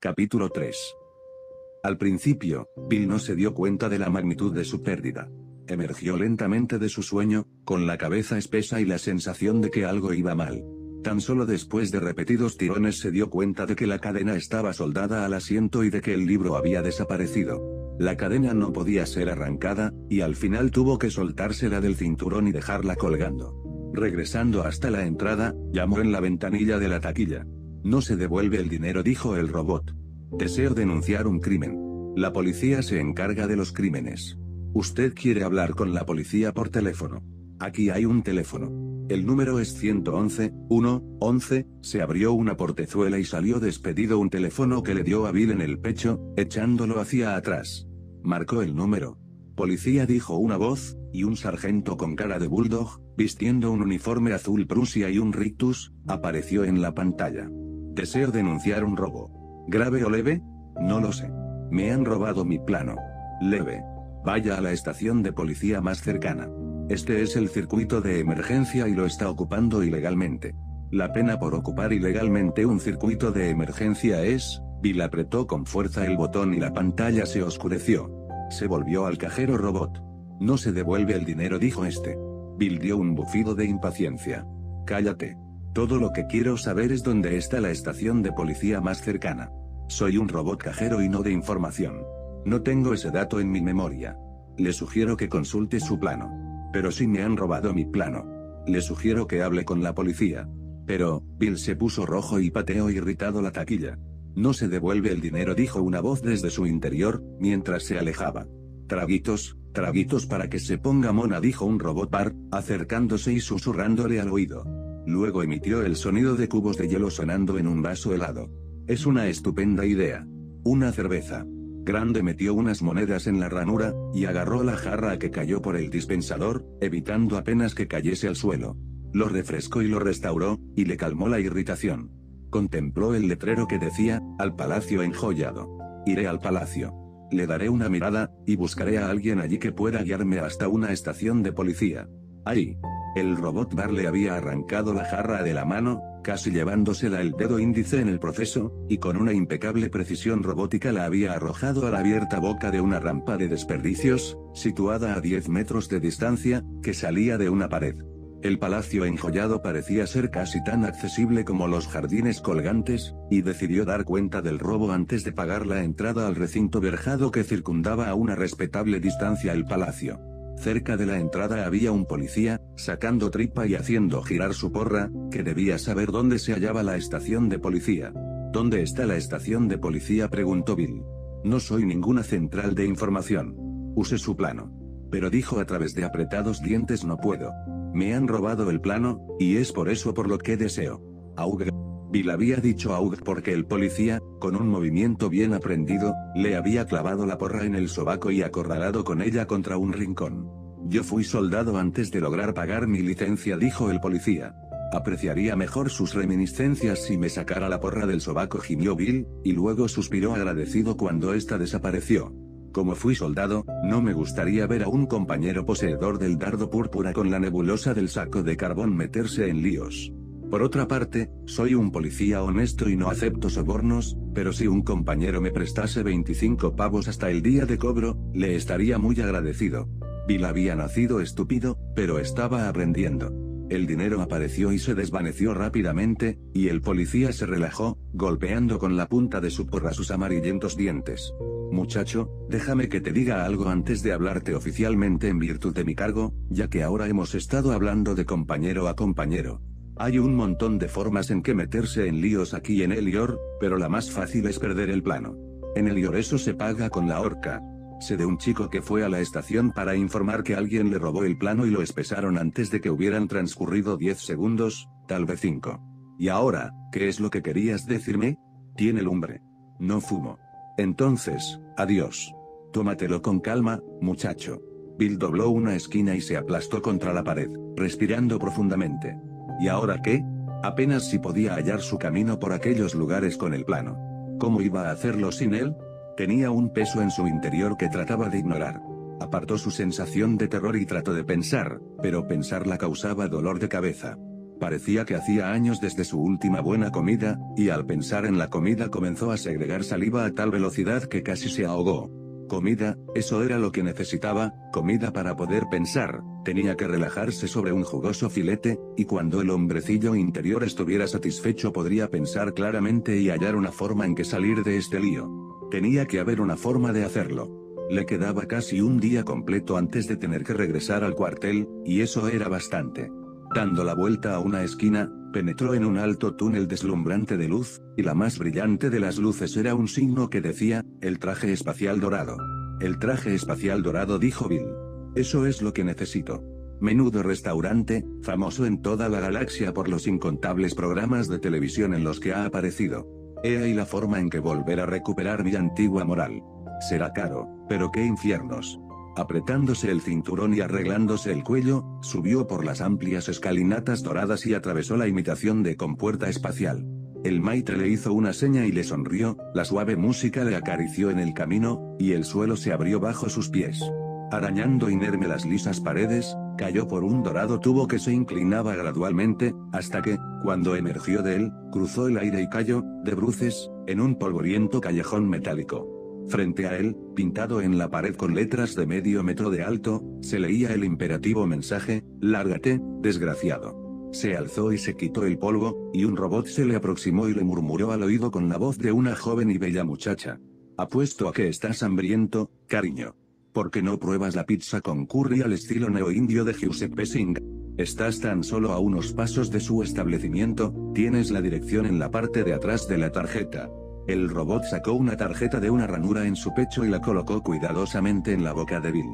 Capítulo 3. Al principio, Bill no se dio cuenta de la magnitud de su pérdida. Emergió lentamente de su sueño, con la cabeza espesa y la sensación de que algo iba mal. Tan solo después de repetidos tirones se dio cuenta de que la cadena estaba soldada al asiento y de que el libro había desaparecido. La cadena no podía ser arrancada, y al final tuvo que soltársela del cinturón y dejarla colgando. Regresando hasta la entrada, llamó en la ventanilla de la taquilla. No se devuelve el dinero, dijo el robot. Deseo denunciar un crimen. La policía se encarga de los crímenes. Usted quiere hablar con la policía por teléfono. Aquí hay un teléfono. El número es 111, 1, 11, se abrió una portezuela y salió despedido un teléfono que le dio a Bill en el pecho, echándolo hacia atrás. Marcó el número. Policía dijo una voz, y un sargento con cara de bulldog, vistiendo un uniforme azul Prusia y un rictus, apareció en la pantalla. Deseo denunciar un robo. ¿Grave o leve? No lo sé. Me han robado mi plano. Leve. Vaya a la estación de policía más cercana. Este es el circuito de emergencia y lo está ocupando ilegalmente. La pena por ocupar ilegalmente un circuito de emergencia es, Bill apretó con fuerza el botón y la pantalla se oscureció. Se volvió al cajero robot. No se devuelve el dinero, dijo este. Bill dio un bufido de impaciencia. Cállate. Todo lo que quiero saber es dónde está la estación de policía más cercana. Soy un robot cajero y no de información. No tengo ese dato en mi memoria. Le sugiero que consulte su plano. Pero si me han robado mi plano. Le sugiero que hable con la policía. Pero, Bill se puso rojo y pateó irritado la taquilla. No se devuelve el dinero, dijo una voz desde su interior, mientras se alejaba. Traguitos, traguitos para que se ponga mona, dijo un robot bar, acercándose y susurrándole al oído. Luego emitió el sonido de cubos de hielo sonando en un vaso helado. Es una estupenda idea. Una cerveza. Grande metió unas monedas en la ranura, y agarró la jarra que cayó por el dispensador, evitando apenas que cayese al suelo. Lo refrescó y lo restauró, y le calmó la irritación. Contempló el letrero que decía, al palacio enjollado. Iré al palacio. Le daré una mirada, y buscaré a alguien allí que pueda guiarme hasta una estación de policía. Ahí. El robot bar le había arrancado la jarra de la mano, casi llevándosela el dedo índice en el proceso, y con una impecable precisión robótica la había arrojado a la abierta boca de una rampa de desperdicios, situada a 10 metros de distancia, que salía de una pared. El palacio enjollado parecía ser casi tan accesible como los jardines colgantes, y decidió dar cuenta del robo antes de pagar la entrada al recinto verjado que circundaba a una respetable distancia el palacio. Cerca de la entrada había un policía, sacando tripa y haciendo girar su porra, que debía saber dónde se hallaba la estación de policía. ¿Dónde está la estación de policía? preguntó Bill. No soy ninguna central de información. Use su plano. Pero dijo a través de apretados dientes no puedo. Me han robado el plano, y es por eso por lo que deseo. Aug. Bill había dicho Aug porque el policía, con un movimiento bien aprendido, le había clavado la porra en el sobaco y acorralado con ella contra un rincón. Yo fui soldado antes de lograr pagar mi licencia, dijo el policía. Apreciaría mejor sus reminiscencias si me sacara la porra del sobaco, gimió Bill, y luego suspiró agradecido cuando ésta desapareció. Como fui soldado, no me gustaría ver a un compañero poseedor del dardo púrpura con la nebulosa del saco de carbón meterse en líos. Por otra parte, soy un policía honesto y no acepto sobornos, pero si un compañero me prestase 25 pavos hasta el día de cobro, le estaría muy agradecido. Bill había nacido estúpido, pero estaba aprendiendo. El dinero apareció y se desvaneció rápidamente, y el policía se relajó, golpeando con la punta de su porra sus amarillentos dientes. Muchacho, déjame que te diga algo antes de hablarte oficialmente en virtud de mi cargo, ya que ahora hemos estado hablando de compañero a compañero. Hay un montón de formas en que meterse en líos aquí en Elior, pero la más fácil es perder el plano. En Elior eso se paga con la horca. Sé de un chico que fue a la estación para informar que alguien le robó el plano y lo espesaron antes de que hubieran transcurrido 10 segundos, tal vez 5. Y ahora, ¿qué es lo que querías decirme? Tiene lumbre. No fumo. Entonces, adiós. Tómatelo con calma, muchacho. Bill dobló una esquina y se aplastó contra la pared, respirando profundamente. ¿Y ahora qué? Apenas si podía hallar su camino por aquellos lugares con el plano. ¿Cómo iba a hacerlo sin él? Tenía un peso en su interior que trataba de ignorar. Apartó su sensación de terror y trató de pensar, pero pensar la causaba dolor de cabeza. Parecía que hacía años desde su última buena comida, y al pensar en la comida comenzó a segregar saliva a tal velocidad que casi se ahogó. Comida, eso era lo que necesitaba, comida para poder pensar, tenía que relajarse sobre un jugoso filete, y cuando el hombrecillo interior estuviera satisfecho podría pensar claramente y hallar una forma en que salir de este lío. Tenía que haber una forma de hacerlo. Le quedaba casi un día completo antes de tener que regresar al cuartel, y eso era bastante. Dando la vuelta a una esquina, penetró en un alto túnel deslumbrante de luz, y la más brillante de las luces era un signo que decía, el traje espacial dorado. El traje espacial dorado dijo Bill. Eso es lo que necesito. Menudo restaurante, famoso en toda la galaxia por los incontables programas de televisión en los que ha aparecido. He ahí la forma en que volver a recuperar mi antigua moral. Será caro, pero qué infiernos. Apretándose el cinturón y arreglándose el cuello, subió por las amplias escalinatas doradas y atravesó la imitación de compuerta espacial. El maitre le hizo una seña y le sonrió, la suave música le acarició en el camino, y el suelo se abrió bajo sus pies. Arañando inerme las lisas paredes, cayó por un dorado tubo que se inclinaba gradualmente, hasta que, cuando emergió de él, cruzó el aire y cayó, de bruces, en un polvoriento callejón metálico. Frente a él, pintado en la pared con letras de medio metro de alto, se leía el imperativo mensaje, lárgate, desgraciado. Se alzó y se quitó el polvo, y un robot se le aproximó y le murmuró al oído con la voz de una joven y bella muchacha. Apuesto a que estás hambriento, cariño. ¿Por qué no pruebas la pizza con curry al estilo neoindio de Giuseppe Singh? Estás tan solo a unos pasos de su establecimiento, tienes la dirección en la parte de atrás de la tarjeta. El robot sacó una tarjeta de una ranura en su pecho y la colocó cuidadosamente en la boca de Bill.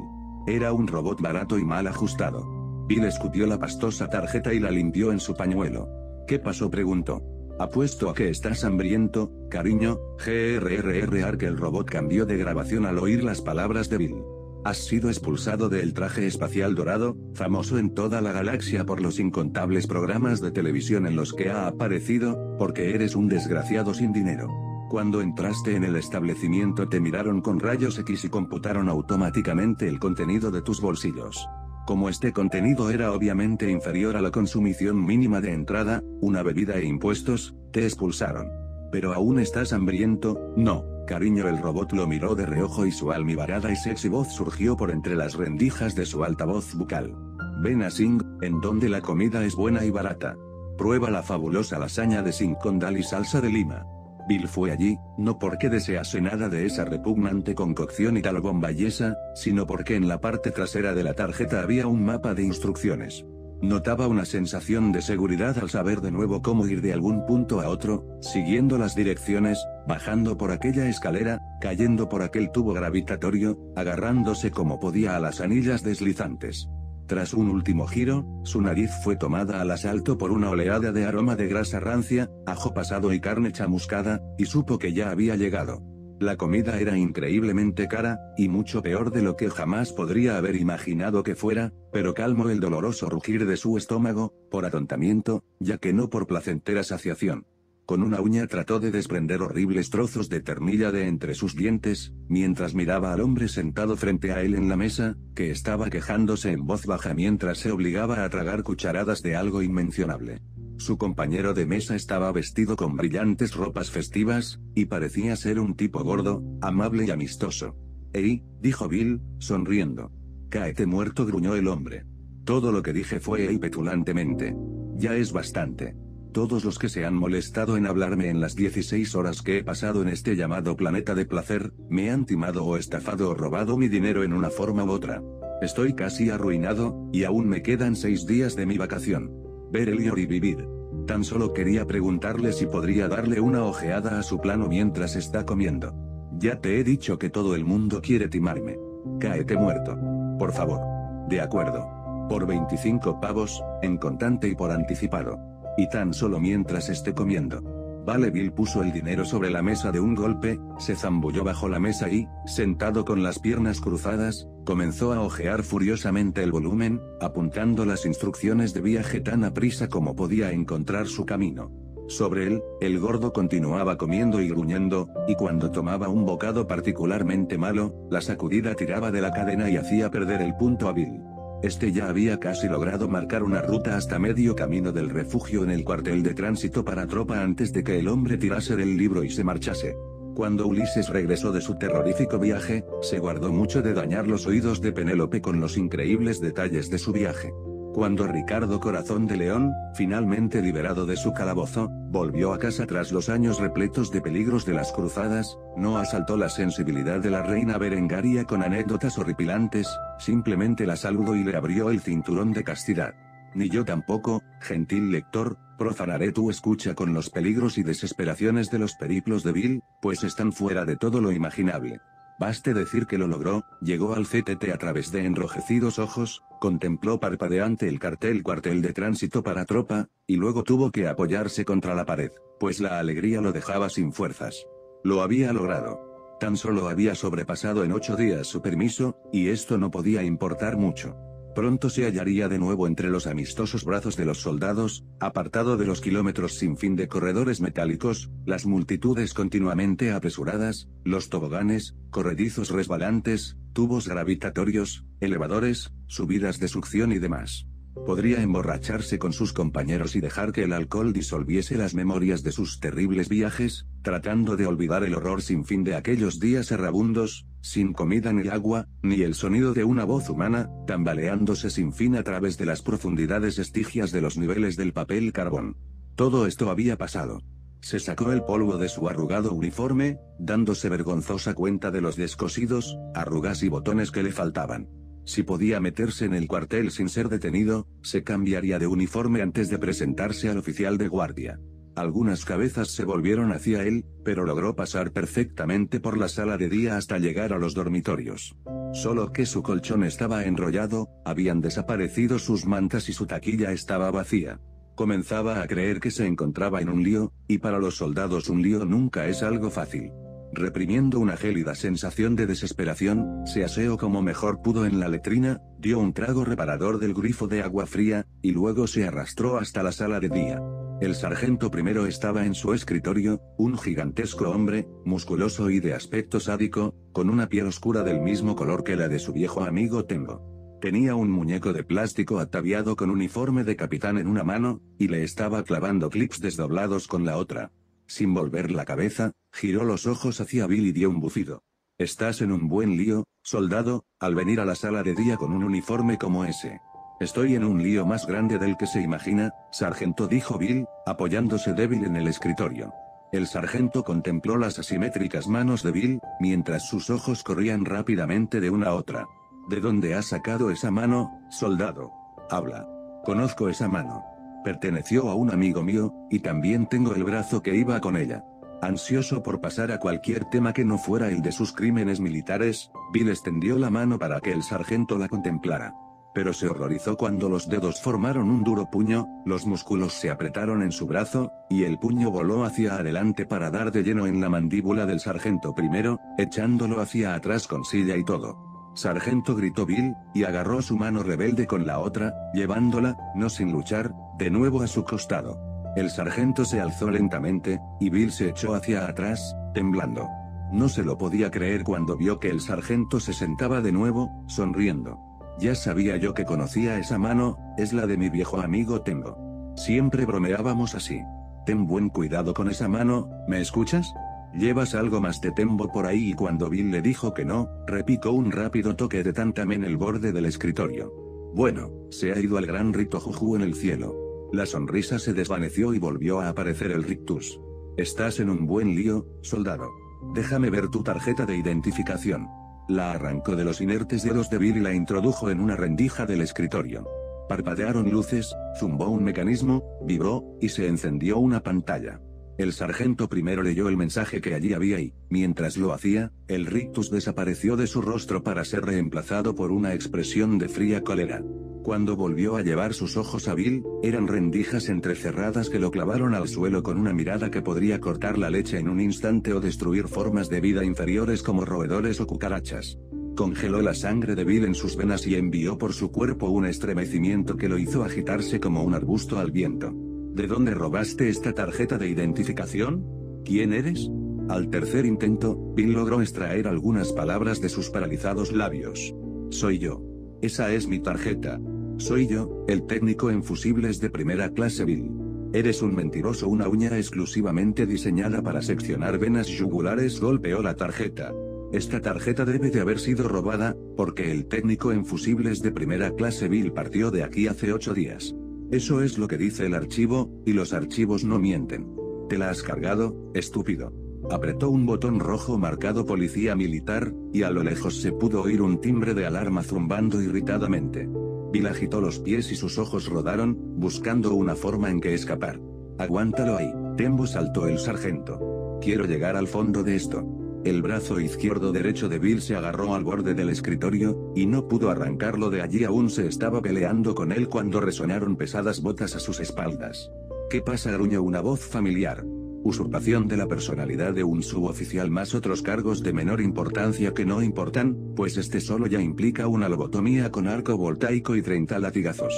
Era un robot barato y mal ajustado. Bill escupió la pastosa tarjeta y la limpió en su pañuelo. ¿Qué pasó? preguntó. Apuesto a que estás hambriento, cariño, GRRR que el robot cambió de grabación al oír las palabras de Bill. Has sido expulsado del traje espacial dorado, famoso en toda la galaxia por los incontables programas de televisión en los que ha aparecido, porque eres un desgraciado sin dinero. Cuando entraste en el establecimiento te miraron con rayos X y computaron automáticamente el contenido de tus bolsillos. Como este contenido era obviamente inferior a la consumición mínima de entrada, una bebida e impuestos, te expulsaron. Pero aún estás hambriento, no, cariño el robot lo miró de reojo y su almibarada y sexy voz surgió por entre las rendijas de su altavoz bucal. Ven a Sing, en donde la comida es buena y barata. Prueba la fabulosa lasaña de Sing con dal y salsa de lima. Bill fue allí, no porque desease nada de esa repugnante concocción y tal bombayesa, sino porque en la parte trasera de la tarjeta había un mapa de instrucciones. Notaba una sensación de seguridad al saber de nuevo cómo ir de algún punto a otro, siguiendo las direcciones, bajando por aquella escalera, cayendo por aquel tubo gravitatorio, agarrándose como podía a las anillas deslizantes. Tras un último giro, su nariz fue tomada al asalto por una oleada de aroma de grasa rancia, ajo pasado y carne chamuscada, y supo que ya había llegado. La comida era increíblemente cara, y mucho peor de lo que jamás podría haber imaginado que fuera, pero calmó el doloroso rugir de su estómago, por atontamiento, ya que no por placentera saciación. Con una uña trató de desprender horribles trozos de ternilla de entre sus dientes, mientras miraba al hombre sentado frente a él en la mesa, que estaba quejándose en voz baja mientras se obligaba a tragar cucharadas de algo inmencionable. Su compañero de mesa estaba vestido con brillantes ropas festivas, y parecía ser un tipo gordo, amable y amistoso. Ey, dijo Bill, sonriendo. Cáete muerto, gruñó el hombre. Todo lo que dije fue ey petulantemente. Ya es bastante. Todos los que se han molestado en hablarme en las 16 horas que he pasado en este llamado planeta de placer, me han timado o estafado o robado mi dinero en una forma u otra. Estoy casi arruinado, y aún me quedan seis días de mi vacación. Ver el y vivir. Tan solo quería preguntarle si podría darle una ojeada a su plano mientras está comiendo. Ya te he dicho que todo el mundo quiere timarme. Cáete muerto. Por favor. De acuerdo. Por 25 pavos, en contante y por anticipado. Y tan solo mientras esté comiendo. Vale Bill puso el dinero sobre la mesa de un golpe, se zambulló bajo la mesa y, sentado con las piernas cruzadas, comenzó a ojear furiosamente el volumen, apuntando las instrucciones de viaje tan a prisa como podía encontrar su camino. Sobre él, el gordo continuaba comiendo y gruñendo, y cuando tomaba un bocado particularmente malo, la sacudida tiraba de la cadena y hacía perder el punto a Bill. Este ya había casi logrado marcar una ruta hasta medio camino del refugio en el cuartel de tránsito para tropa antes de que el hombre tirase del libro y se marchase. Cuando Ulises regresó de su terrorífico viaje, se guardó mucho de dañar los oídos de Penélope con los increíbles detalles de su viaje. Cuando Ricardo Corazón de León, finalmente liberado de su calabozo, volvió a casa tras los años repletos de peligros de las cruzadas, no asaltó la sensibilidad de la reina Berengaria con anécdotas horripilantes, simplemente la saludó y le abrió el cinturón de castidad. Ni yo tampoco, gentil lector, profanaré tu escucha con los peligros y desesperaciones de los periplos de Bill, pues están fuera de todo lo imaginable. Baste decir que lo logró, llegó al CTT a través de enrojecidos ojos, contempló parpadeante el cartel cuartel de tránsito para tropa, y luego tuvo que apoyarse contra la pared, pues la alegría lo dejaba sin fuerzas. Lo había logrado. Tan solo había sobrepasado en ocho días su permiso, y esto no podía importar mucho. Pronto se hallaría de nuevo entre los amistosos brazos de los soldados, apartado de los kilómetros sin fin de corredores metálicos, las multitudes continuamente apresuradas, los toboganes, corredizos resbalantes, tubos gravitatorios, elevadores, subidas de succión y demás. Podría emborracharse con sus compañeros y dejar que el alcohol disolviese las memorias de sus terribles viajes, tratando de olvidar el horror sin fin de aquellos días errabundos, sin comida ni agua, ni el sonido de una voz humana, tambaleándose sin fin a través de las profundidades estigias de los niveles del papel carbón. Todo esto había pasado. Se sacó el polvo de su arrugado uniforme, dándose vergonzosa cuenta de los descosidos, arrugas y botones que le faltaban. Si podía meterse en el cuartel sin ser detenido, se cambiaría de uniforme antes de presentarse al oficial de guardia. Algunas cabezas se volvieron hacia él, pero logró pasar perfectamente por la sala de día hasta llegar a los dormitorios. Solo que su colchón estaba enrollado, habían desaparecido sus mantas y su taquilla estaba vacía. Comenzaba a creer que se encontraba en un lío, y para los soldados un lío nunca es algo fácil. Reprimiendo una gélida sensación de desesperación, se aseó como mejor pudo en la letrina, dio un trago reparador del grifo de agua fría, y luego se arrastró hasta la sala de día. El sargento primero estaba en su escritorio, un gigantesco hombre, musculoso y de aspecto sádico, con una piel oscura del mismo color que la de su viejo amigo Tembo. Tenía un muñeco de plástico ataviado con uniforme de capitán en una mano, y le estaba clavando clips desdoblados con la otra. Sin volver la cabeza, giró los ojos hacia Bill y dio un bufido. Estás en un buen lío, soldado, al venir a la sala de día con un uniforme como ese. Estoy en un lío más grande del que se imagina, sargento dijo Bill, apoyándose débil en el escritorio. El sargento contempló las asimétricas manos de Bill, mientras sus ojos corrían rápidamente de una a otra. ¿De dónde has sacado esa mano, soldado? Habla. Conozco esa mano. Perteneció a un amigo mío, y también tengo el brazo que iba con ella. Ansioso por pasar a cualquier tema que no fuera el de sus crímenes militares, Bill extendió la mano para que el sargento la contemplara. Pero se horrorizó cuando los dedos formaron un duro puño, los músculos se apretaron en su brazo, y el puño voló hacia adelante para dar de lleno en la mandíbula del sargento primero, echándolo hacia atrás con silla y todo. Sargento gritó Bill, y agarró su mano rebelde con la otra, llevándola, no sin luchar, de nuevo a su costado. El sargento se alzó lentamente, y Bill se echó hacia atrás, temblando. No se lo podía creer cuando vio que el sargento se sentaba de nuevo, sonriendo. Ya sabía yo que conocía esa mano, es la de mi viejo amigo Tembo. Siempre bromeábamos así. Ten buen cuidado con esa mano, ¿me escuchas? ¿Llevas algo más de tembo por ahí? Y cuando Bill le dijo que no, repicó un rápido toque de tantam en el borde del escritorio. Bueno, se ha ido al gran rito Juju en el cielo. La sonrisa se desvaneció y volvió a aparecer el rictus. Estás en un buen lío, soldado. Déjame ver tu tarjeta de identificación. La arrancó de los inertes dedos de Bill y la introdujo en una rendija del escritorio. Parpadearon luces, zumbó un mecanismo, vibró, y se encendió una pantalla. El sargento primero leyó el mensaje que allí había y, mientras lo hacía, el rictus desapareció de su rostro para ser reemplazado por una expresión de fría cólera. Cuando volvió a llevar sus ojos a Bill, eran rendijas entrecerradas que lo clavaron al suelo con una mirada que podría cortar la leche en un instante o destruir formas de vida inferiores como roedores o cucarachas. Congeló la sangre de Bill en sus venas y envió por su cuerpo un estremecimiento que lo hizo agitarse como un arbusto al viento. ¿De dónde robaste esta tarjeta de identificación? ¿Quién eres? Al tercer intento, Bill logró extraer algunas palabras de sus paralizados labios. Soy yo. Esa es mi tarjeta. Soy yo, el técnico en fusibles de primera clase Bill. Eres un mentiroso, una uña exclusivamente diseñada para seccionar venas yugulares golpeó la tarjeta. Esta tarjeta debe de haber sido robada, porque el técnico en fusibles de primera clase Bill partió de aquí hace ocho días. Eso es lo que dice el archivo, y los archivos no mienten. ¿Te la has cargado, estúpido? Apretó un botón rojo marcado policía militar, y a lo lejos se pudo oír un timbre de alarma zumbando irritadamente. Bill agitó los pies y sus ojos rodaron, buscando una forma en que escapar. Aguántalo ahí, Tembo saltó el sargento. Quiero llegar al fondo de esto. El brazo izquierdo derecho de Bill se agarró al borde del escritorio, y no pudo arrancarlo de allí aún se estaba peleando con él cuando resonaron pesadas botas a sus espaldas. ¿Qué pasa? gruñó una voz familiar usurpación de la personalidad de un suboficial más otros cargos de menor importancia que no importan, pues este solo ya implica una lobotomía con arco voltaico y 30 latigazos.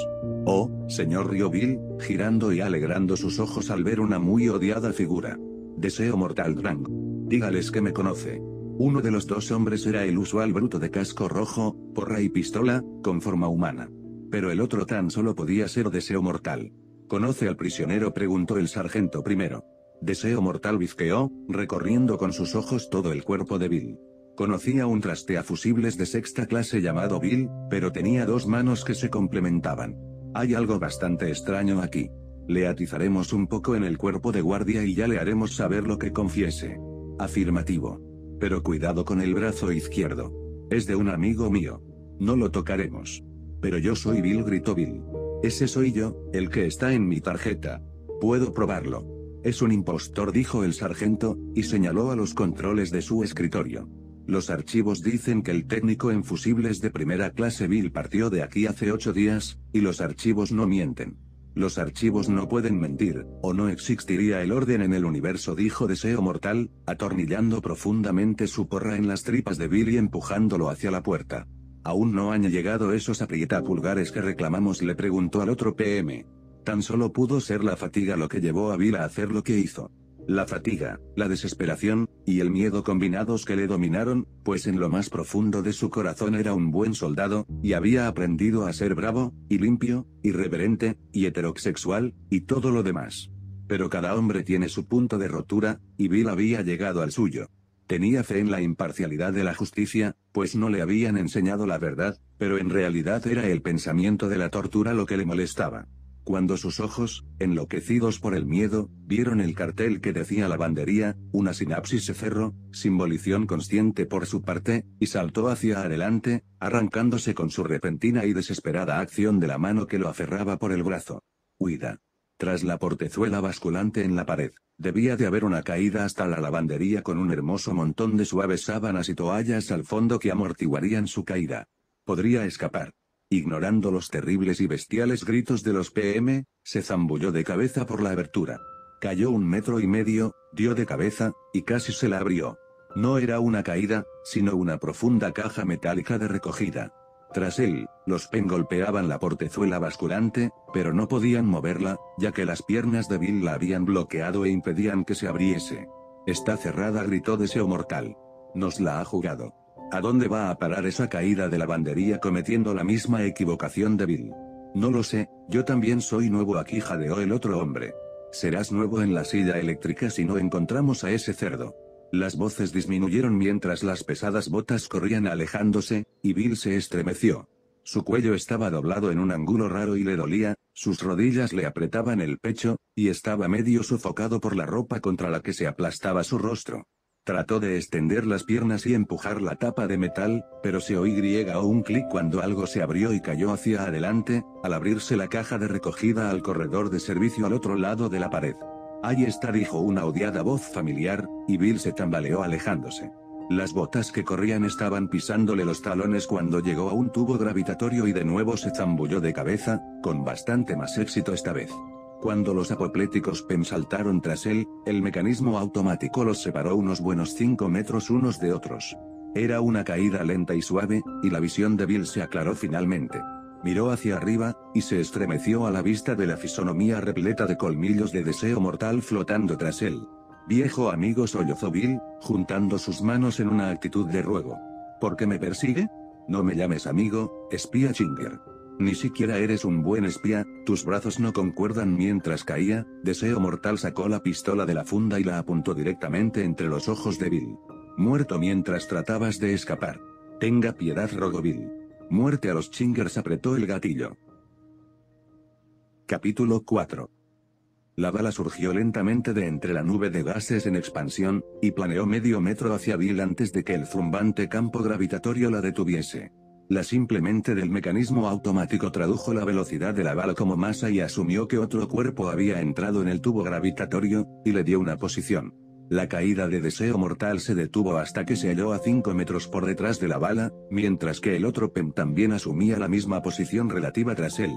Oh, señor Bill, girando y alegrando sus ojos al ver una muy odiada figura. Deseo mortal Drang. Dígales que me conoce. Uno de los dos hombres era el usual bruto de casco rojo, porra y pistola, con forma humana. Pero el otro tan solo podía ser deseo mortal. ¿Conoce al prisionero? preguntó el sargento primero. Deseo mortal bizqueó, recorriendo con sus ojos todo el cuerpo de Bill. Conocía un traste a fusibles de sexta clase llamado Bill, pero tenía dos manos que se complementaban. Hay algo bastante extraño aquí. Le atizaremos un poco en el cuerpo de guardia y ya le haremos saber lo que confiese. Afirmativo. Pero cuidado con el brazo izquierdo. Es de un amigo mío. No lo tocaremos. Pero yo soy Bill, gritó Bill. Ese soy yo, el que está en mi tarjeta. Puedo probarlo. Es un impostor, dijo el sargento, y señaló a los controles de su escritorio. Los archivos dicen que el técnico en fusibles de primera clase Bill partió de aquí hace ocho días, y los archivos no mienten. Los archivos no pueden mentir, o no existiría el orden en el universo, dijo Deseo Mortal, atornillando profundamente su porra en las tripas de Bill y empujándolo hacia la puerta. Aún no han llegado esos pulgares que reclamamos, le preguntó al otro PM. Tan solo pudo ser la fatiga lo que llevó a Bill a hacer lo que hizo. La fatiga, la desesperación, y el miedo combinados que le dominaron, pues en lo más profundo de su corazón era un buen soldado, y había aprendido a ser bravo, y limpio, irreverente, y heterosexual, y todo lo demás. Pero cada hombre tiene su punto de rotura, y Bill había llegado al suyo. Tenía fe en la imparcialidad de la justicia, pues no le habían enseñado la verdad, pero en realidad era el pensamiento de la tortura lo que le molestaba cuando sus ojos, enloquecidos por el miedo, vieron el cartel que decía lavandería, una sinapsis se cerró, simbolización consciente por su parte, y saltó hacia adelante, arrancándose con su repentina y desesperada acción de la mano que lo aferraba por el brazo. Huida. Tras la portezuela basculante en la pared, debía de haber una caída hasta la lavandería con un hermoso montón de suaves sábanas y toallas al fondo que amortiguarían su caída. Podría escapar. Ignorando los terribles y bestiales gritos de los PM, se zambulló de cabeza por la abertura. Cayó un metro y medio, dio de cabeza, y casi se la abrió. No era una caída, sino una profunda caja metálica de recogida. Tras él, los pen golpeaban la portezuela basculante, pero no podían moverla, ya que las piernas de Bill la habían bloqueado e impedían que se abriese. Está cerrada, gritó Deseo Mortal. Nos la ha jugado. ¿A dónde va a parar esa caída de lavandería cometiendo la misma equivocación de Bill? No lo sé, yo también soy nuevo aquí, jadeó el otro hombre. Serás nuevo en la silla eléctrica si no encontramos a ese cerdo. Las voces disminuyeron mientras las pesadas botas corrían alejándose, y Bill se estremeció. Su cuello estaba doblado en un ángulo raro y le dolía, sus rodillas le apretaban el pecho, y estaba medio sofocado por la ropa contra la que se aplastaba su rostro. Trató de extender las piernas y empujar la tapa de metal, pero se oí griega o un clic cuando algo se abrió y cayó hacia adelante, al abrirse la caja de recogida al corredor de servicio al otro lado de la pared. Ahí está, dijo una odiada voz familiar, y Bill se tambaleó alejándose. Las botas que corrían estaban pisándole los talones cuando llegó a un tubo gravitatorio y de nuevo se zambulló de cabeza, con bastante más éxito esta vez. Cuando los apopléticos PEM saltaron tras él, el mecanismo automático los separó unos buenos 5 metros unos de otros. Era una caída lenta y suave, y la visión de Bill se aclaró finalmente. Miró hacia arriba, y se estremeció a la vista de la fisonomía repleta de colmillos de deseo mortal flotando tras él. Viejo amigo sollozó Bill, juntando sus manos en una actitud de ruego. ¿Por qué me persigue? No me llames amigo, espía Chinger. Ni siquiera eres un buen espía, tus brazos no concuerdan mientras caía, Deseo Mortal sacó la pistola de la funda y la apuntó directamente entre los ojos de Bill. Muerto mientras tratabas de escapar. Tenga piedad rogó Bill. Muerte a los Chingers apretó el gatillo. Capítulo 4 la bala surgió lentamente de entre la nube de gases en expansión, y planeó medio metro hacia Bill antes de que el zumbante campo gravitatorio la detuviese. La simplemente del mecanismo automático tradujo la velocidad de la bala como masa y asumió que otro cuerpo había entrado en el tubo gravitatorio, y le dio una posición. La caída de deseo mortal se detuvo hasta que se halló a 5 metros por detrás de la bala, mientras que el otro PEM también asumía la misma posición relativa tras él.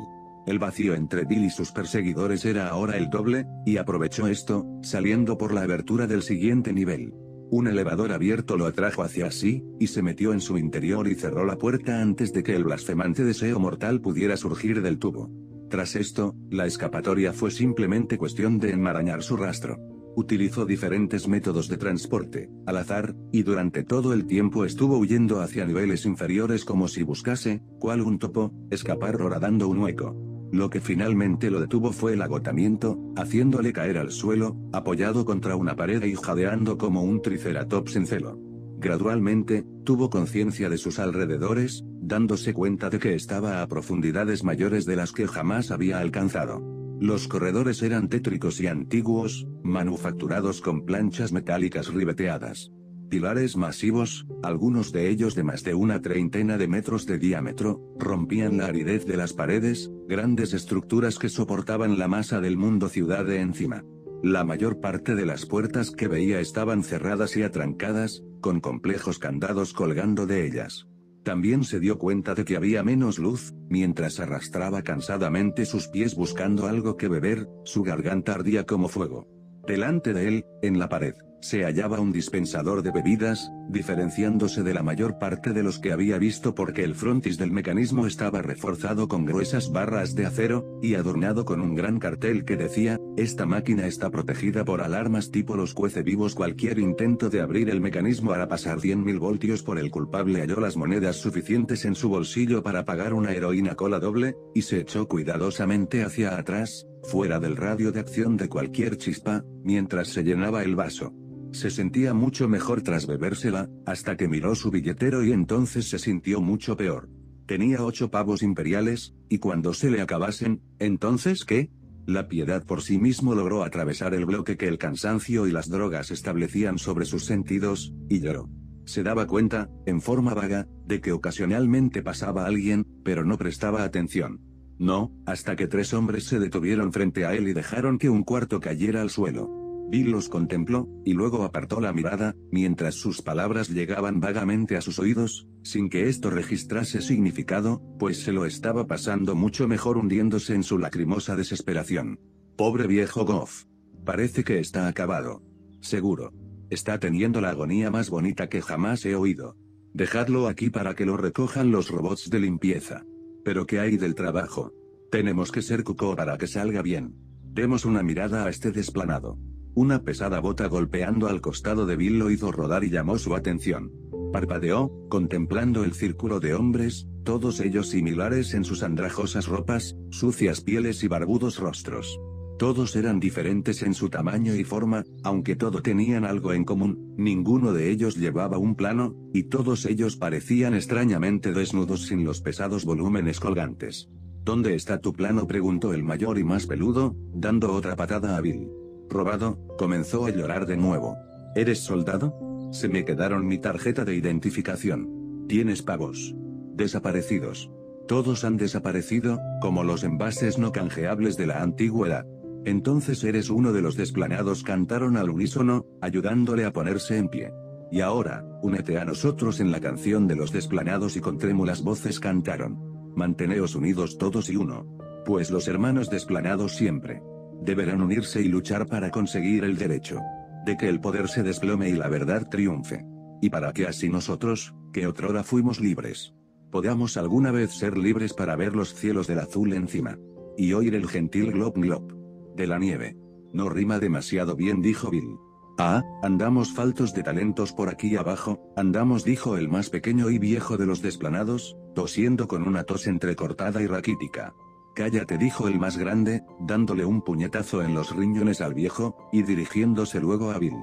El vacío entre Bill y sus perseguidores era ahora el doble, y aprovechó esto, saliendo por la abertura del siguiente nivel. Un elevador abierto lo atrajo hacia sí, y se metió en su interior y cerró la puerta antes de que el blasfemante deseo mortal pudiera surgir del tubo. Tras esto, la escapatoria fue simplemente cuestión de enmarañar su rastro. Utilizó diferentes métodos de transporte, al azar, y durante todo el tiempo estuvo huyendo hacia niveles inferiores como si buscase, cual un topo, escapar horadando un hueco. Lo que finalmente lo detuvo fue el agotamiento, haciéndole caer al suelo, apoyado contra una pared y jadeando como un triceratops en celo. Gradualmente, tuvo conciencia de sus alrededores, dándose cuenta de que estaba a profundidades mayores de las que jamás había alcanzado. Los corredores eran tétricos y antiguos, manufacturados con planchas metálicas ribeteadas pilares masivos, algunos de ellos de más de una treintena de metros de diámetro, rompían la aridez de las paredes, grandes estructuras que soportaban la masa del mundo ciudad de encima. La mayor parte de las puertas que veía estaban cerradas y atrancadas, con complejos candados colgando de ellas. También se dio cuenta de que había menos luz, mientras arrastraba cansadamente sus pies buscando algo que beber, su garganta ardía como fuego. Delante de él, en la pared, se hallaba un dispensador de bebidas, diferenciándose de la mayor parte de los que había visto porque el frontis del mecanismo estaba reforzado con gruesas barras de acero, y adornado con un gran cartel que decía, esta máquina está protegida por alarmas tipo los cuece vivos cualquier intento de abrir el mecanismo hará pasar 100.000 voltios por el culpable halló las monedas suficientes en su bolsillo para pagar una heroína cola doble, y se echó cuidadosamente hacia atrás, fuera del radio de acción de cualquier chispa, mientras se llenaba el vaso. Se sentía mucho mejor tras bebérsela, hasta que miró su billetero y entonces se sintió mucho peor. Tenía ocho pavos imperiales, y cuando se le acabasen, ¿entonces qué? La piedad por sí mismo logró atravesar el bloque que el cansancio y las drogas establecían sobre sus sentidos, y lloró. Se daba cuenta, en forma vaga, de que ocasionalmente pasaba alguien, pero no prestaba atención. No, hasta que tres hombres se detuvieron frente a él y dejaron que un cuarto cayera al suelo. Bill los contempló, y luego apartó la mirada, mientras sus palabras llegaban vagamente a sus oídos, sin que esto registrase significado, pues se lo estaba pasando mucho mejor hundiéndose en su lacrimosa desesperación. Pobre viejo Goff. Parece que está acabado. Seguro. Está teniendo la agonía más bonita que jamás he oído. Dejadlo aquí para que lo recojan los robots de limpieza. Pero ¿qué hay del trabajo? Tenemos que ser cuco para que salga bien. Demos una mirada a este desplanado. Una pesada bota golpeando al costado de Bill lo hizo rodar y llamó su atención. Parpadeó, contemplando el círculo de hombres, todos ellos similares en sus andrajosas ropas, sucias pieles y barbudos rostros. Todos eran diferentes en su tamaño y forma, aunque todo tenían algo en común, ninguno de ellos llevaba un plano, y todos ellos parecían extrañamente desnudos sin los pesados volúmenes colgantes. ¿Dónde está tu plano? preguntó el mayor y más peludo, dando otra patada a Bill. Robado, comenzó a llorar de nuevo. ¿Eres soldado? Se me quedaron mi tarjeta de identificación. Tienes pagos. Desaparecidos. Todos han desaparecido, como los envases no canjeables de la antigüedad. Entonces eres uno de los desplanados cantaron al unísono, ayudándole a ponerse en pie. Y ahora, únete a nosotros en la canción de los desplanados y con trémulas voces cantaron. Manteneos unidos todos y uno. Pues los hermanos desplanados siempre deberán unirse y luchar para conseguir el derecho de que el poder se desplome y la verdad triunfe. Y para que así nosotros, que otrora fuimos libres, podamos alguna vez ser libres para ver los cielos del azul encima. Y oír el gentil glop glop de la nieve. No rima demasiado bien, dijo Bill. Ah, andamos faltos de talentos por aquí abajo, andamos dijo el más pequeño y viejo de los desplanados, tosiendo con una tos entrecortada y raquítica. Cállate dijo el más grande, dándole un puñetazo en los riñones al viejo, y dirigiéndose luego a Bill.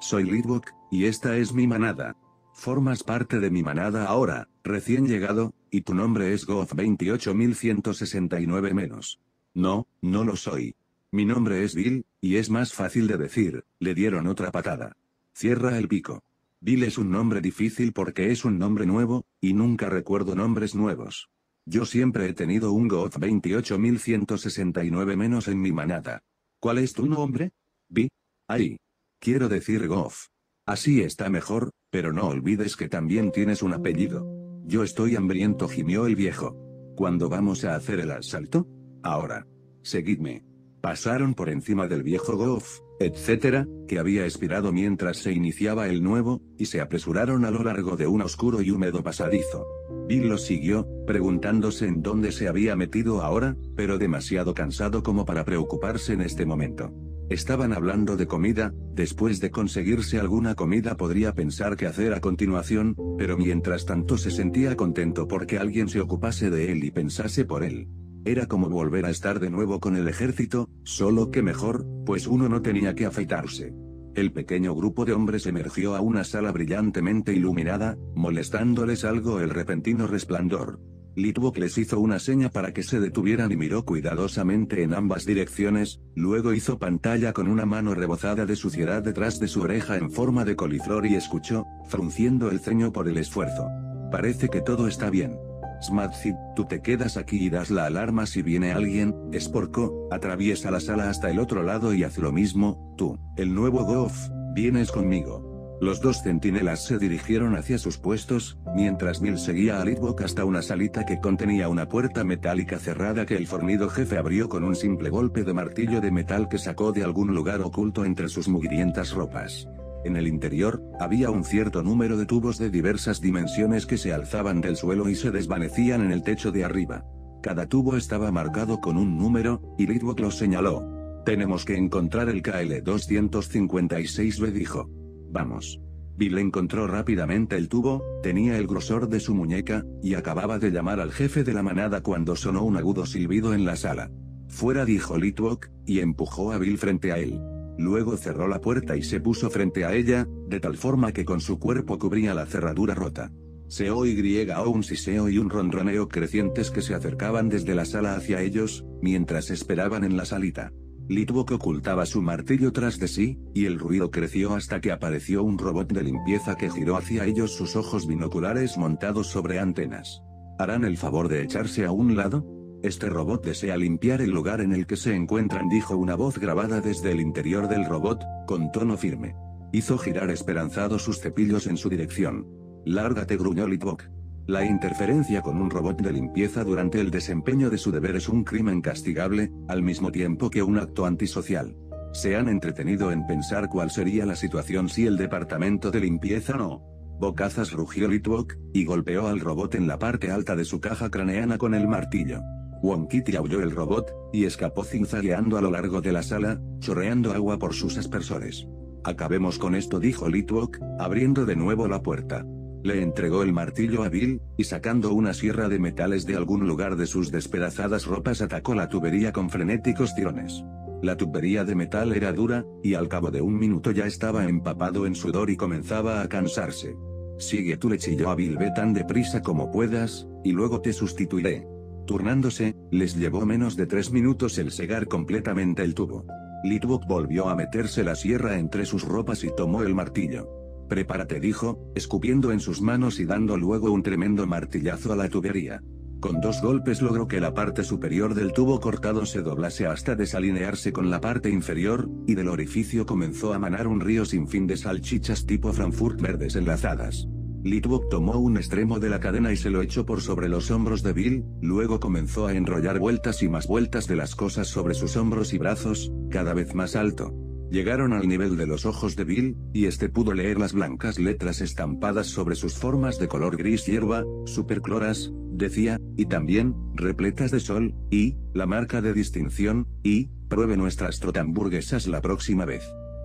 Soy Lidbok, y esta es mi manada. Formas parte de mi manada ahora, recién llegado, y tu nombre es Goth 28169 menos. No, no lo soy. Mi nombre es Bill, y es más fácil de decir, le dieron otra patada. Cierra el pico. Bill es un nombre difícil porque es un nombre nuevo, y nunca recuerdo nombres nuevos. Yo siempre he tenido un Goth 28169 menos en mi manada. ¿Cuál es tu nombre? Vi. Ahí. Quiero decir Goth. Así está mejor, pero no olvides que también tienes un apellido. Yo estoy hambriento, gimió el viejo. ¿Cuándo vamos a hacer el asalto? Ahora. Seguidme pasaron por encima del viejo Goff, etc., que había expirado mientras se iniciaba el nuevo, y se apresuraron a lo largo de un oscuro y húmedo pasadizo. Bill los siguió, preguntándose en dónde se había metido ahora, pero demasiado cansado como para preocuparse en este momento. Estaban hablando de comida, después de conseguirse alguna comida podría pensar qué hacer a continuación, pero mientras tanto se sentía contento porque alguien se ocupase de él y pensase por él. Era como volver a estar de nuevo con el ejército, solo que mejor, pues uno no tenía que afeitarse. El pequeño grupo de hombres emergió a una sala brillantemente iluminada, molestándoles algo el repentino resplandor. Litvok les hizo una seña para que se detuvieran y miró cuidadosamente en ambas direcciones, luego hizo pantalla con una mano rebozada de suciedad detrás de su oreja en forma de coliflor y escuchó, frunciendo el ceño por el esfuerzo. Parece que todo está bien. Smadzi, tú te quedas aquí y das la alarma si viene alguien, Sporco, atraviesa la sala hasta el otro lado y haz lo mismo, tú, el nuevo Goff, vienes conmigo. Los dos centinelas se dirigieron hacia sus puestos, mientras Bill seguía a Litvok hasta una salita que contenía una puerta metálica cerrada que el fornido jefe abrió con un simple golpe de martillo de metal que sacó de algún lugar oculto entre sus mugrientas ropas. En el interior, había un cierto número de tubos de diversas dimensiones que se alzaban del suelo y se desvanecían en el techo de arriba. Cada tubo estaba marcado con un número, y Lidwok lo señaló. Tenemos que encontrar el KL-256 le dijo. Vamos. Bill encontró rápidamente el tubo, tenía el grosor de su muñeca, y acababa de llamar al jefe de la manada cuando sonó un agudo silbido en la sala. Fuera dijo Litwok, y empujó a Bill frente a él. Luego cerró la puerta y se puso frente a ella, de tal forma que con su cuerpo cubría la cerradura rota. Se oía un siseo y un ronroneo crecientes que se acercaban desde la sala hacia ellos, mientras esperaban en la salita. Litvok ocultaba su martillo tras de sí, y el ruido creció hasta que apareció un robot de limpieza que giró hacia ellos sus ojos binoculares montados sobre antenas. ¿Harán el favor de echarse a un lado? Este robot desea limpiar el lugar en el que se encuentran, dijo una voz grabada desde el interior del robot, con tono firme. Hizo girar esperanzado sus cepillos en su dirección. Lárgate, gruñó Litvok. La interferencia con un robot de limpieza durante el desempeño de su deber es un crimen castigable, al mismo tiempo que un acto antisocial. Se han entretenido en pensar cuál sería la situación si el departamento de limpieza no. Bocazas rugió Litvok, y golpeó al robot en la parte alta de su caja craneana con el martillo. Wonkitty aulló el robot, y escapó zigzagueando a lo largo de la sala, chorreando agua por sus aspersores. Acabemos con esto dijo Litwok, abriendo de nuevo la puerta. Le entregó el martillo a Bill, y sacando una sierra de metales de algún lugar de sus despedazadas ropas atacó la tubería con frenéticos tirones. La tubería de metal era dura, y al cabo de un minuto ya estaba empapado en sudor y comenzaba a cansarse. Sigue tú le chilló a Bill ve tan deprisa como puedas, y luego te sustituiré. Turnándose, les llevó menos de tres minutos el segar completamente el tubo. Litvok volvió a meterse la sierra entre sus ropas y tomó el martillo. Prepárate dijo, escupiendo en sus manos y dando luego un tremendo martillazo a la tubería. Con dos golpes logró que la parte superior del tubo cortado se doblase hasta desalinearse con la parte inferior, y del orificio comenzó a manar un río sin fin de salchichas tipo Frankfurt verdes enlazadas. Litvok tomó un extremo de la cadena y se lo echó por sobre los hombros de Bill, luego comenzó a enrollar vueltas y más vueltas de las cosas sobre sus hombros y brazos, cada vez más alto. Llegaron al nivel de los ojos de Bill, y este pudo leer las blancas letras estampadas sobre sus formas de color gris hierba, supercloras, decía, y también, repletas de sol, y, la marca de distinción, y, pruebe nuestras trotamburguesas la próxima vez.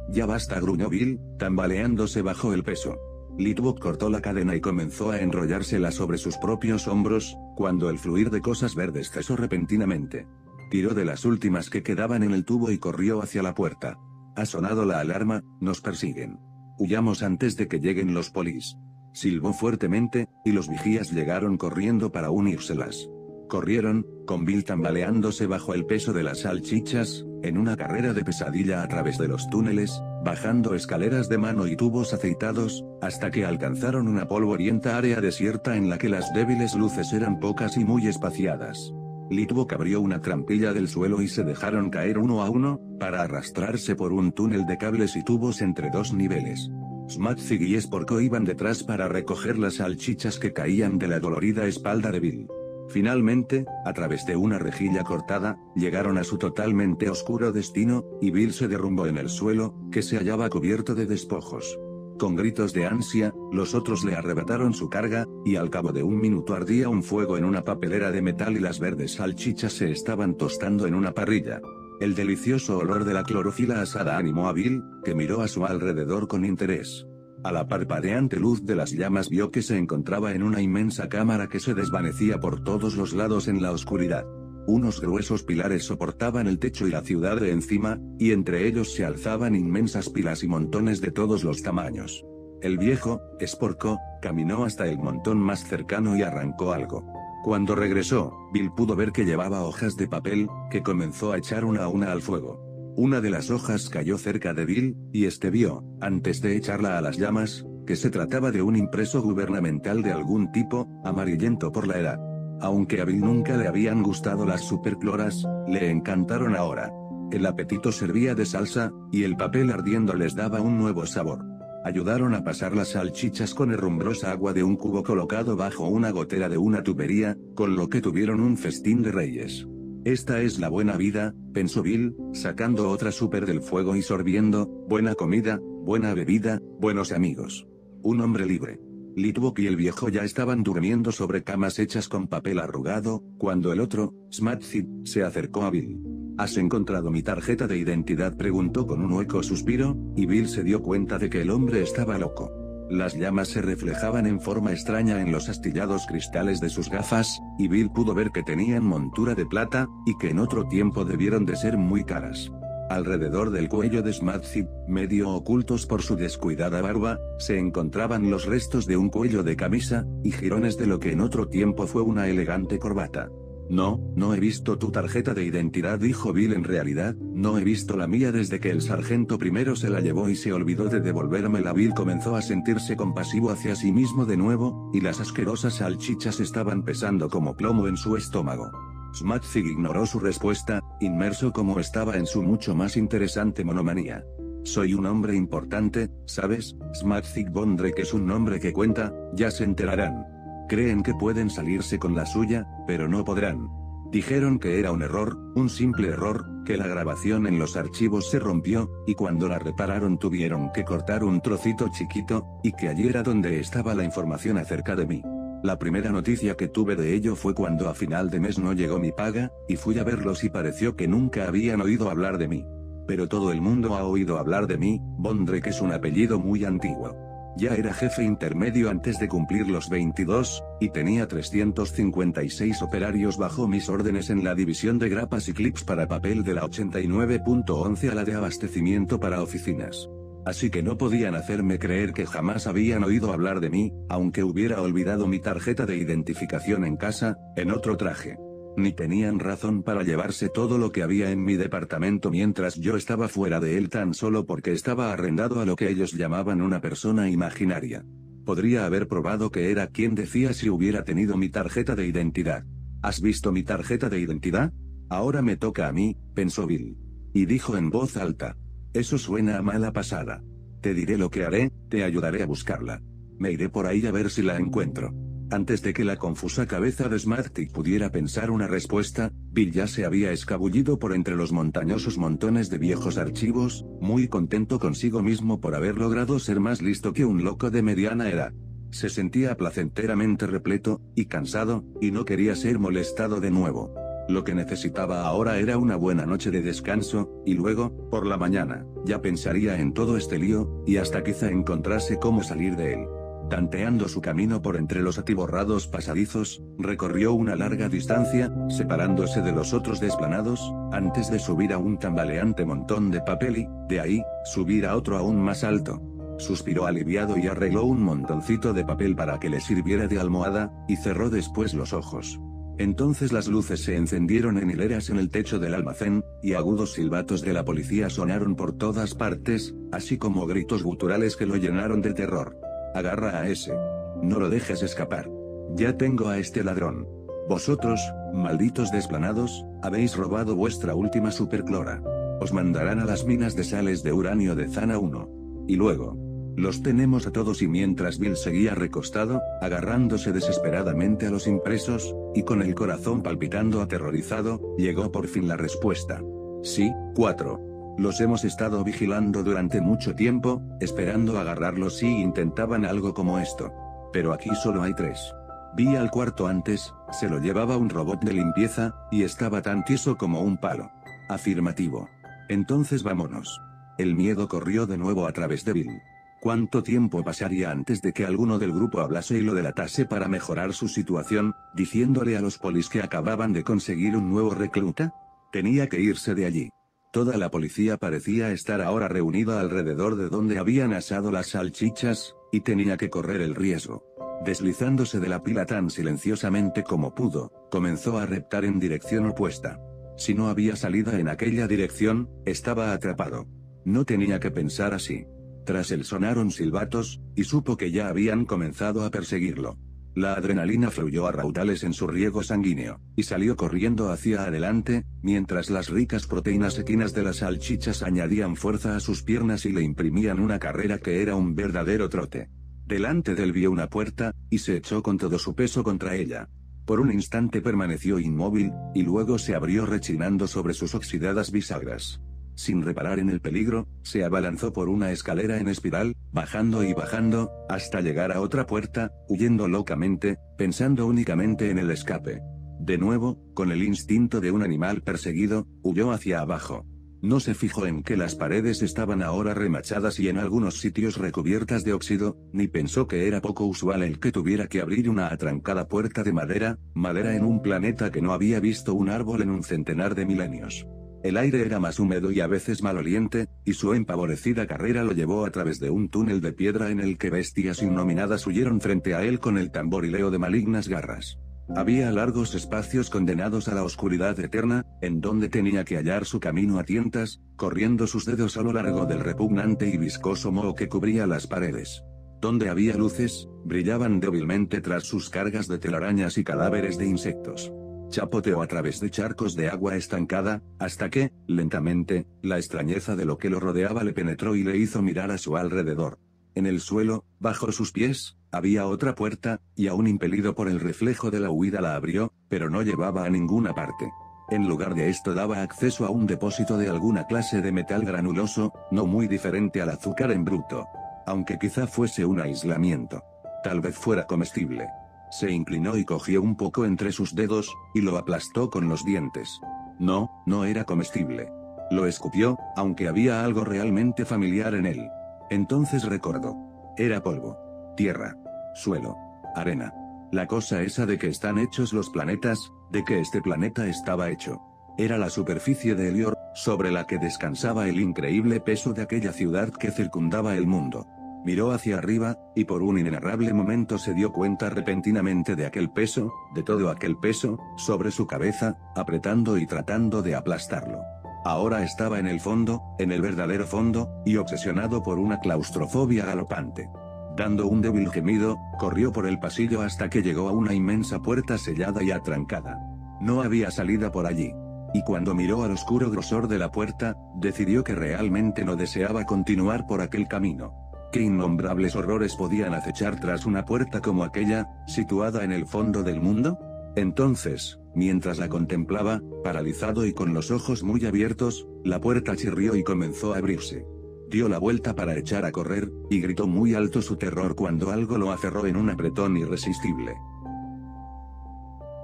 Ya basta gruñó Bill, tambaleándose bajo el peso. Litwock cortó la cadena y comenzó a enrollársela sobre sus propios hombros, cuando el fluir de cosas verdes cesó repentinamente. Tiró de las últimas que quedaban en el tubo y corrió hacia la puerta. Ha sonado la alarma, nos persiguen. Huyamos antes de que lleguen los polis. Silbó fuertemente, y los vigías llegaron corriendo para unírselas. Corrieron, con Bill tambaleándose bajo el peso de las salchichas, en una carrera de pesadilla a través de los túneles, bajando escaleras de mano y tubos aceitados, hasta que alcanzaron una polvorienta área desierta en la que las débiles luces eran pocas y muy espaciadas. Litwock abrió una trampilla del suelo y se dejaron caer uno a uno, para arrastrarse por un túnel de cables y tubos entre dos niveles. Smatzig y Sporco iban detrás para recoger las salchichas que caían de la dolorida espalda de Bill. Finalmente, a través de una rejilla cortada, llegaron a su totalmente oscuro destino, y Bill se derrumbó en el suelo, que se hallaba cubierto de despojos. Con gritos de ansia, los otros le arrebataron su carga, y al cabo de un minuto ardía un fuego en una papelera de metal y las verdes salchichas se estaban tostando en una parrilla. El delicioso olor de la clorofila asada animó a Bill, que miró a su alrededor con interés. A la parpadeante luz de las llamas vio que se encontraba en una inmensa cámara que se desvanecía por todos los lados en la oscuridad. Unos gruesos pilares soportaban el techo y la ciudad de encima, y entre ellos se alzaban inmensas pilas y montones de todos los tamaños. El viejo, Sporco, caminó hasta el montón más cercano y arrancó algo. Cuando regresó, Bill pudo ver que llevaba hojas de papel, que comenzó a echar una a una al fuego. Una de las hojas cayó cerca de Bill, y este vio, antes de echarla a las llamas, que se trataba de un impreso gubernamental de algún tipo, amarillento por la edad. Aunque a Bill nunca le habían gustado las supercloras, le encantaron ahora. El apetito servía de salsa, y el papel ardiendo les daba un nuevo sabor. Ayudaron a pasar las salchichas con herrumbrosa agua de un cubo colocado bajo una gotera de una tubería, con lo que tuvieron un festín de reyes. Esta es la buena vida, pensó Bill, sacando otra super del fuego y sorbiendo, buena comida, buena bebida, buenos amigos. Un hombre libre. Litwock y el viejo ya estaban durmiendo sobre camas hechas con papel arrugado, cuando el otro, Smatzit, se acercó a Bill. ¿Has encontrado mi tarjeta de identidad? preguntó con un hueco suspiro, y Bill se dio cuenta de que el hombre estaba loco. Las llamas se reflejaban en forma extraña en los astillados cristales de sus gafas, y Bill pudo ver que tenían montura de plata, y que en otro tiempo debieron de ser muy caras. Alrededor del cuello de Smatzip, medio ocultos por su descuidada barba, se encontraban los restos de un cuello de camisa, y jirones de lo que en otro tiempo fue una elegante corbata. No, no he visto tu tarjeta de identidad, dijo Bill en realidad, no he visto la mía desde que el sargento primero se la llevó y se olvidó de devolvérmela. Bill comenzó a sentirse compasivo hacia sí mismo de nuevo, y las asquerosas salchichas estaban pesando como plomo en su estómago. Smatzig ignoró su respuesta, inmerso como estaba en su mucho más interesante monomanía. Soy un hombre importante, ¿sabes? Smatzig Bondrek es un nombre que cuenta, ya se enterarán. Creen que pueden salirse con la suya, pero no podrán. Dijeron que era un error, un simple error, que la grabación en los archivos se rompió, y cuando la repararon tuvieron que cortar un trocito chiquito, y que allí era donde estaba la información acerca de mí. La primera noticia que tuve de ello fue cuando a final de mes no llegó mi paga, y fui a verlos y pareció que nunca habían oído hablar de mí. Pero todo el mundo ha oído hablar de mí, Bondre que es un apellido muy antiguo. Ya era jefe intermedio antes de cumplir los 22, y tenía 356 operarios bajo mis órdenes en la división de grapas y clips para papel de la 89.11 a la de abastecimiento para oficinas. Así que no podían hacerme creer que jamás habían oído hablar de mí, aunque hubiera olvidado mi tarjeta de identificación en casa, en otro traje ni tenían razón para llevarse todo lo que había en mi departamento mientras yo estaba fuera de él tan solo porque estaba arrendado a lo que ellos llamaban una persona imaginaria. Podría haber probado que era quien decía si hubiera tenido mi tarjeta de identidad. ¿Has visto mi tarjeta de identidad? Ahora me toca a mí, pensó Bill. Y dijo en voz alta. Eso suena a mala pasada. Te diré lo que haré, te ayudaré a buscarla. Me iré por ahí a ver si la encuentro. Antes de que la confusa cabeza de Smarty pudiera pensar una respuesta, Bill ya se había escabullido por entre los montañosos montones de viejos archivos, muy contento consigo mismo por haber logrado ser más listo que un loco de mediana edad. Se sentía placenteramente repleto, y cansado, y no quería ser molestado de nuevo. Lo que necesitaba ahora era una buena noche de descanso, y luego, por la mañana, ya pensaría en todo este lío, y hasta quizá encontrase cómo salir de él. Tanteando su camino por entre los atiborrados pasadizos, recorrió una larga distancia, separándose de los otros desplanados, antes de subir a un tambaleante montón de papel y, de ahí, subir a otro aún más alto. Suspiró aliviado y arregló un montoncito de papel para que le sirviera de almohada, y cerró después los ojos. Entonces las luces se encendieron en hileras en el techo del almacén, y agudos silbatos de la policía sonaron por todas partes, así como gritos guturales que lo llenaron de terror. Agarra a ese. No lo dejes escapar. Ya tengo a este ladrón. Vosotros, malditos desplanados, habéis robado vuestra última superclora. Os mandarán a las minas de sales de uranio de Zana 1. Y luego, los tenemos a todos y mientras Bill seguía recostado, agarrándose desesperadamente a los impresos, y con el corazón palpitando aterrorizado, llegó por fin la respuesta. Sí, cuatro. Los hemos estado vigilando durante mucho tiempo, esperando agarrarlos si intentaban algo como esto. Pero aquí solo hay tres. Vi al cuarto antes, se lo llevaba un robot de limpieza, y estaba tan tieso como un palo. Afirmativo. Entonces vámonos. El miedo corrió de nuevo a través de Bill. ¿Cuánto tiempo pasaría antes de que alguno del grupo hablase y lo delatase para mejorar su situación, diciéndole a los polis que acababan de conseguir un nuevo recluta? Tenía que irse de allí. Toda la policía parecía estar ahora reunida alrededor de donde habían asado las salchichas, y tenía que correr el riesgo. Deslizándose de la pila tan silenciosamente como pudo, comenzó a reptar en dirección opuesta. Si no había salida en aquella dirección, estaba atrapado. No tenía que pensar así. Tras él sonaron silbatos, y supo que ya habían comenzado a perseguirlo. La adrenalina fluyó a raudales en su riego sanguíneo, y salió corriendo hacia adelante, mientras las ricas proteínas equinas de las salchichas añadían fuerza a sus piernas y le imprimían una carrera que era un verdadero trote. Delante de él vio una puerta, y se echó con todo su peso contra ella. Por un instante permaneció inmóvil, y luego se abrió rechinando sobre sus oxidadas bisagras sin reparar en el peligro, se abalanzó por una escalera en espiral, bajando y bajando, hasta llegar a otra puerta, huyendo locamente, pensando únicamente en el escape. De nuevo, con el instinto de un animal perseguido, huyó hacia abajo. No se fijó en que las paredes estaban ahora remachadas y en algunos sitios recubiertas de óxido, ni pensó que era poco usual el que tuviera que abrir una atrancada puerta de madera, madera en un planeta que no había visto un árbol en un centenar de milenios. El aire era más húmedo y a veces maloliente, y su empavorecida carrera lo llevó a través de un túnel de piedra en el que bestias innominadas huyeron frente a él con el tamborileo de malignas garras. Había largos espacios condenados a la oscuridad eterna, en donde tenía que hallar su camino a tientas, corriendo sus dedos a lo largo del repugnante y viscoso moho que cubría las paredes. Donde había luces, brillaban débilmente tras sus cargas de telarañas y cadáveres de insectos chapoteó a través de charcos de agua estancada, hasta que, lentamente, la extrañeza de lo que lo rodeaba le penetró y le hizo mirar a su alrededor. En el suelo, bajo sus pies, había otra puerta, y aún impelido por el reflejo de la huida la abrió, pero no llevaba a ninguna parte. En lugar de esto daba acceso a un depósito de alguna clase de metal granuloso, no muy diferente al azúcar en bruto. Aunque quizá fuese un aislamiento. Tal vez fuera comestible. Se inclinó y cogió un poco entre sus dedos, y lo aplastó con los dientes. No, no era comestible. Lo escupió, aunque había algo realmente familiar en él. Entonces recordó. Era polvo. Tierra. Suelo. Arena. La cosa esa de que están hechos los planetas, de que este planeta estaba hecho. Era la superficie de Elior, sobre la que descansaba el increíble peso de aquella ciudad que circundaba el mundo. Miró hacia arriba, y por un inenarrable momento se dio cuenta repentinamente de aquel peso, de todo aquel peso, sobre su cabeza, apretando y tratando de aplastarlo. Ahora estaba en el fondo, en el verdadero fondo, y obsesionado por una claustrofobia galopante. Dando un débil gemido, corrió por el pasillo hasta que llegó a una inmensa puerta sellada y atrancada. No había salida por allí. Y cuando miró al oscuro grosor de la puerta, decidió que realmente no deseaba continuar por aquel camino. ¿Qué innombrables horrores podían acechar tras una puerta como aquella, situada en el fondo del mundo? Entonces, mientras la contemplaba, paralizado y con los ojos muy abiertos, la puerta chirrió y comenzó a abrirse. Dio la vuelta para echar a correr, y gritó muy alto su terror cuando algo lo aferró en un apretón irresistible.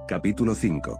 Capítulo 5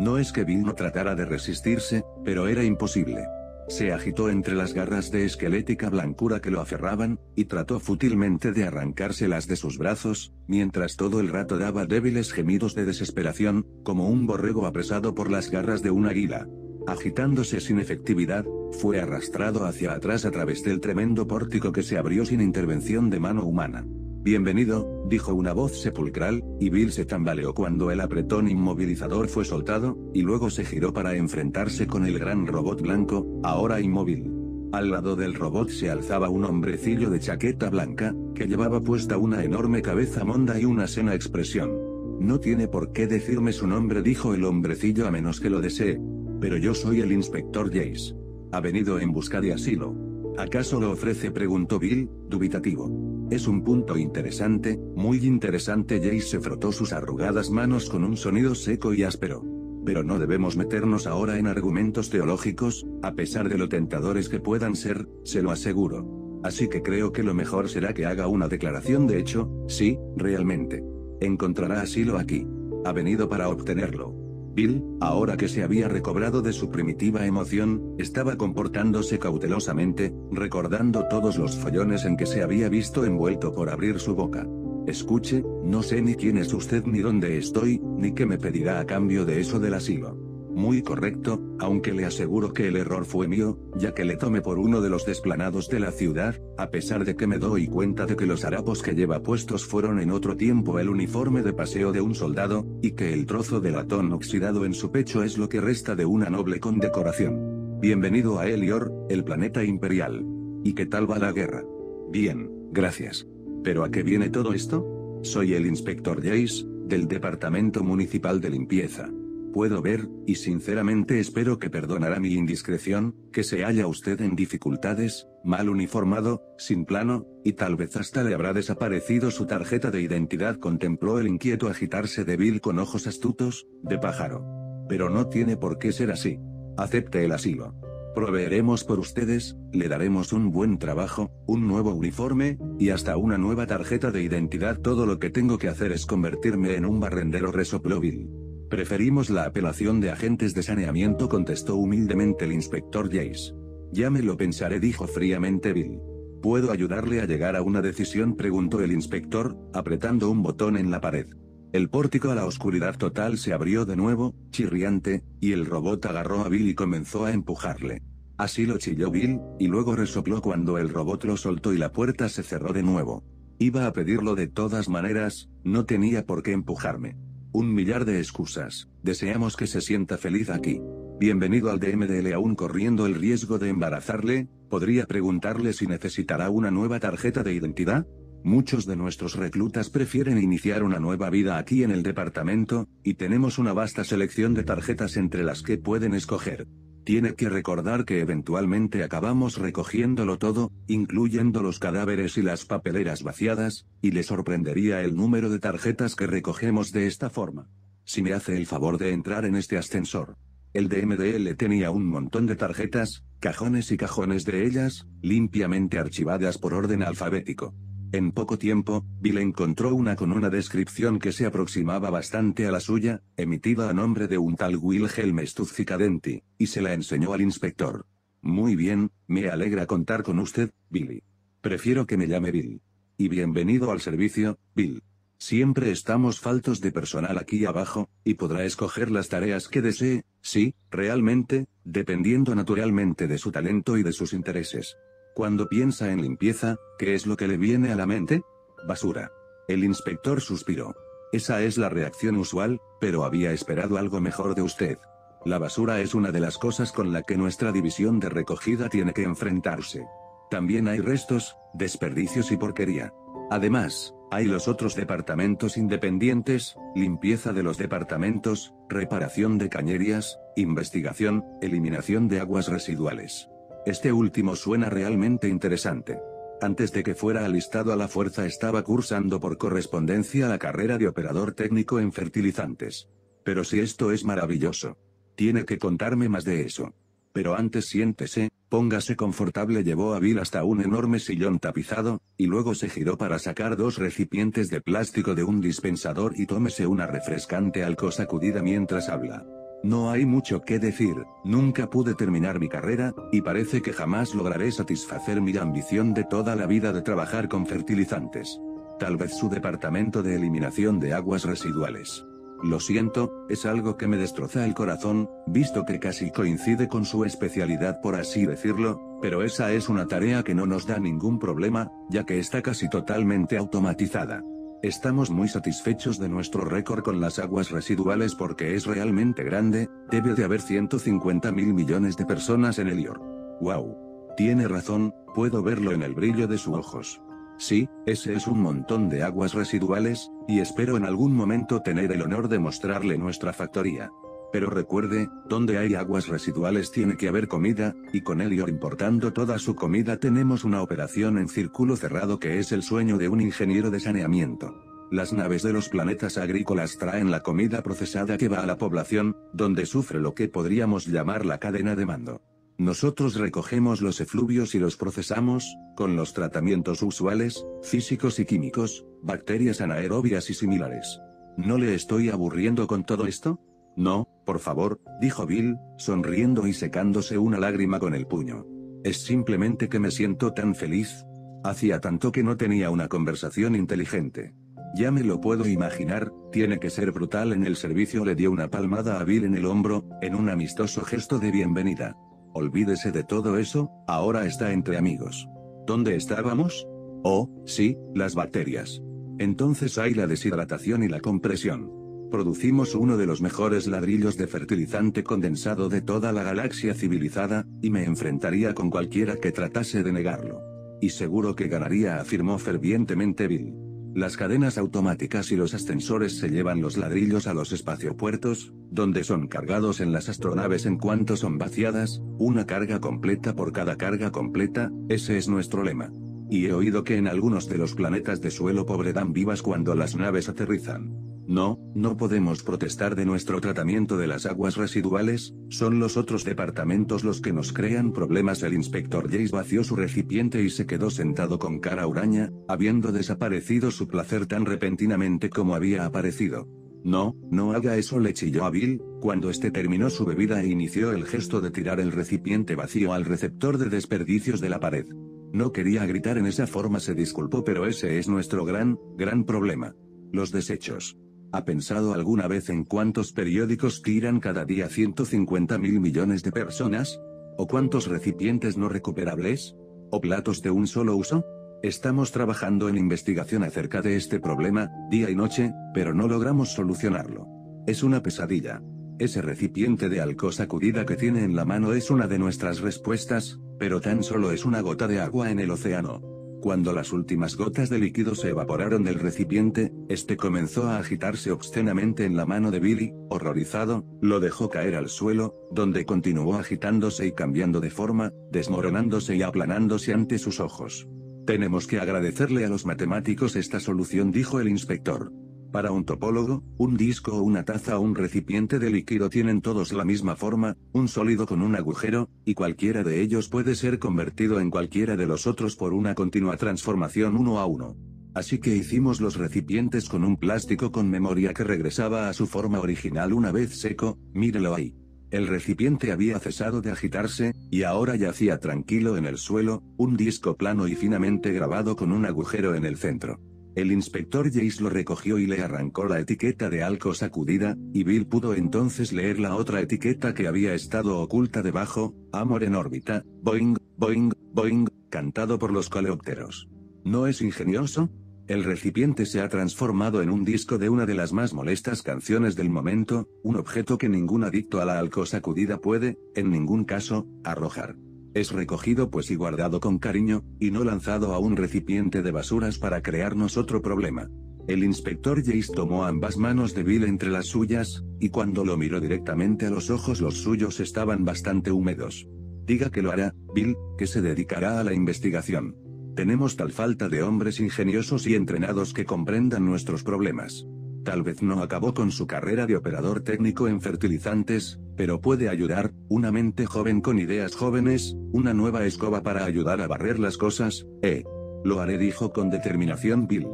No es que Bill no tratara de resistirse, pero era imposible. Se agitó entre las garras de esquelética blancura que lo aferraban, y trató fútilmente de arrancárselas de sus brazos, mientras todo el rato daba débiles gemidos de desesperación, como un borrego apresado por las garras de un águila. Agitándose sin efectividad, fue arrastrado hacia atrás a través del tremendo pórtico que se abrió sin intervención de mano humana. Bienvenido, dijo una voz sepulcral, y Bill se tambaleó cuando el apretón inmovilizador fue soltado, y luego se giró para enfrentarse con el gran robot blanco, ahora inmóvil. Al lado del robot se alzaba un hombrecillo de chaqueta blanca, que llevaba puesta una enorme cabeza monda y una sena expresión. No tiene por qué decirme su nombre, dijo el hombrecillo a menos que lo desee. Pero yo soy el inspector Jace. Ha venido en busca de asilo. ¿Acaso lo ofrece? preguntó Bill, dubitativo. Es un punto interesante, muy interesante. Jace se frotó sus arrugadas manos con un sonido seco y áspero. Pero no debemos meternos ahora en argumentos teológicos, a pesar de lo tentadores que puedan ser, se lo aseguro. Así que creo que lo mejor será que haga una declaración de hecho, sí, realmente. Encontrará asilo aquí. Ha venido para obtenerlo. Bill, ahora que se había recobrado de su primitiva emoción, estaba comportándose cautelosamente, recordando todos los follones en que se había visto envuelto por abrir su boca. Escuche, no sé ni quién es usted ni dónde estoy, ni qué me pedirá a cambio de eso del asilo. Muy correcto, aunque le aseguro que el error fue mío, ya que le tomé por uno de los desplanados de la ciudad, a pesar de que me doy cuenta de que los harapos que lleva puestos fueron en otro tiempo el uniforme de paseo de un soldado, y que el trozo de latón oxidado en su pecho es lo que resta de una noble condecoración. Bienvenido a Elior, el planeta imperial. ¿Y qué tal va la guerra? Bien, gracias. ¿Pero a qué viene todo esto? Soy el inspector Jace, del Departamento Municipal de Limpieza puedo ver, y sinceramente espero que perdonará mi indiscreción, que se halla usted en dificultades, mal uniformado, sin plano, y tal vez hasta le habrá desaparecido su tarjeta de identidad contempló el inquieto agitarse de Bill con ojos astutos, de pájaro. Pero no tiene por qué ser así. Acepte el asilo. Proveeremos por ustedes, le daremos un buen trabajo, un nuevo uniforme, y hasta una nueva tarjeta de identidad. Todo lo que tengo que hacer es convertirme en un barrendero, resopló Bill. Preferimos la apelación de agentes de saneamiento, contestó humildemente el inspector Jace. Ya me lo pensaré, dijo fríamente Bill. ¿Puedo ayudarle a llegar a una decisión? preguntó el inspector, apretando un botón en la pared. El pórtico a la oscuridad total se abrió de nuevo, chirriante, y el robot agarró a Bill y comenzó a empujarle. Así lo chilló Bill, y luego resopló cuando el robot lo soltó y la puerta se cerró de nuevo. Iba a pedirlo de todas maneras, no tenía por qué empujarme. Un millar de excusas. Deseamos que se sienta feliz aquí. Bienvenido al DMDL aún corriendo el riesgo de embarazarle, ¿podría preguntarle si necesitará una nueva tarjeta de identidad? Muchos de nuestros reclutas prefieren iniciar una nueva vida aquí en el departamento, y tenemos una vasta selección de tarjetas entre las que pueden escoger. Tiene que recordar que eventualmente acabamos recogiéndolo todo, incluyendo los cadáveres y las papeleras vaciadas, y le sorprendería el número de tarjetas que recogemos de esta forma. Si me hace el favor de entrar en este ascensor. El DMDL tenía un montón de tarjetas, cajones y cajones de ellas, limpiamente archivadas por orden alfabético. En poco tiempo, Bill encontró una con una descripción que se aproximaba bastante a la suya, emitida a nombre de un tal Wilhelm Stuzzicadenti, y se la enseñó al inspector. Muy bien, me alegra contar con usted, Billy. Prefiero que me llame Bill. Y bienvenido al servicio, Bill. Siempre estamos faltos de personal aquí abajo, y podrá escoger las tareas que desee, sí, realmente, dependiendo naturalmente de su talento y de sus intereses. Cuando piensa en limpieza, ¿qué es lo que le viene a la mente? Basura. El inspector suspiró. Esa es la reacción usual, pero había esperado algo mejor de usted. La basura es una de las cosas con la que nuestra división de recogida tiene que enfrentarse. También hay restos, desperdicios y porquería. Además, hay los otros departamentos independientes, limpieza de los departamentos, reparación de cañerías, investigación, eliminación de aguas residuales. Este último suena realmente interesante. Antes de que fuera alistado a la fuerza estaba cursando por correspondencia la carrera de operador técnico en fertilizantes. Pero si esto es maravilloso. Tiene que contarme más de eso. Pero antes siéntese, póngase confortable llevó a Bill hasta un enorme sillón tapizado, y luego se giró para sacar dos recipientes de plástico de un dispensador y tómese una refrescante alcohol sacudida mientras habla. No hay mucho que decir, nunca pude terminar mi carrera, y parece que jamás lograré satisfacer mi ambición de toda la vida de trabajar con fertilizantes. Tal vez su departamento de eliminación de aguas residuales. Lo siento, es algo que me destroza el corazón, visto que casi coincide con su especialidad por así decirlo, pero esa es una tarea que no nos da ningún problema, ya que está casi totalmente automatizada. Estamos muy satisfechos de nuestro récord con las aguas residuales porque es realmente grande, debe de haber 150 mil millones de personas en el IOR. ¡Wow! Tiene razón, puedo verlo en el brillo de sus ojos. Sí, ese es un montón de aguas residuales, y espero en algún momento tener el honor de mostrarle nuestra factoría. Pero recuerde, donde hay aguas residuales tiene que haber comida, y con Elior importando toda su comida tenemos una operación en círculo cerrado que es el sueño de un ingeniero de saneamiento. Las naves de los planetas agrícolas traen la comida procesada que va a la población, donde sufre lo que podríamos llamar la cadena de mando. Nosotros recogemos los efluvios y los procesamos, con los tratamientos usuales, físicos y químicos, bacterias anaerobias y similares. ¿No le estoy aburriendo con todo esto? No, por favor, dijo Bill, sonriendo y secándose una lágrima con el puño. Es simplemente que me siento tan feliz. Hacía tanto que no tenía una conversación inteligente. Ya me lo puedo imaginar, tiene que ser brutal en el servicio le dio una palmada a Bill en el hombro, en un amistoso gesto de bienvenida. Olvídese de todo eso, ahora está entre amigos. ¿Dónde estábamos? Oh, sí, las bacterias. Entonces hay la deshidratación y la compresión. Producimos uno de los mejores ladrillos de fertilizante condensado de toda la galaxia civilizada, y me enfrentaría con cualquiera que tratase de negarlo. Y seguro que ganaría, afirmó fervientemente Bill. Las cadenas automáticas y los ascensores se llevan los ladrillos a los espaciopuertos, donde son cargados en las astronaves en cuanto son vaciadas, una carga completa por cada carga completa, ese es nuestro lema. Y he oído que en algunos de los planetas de suelo pobre dan vivas cuando las naves aterrizan. No, no podemos protestar de nuestro tratamiento de las aguas residuales, son los otros departamentos los que nos crean problemas. El inspector Jace vació su recipiente y se quedó sentado con cara huraña, habiendo desaparecido su placer tan repentinamente como había aparecido. No, no haga eso, le chilló a Bill, cuando este terminó su bebida e inició el gesto de tirar el recipiente vacío al receptor de desperdicios de la pared. No quería gritar en esa forma, se disculpó, pero ese es nuestro gran, gran problema. Los desechos. ¿Ha pensado alguna vez en cuántos periódicos tiran cada día 150 mil millones de personas? ¿O cuántos recipientes no recuperables? ¿O platos de un solo uso? Estamos trabajando en investigación acerca de este problema, día y noche, pero no logramos solucionarlo. Es una pesadilla. Ese recipiente de alcohol sacudida que tiene en la mano es una de nuestras respuestas, pero tan solo es una gota de agua en el océano. Cuando las últimas gotas de líquido se evaporaron del recipiente, este comenzó a agitarse obscenamente en la mano de Billy, horrorizado, lo dejó caer al suelo, donde continuó agitándose y cambiando de forma, desmoronándose y aplanándose ante sus ojos. Tenemos que agradecerle a los matemáticos esta solución, dijo el inspector. Para un topólogo, un disco o una taza o un recipiente de líquido tienen todos la misma forma, un sólido con un agujero, y cualquiera de ellos puede ser convertido en cualquiera de los otros por una continua transformación uno a uno. Así que hicimos los recipientes con un plástico con memoria que regresaba a su forma original una vez seco, mírelo ahí. El recipiente había cesado de agitarse, y ahora yacía tranquilo en el suelo, un disco plano y finamente grabado con un agujero en el centro. El inspector Jace lo recogió y le arrancó la etiqueta de alco sacudida, y Bill pudo entonces leer la otra etiqueta que había estado oculta debajo, Amor en órbita, Boing, Boing, Boing, cantado por los coleópteros. ¿No es ingenioso? El recipiente se ha transformado en un disco de una de las más molestas canciones del momento, un objeto que ningún adicto a la alco sacudida puede, en ningún caso, arrojar. Es recogido pues y guardado con cariño, y no lanzado a un recipiente de basuras para crearnos otro problema. El inspector Jace tomó ambas manos de Bill entre las suyas, y cuando lo miró directamente a los ojos los suyos estaban bastante húmedos. Diga que lo hará, Bill, que se dedicará a la investigación. Tenemos tal falta de hombres ingeniosos y entrenados que comprendan nuestros problemas. Tal vez no acabó con su carrera de operador técnico en fertilizantes, pero puede ayudar, una mente joven con ideas jóvenes, una nueva escoba para ayudar a barrer las cosas, eh. Lo haré, dijo con determinación Bill.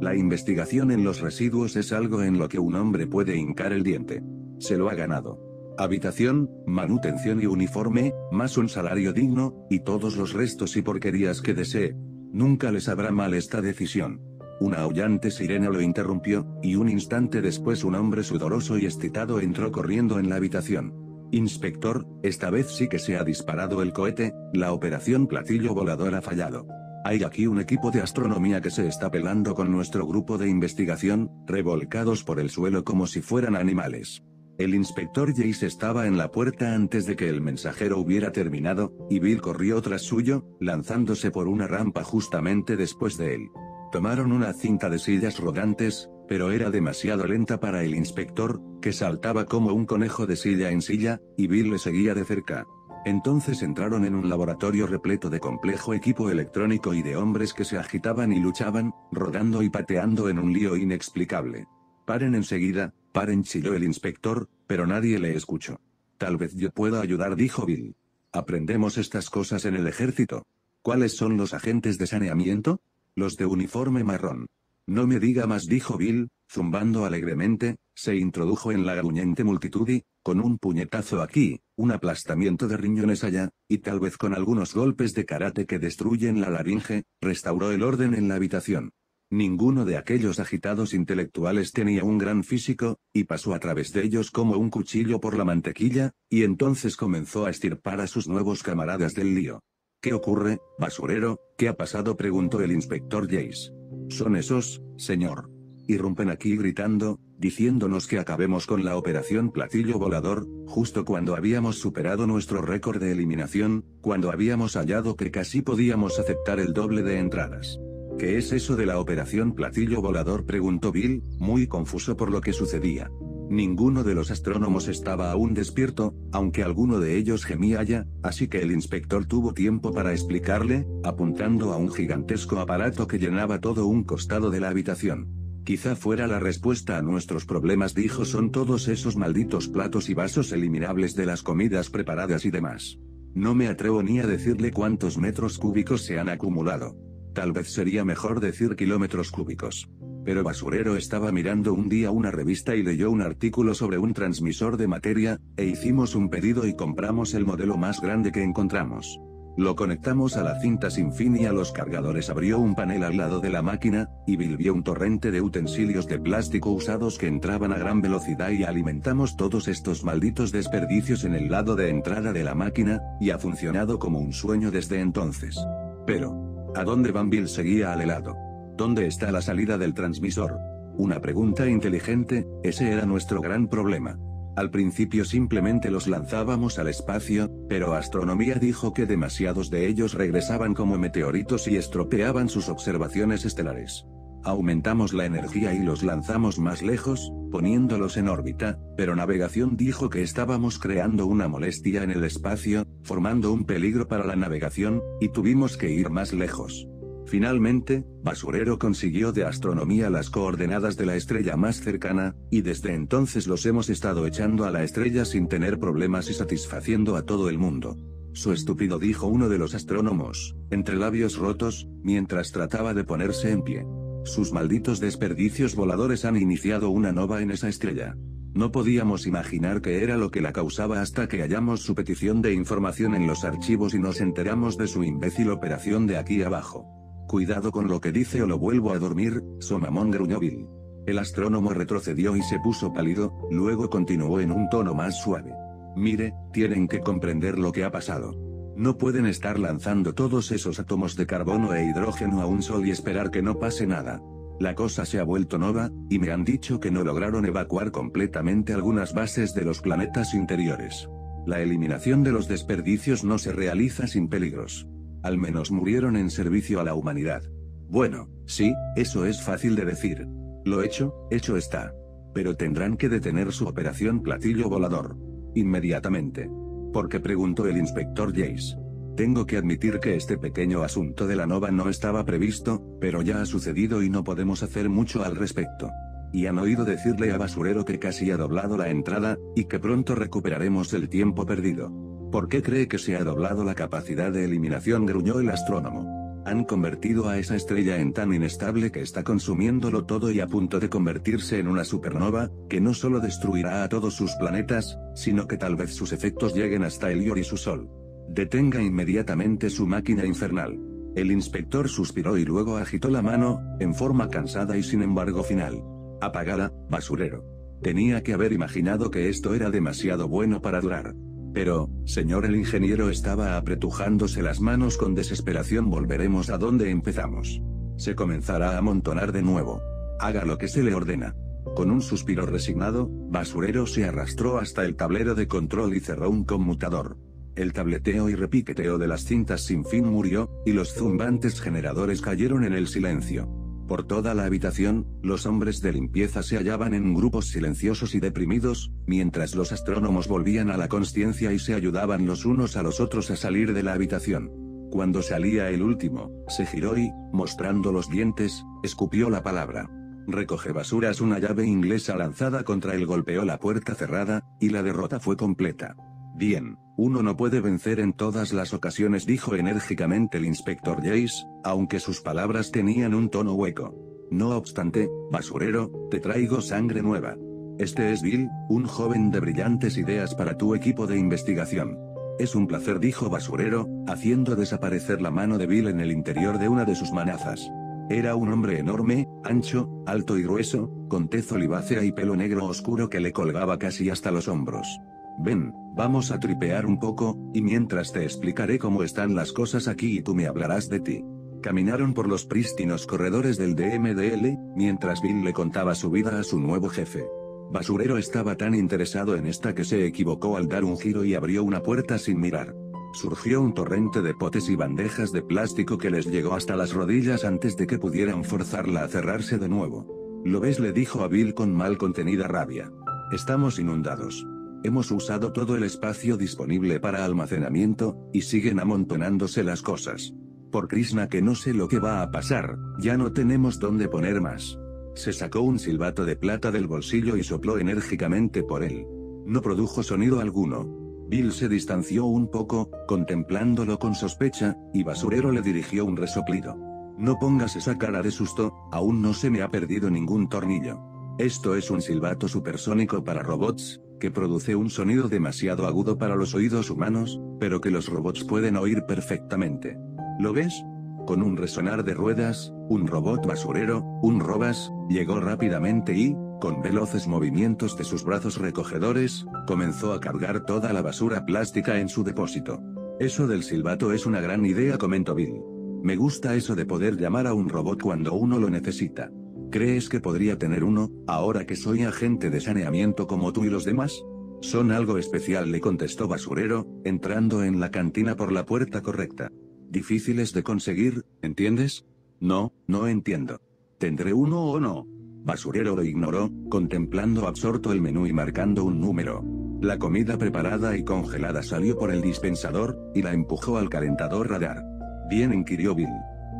La investigación en los residuos es algo en lo que un hombre puede hincar el diente. Se lo ha ganado. Habitación, manutención y uniforme, más un salario digno, y todos los restos y porquerías que desee. Nunca le sabrá mal esta decisión. Una aullante sirena lo interrumpió, y un instante después un hombre sudoroso y excitado entró corriendo en la habitación. Inspector, esta vez sí que se ha disparado el cohete, la operación platillo volador ha fallado. Hay aquí un equipo de astronomía que se está pelando con nuestro grupo de investigación, revolcados por el suelo como si fueran animales. El inspector Jace estaba en la puerta antes de que el mensajero hubiera terminado, y Bill corrió tras suyo, lanzándose por una rampa justamente después de él. Tomaron una cinta de sillas rodantes, pero era demasiado lenta para el inspector, que saltaba como un conejo de silla en silla, y Bill le seguía de cerca. Entonces entraron en un laboratorio repleto de complejo equipo electrónico y de hombres que se agitaban y luchaban, rodando y pateando en un lío inexplicable. Paren enseguida, paren chilló el inspector, pero nadie le escuchó. Tal vez yo pueda ayudar, dijo Bill. Aprendemos estas cosas en el ejército. ¿Cuáles son los agentes de saneamiento? Los de uniforme marrón. No me diga más, dijo Bill, zumbando alegremente, se introdujo en la gruñente multitud y, con un puñetazo aquí, un aplastamiento de riñones allá, y tal vez con algunos golpes de karate que destruyen la laringe, restauró el orden en la habitación. Ninguno de aquellos agitados intelectuales tenía un gran físico, y pasó a través de ellos como un cuchillo por la mantequilla, y entonces comenzó a estirpar a sus nuevos camaradas del lío. ¿Qué ocurre, basurero? ¿Qué ha pasado? preguntó el inspector Jace. Son esos, señor. Irrumpen aquí gritando, diciéndonos que acabemos con la operación platillo volador, justo cuando habíamos superado nuestro récord de eliminación, cuando habíamos hallado que casi podíamos aceptar el doble de entradas. ¿Qué es eso de la operación platillo volador? preguntó Bill, muy confuso por lo que sucedía. Ninguno de los astrónomos estaba aún despierto, aunque alguno de ellos gemía ya, así que el inspector tuvo tiempo para explicarle, apuntando a un gigantesco aparato que llenaba todo un costado de la habitación. Quizá fuera la respuesta a nuestros problemas, dijo, son todos esos malditos platos y vasos eliminables de las comidas preparadas y demás. No me atrevo ni a decirle cuántos metros cúbicos se han acumulado. Tal vez sería mejor decir kilómetros cúbicos. Pero Basurero estaba mirando un día una revista y leyó un artículo sobre un transmisor de materia, e hicimos un pedido y compramos el modelo más grande que encontramos. Lo conectamos a la cinta sin fin y a los cargadores abrió un panel al lado de la máquina, y Bill un torrente de utensilios de plástico usados que entraban a gran velocidad y alimentamos todos estos malditos desperdicios en el lado de entrada de la máquina, y ha funcionado como un sueño desde entonces. Pero, ¿a dónde van Bill seguía al helado? ¿Dónde está la salida del transmisor? Una pregunta inteligente, ese era nuestro gran problema. Al principio simplemente los lanzábamos al espacio, pero astronomía dijo que demasiados de ellos regresaban como meteoritos y estropeaban sus observaciones estelares. Aumentamos la energía y los lanzamos más lejos, poniéndolos en órbita, pero navegación dijo que estábamos creando una molestia en el espacio, formando un peligro para la navegación, y tuvimos que ir más lejos. Finalmente, Basurero consiguió de astronomía las coordenadas de la estrella más cercana, y desde entonces los hemos estado echando a la estrella sin tener problemas y satisfaciendo a todo el mundo. Su estúpido dijo uno de los astrónomos, entre labios rotos, mientras trataba de ponerse en pie. Sus malditos desperdicios voladores han iniciado una nova en esa estrella. No podíamos imaginar qué era lo que la causaba hasta que hallamos su petición de información en los archivos y nos enteramos de su imbécil operación de aquí abajo. Cuidado con lo que dice o lo vuelvo a dormir, Somamón gruñó Bill. El astrónomo retrocedió y se puso pálido, luego continuó en un tono más suave. Mire, tienen que comprender lo que ha pasado. No pueden estar lanzando todos esos átomos de carbono e hidrógeno a un sol y esperar que no pase nada. La cosa se ha vuelto nova, y me han dicho que no lograron evacuar completamente algunas bases de los planetas interiores. La eliminación de los desperdicios no se realiza sin peligros. Al menos murieron en servicio a la humanidad. Bueno, sí, eso es fácil de decir. Lo hecho, hecho está. Pero tendrán que detener su operación platillo volador. Inmediatamente. Porque preguntó el inspector Jace. Tengo que admitir que este pequeño asunto de la nova no estaba previsto, pero ya ha sucedido y no podemos hacer mucho al respecto. Y han oído decirle a Basurero que casi ha doblado la entrada, y que pronto recuperaremos el tiempo perdido. ¿Por qué cree que se ha doblado la capacidad de eliminación? gruñó el astrónomo. Han convertido a esa estrella en tan inestable que está consumiéndolo todo y a punto de convertirse en una supernova, que no solo destruirá a todos sus planetas, sino que tal vez sus efectos lleguen hasta Elior y su Sol. Detenga inmediatamente su máquina infernal. El inspector suspiró y luego agitó la mano, en forma cansada y sin embargo final. Apagada, basurero. Tenía que haber imaginado que esto era demasiado bueno para durar. Pero, señor el ingeniero estaba apretujándose las manos con desesperación volveremos a donde empezamos. Se comenzará a amontonar de nuevo. Haga lo que se le ordena. Con un suspiro resignado, Basurero se arrastró hasta el tablero de control y cerró un conmutador. El tableteo y repiqueteo de las cintas sin fin murió, y los zumbantes generadores cayeron en el silencio. Por toda la habitación, los hombres de limpieza se hallaban en grupos silenciosos y deprimidos, mientras los astrónomos volvían a la conciencia y se ayudaban los unos a los otros a salir de la habitación. Cuando salía el último, se giró y, mostrando los dientes, escupió la palabra. Recoge basuras una llave inglesa lanzada contra él golpeó la puerta cerrada, y la derrota fue completa. Bien, uno no puede vencer en todas las ocasiones, dijo enérgicamente el inspector Jace, aunque sus palabras tenían un tono hueco. No obstante, basurero, te traigo sangre nueva. Este es Bill, un joven de brillantes ideas para tu equipo de investigación. Es un placer, dijo Basurero, haciendo desaparecer la mano de Bill en el interior de una de sus manazas. Era un hombre enorme, ancho, alto y grueso, con tez olivácea y pelo negro oscuro que le colgaba casi hasta los hombros. Ven, vamos a tripear un poco, y mientras te explicaré cómo están las cosas aquí y tú me hablarás de ti. Caminaron por los prístinos corredores del DMDL, mientras Bill le contaba su vida a su nuevo jefe. Basurero estaba tan interesado en esta que se equivocó al dar un giro y abrió una puerta sin mirar. Surgió un torrente de potes y bandejas de plástico que les llegó hasta las rodillas antes de que pudieran forzarla a cerrarse de nuevo. Lo ves le dijo a Bill con mal contenida rabia. Estamos inundados. Hemos usado todo el espacio disponible para almacenamiento, y siguen amontonándose las cosas. Por Krishna que no sé lo que va a pasar, ya no tenemos dónde poner más. Se sacó un silbato de plata del bolsillo y sopló enérgicamente por él. No produjo sonido alguno. Bill se distanció un poco, contemplándolo con sospecha, y Basurero le dirigió un resoplido. No pongas esa cara de susto, aún no se me ha perdido ningún tornillo. Esto es un silbato supersónico para robots, que produce un sonido demasiado agudo para los oídos humanos, pero que los robots pueden oír perfectamente. ¿Lo ves? Con un resonar de ruedas, un robot basurero, un robas, llegó rápidamente y, con veloces movimientos de sus brazos recogedores, comenzó a cargar toda la basura plástica en su depósito. Eso del silbato es una gran idea, comentó Bill. Me gusta eso de poder llamar a un robot cuando uno lo necesita. ¿Crees que podría tener uno, ahora que soy agente de saneamiento como tú y los demás? Son algo especial, le contestó Basurero, entrando en la cantina por la puerta correcta. Difíciles de conseguir, ¿entiendes? No, no entiendo. ¿Tendré uno o no? Basurero lo ignoró, contemplando absorto el menú y marcando un número. La comida preparada y congelada salió por el dispensador, y la empujó al calentador radar. Bien, inquirió Bill.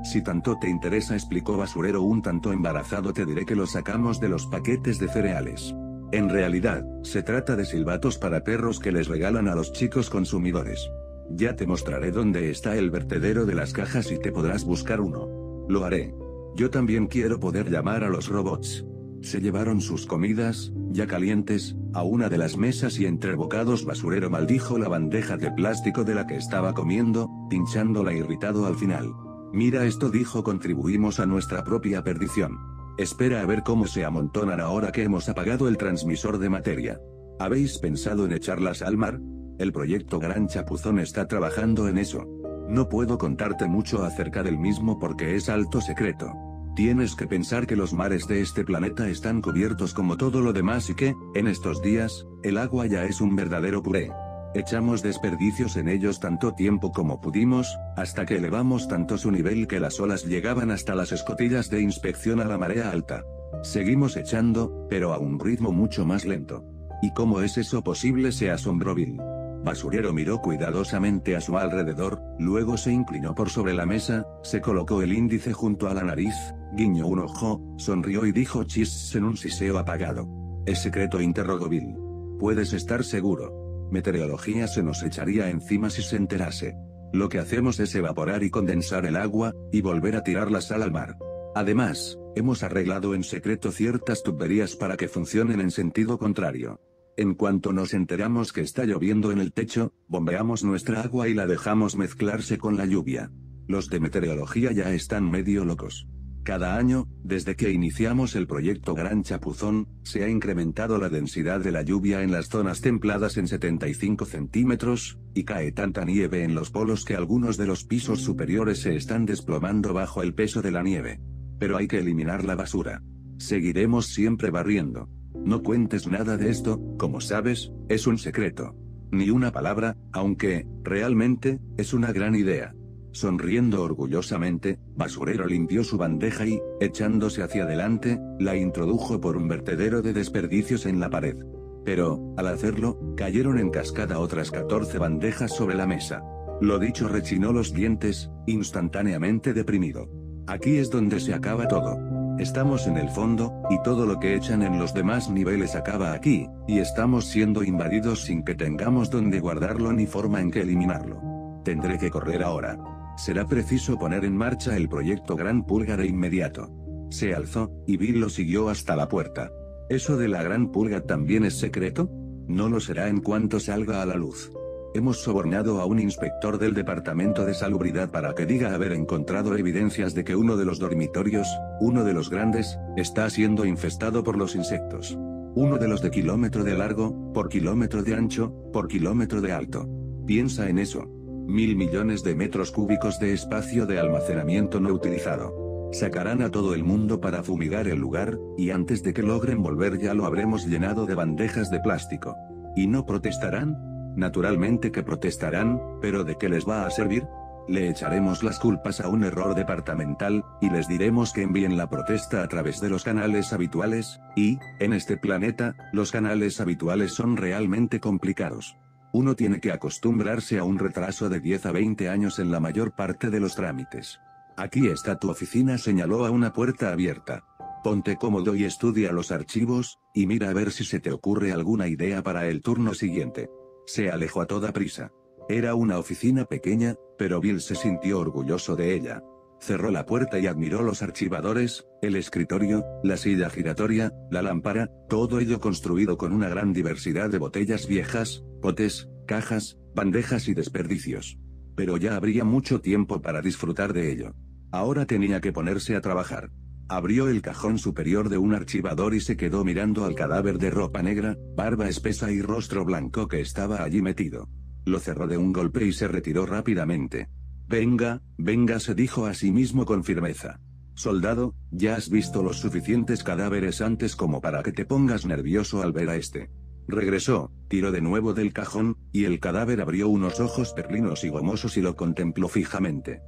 Si tanto te interesa, explicó Basurero un tanto embarazado, te diré que lo sacamos de los paquetes de cereales. En realidad, se trata de silbatos para perros que les regalan a los chicos consumidores. Ya te mostraré dónde está el vertedero de las cajas y te podrás buscar uno. Lo haré. Yo también quiero poder llamar a los robots. Se llevaron sus comidas, ya calientes, a una de las mesas y entre bocados basurero maldijo la bandeja de plástico de la que estaba comiendo, pinchándola irritado al final. Mira esto dijo contribuimos a nuestra propia perdición. Espera a ver cómo se amontonan ahora que hemos apagado el transmisor de materia. ¿Habéis pensado en echarlas al mar? El proyecto Gran Chapuzón está trabajando en eso. No puedo contarte mucho acerca del mismo porque es alto secreto. Tienes que pensar que los mares de este planeta están cubiertos como todo lo demás y que, en estos días, el agua ya es un verdadero puré. Echamos desperdicios en ellos tanto tiempo como pudimos, hasta que elevamos tanto su nivel que las olas llegaban hasta las escotillas de inspección a la marea alta. Seguimos echando, pero a un ritmo mucho más lento. ¿Y cómo es eso posible? se asombró Bill. Basurero miró cuidadosamente a su alrededor, luego se inclinó por sobre la mesa, se colocó el índice junto a la nariz, guiñó un ojo, sonrió y dijo chis en un siseo apagado. ¿Es secreto? interrogó Bill. Puedes estar seguro. Meteorología se nos echaría encima si se enterase. Lo que hacemos es evaporar y condensar el agua, y volver a tirar la sal al mar. Además, hemos arreglado en secreto ciertas tuberías para que funcionen en sentido contrario. En cuanto nos enteramos que está lloviendo en el techo, bombeamos nuestra agua y la dejamos mezclarse con la lluvia. Los de meteorología ya están medio locos. Cada año, desde que iniciamos el proyecto Gran Chapuzón, se ha incrementado la densidad de la lluvia en las zonas templadas en 75 centímetros, y cae tanta nieve en los polos que algunos de los pisos superiores se están desplomando bajo el peso de la nieve. Pero hay que eliminar la basura. Seguiremos siempre barriendo. No cuentes nada de esto, como sabes, es un secreto. Ni una palabra, aunque, realmente, es una gran idea. Sonriendo orgullosamente, Basurero limpió su bandeja y, echándose hacia adelante, la introdujo por un vertedero de desperdicios en la pared. Pero, al hacerlo, cayeron en cascada otras 14 bandejas sobre la mesa. Lo dicho rechinó los dientes, instantáneamente deprimido. Aquí es donde se acaba todo. Estamos en el fondo, y todo lo que echan en los demás niveles acaba aquí, y estamos siendo invadidos sin que tengamos donde guardarlo ni forma en que eliminarlo. Tendré que correr ahora. Será preciso poner en marcha el proyecto Gran Pulga de inmediato. Se alzó, y Bill lo siguió hasta la puerta. ¿Eso de la Gran Pulga también es secreto? No lo será en cuanto salga a la luz. Hemos sobornado a un inspector del Departamento de Salubridad para que diga haber encontrado evidencias de que uno de los dormitorios, uno de los grandes, está siendo infestado por los insectos. Uno de los de kilómetro de largo, por kilómetro de ancho, por kilómetro de alto. Piensa en eso mil millones de metros cúbicos de espacio de almacenamiento no utilizado. Sacarán a todo el mundo para fumigar el lugar, y antes de que logren volver ya lo habremos llenado de bandejas de plástico. ¿Y no protestarán? Naturalmente que protestarán, pero ¿de qué les va a servir? Le echaremos las culpas a un error departamental, y les diremos que envíen la protesta a través de los canales habituales, y, en este planeta, los canales habituales son realmente complicados. Uno tiene que acostumbrarse a un retraso de 10 a 20 años en la mayor parte de los trámites. Aquí está tu oficina señaló a una puerta abierta. Ponte cómodo y estudia los archivos, y mira a ver si se te ocurre alguna idea para el turno siguiente. Se alejó a toda prisa. Era una oficina pequeña, pero Bill se sintió orgulloso de ella. Cerró la puerta y admiró los archivadores, el escritorio, la silla giratoria, la lámpara, todo ello construido con una gran diversidad de botellas viejas, potes, cajas, bandejas y desperdicios. Pero ya habría mucho tiempo para disfrutar de ello. Ahora tenía que ponerse a trabajar. Abrió el cajón superior de un archivador y se quedó mirando al cadáver de ropa negra, barba espesa y rostro blanco que estaba allí metido. Lo cerró de un golpe y se retiró rápidamente. Venga, venga, se dijo a sí mismo con firmeza. Soldado, ya has visto los suficientes cadáveres antes como para que te pongas nervioso al ver a este. Regresó, tiró de nuevo del cajón, y el cadáver abrió unos ojos perlinos y gomosos y lo contempló fijamente.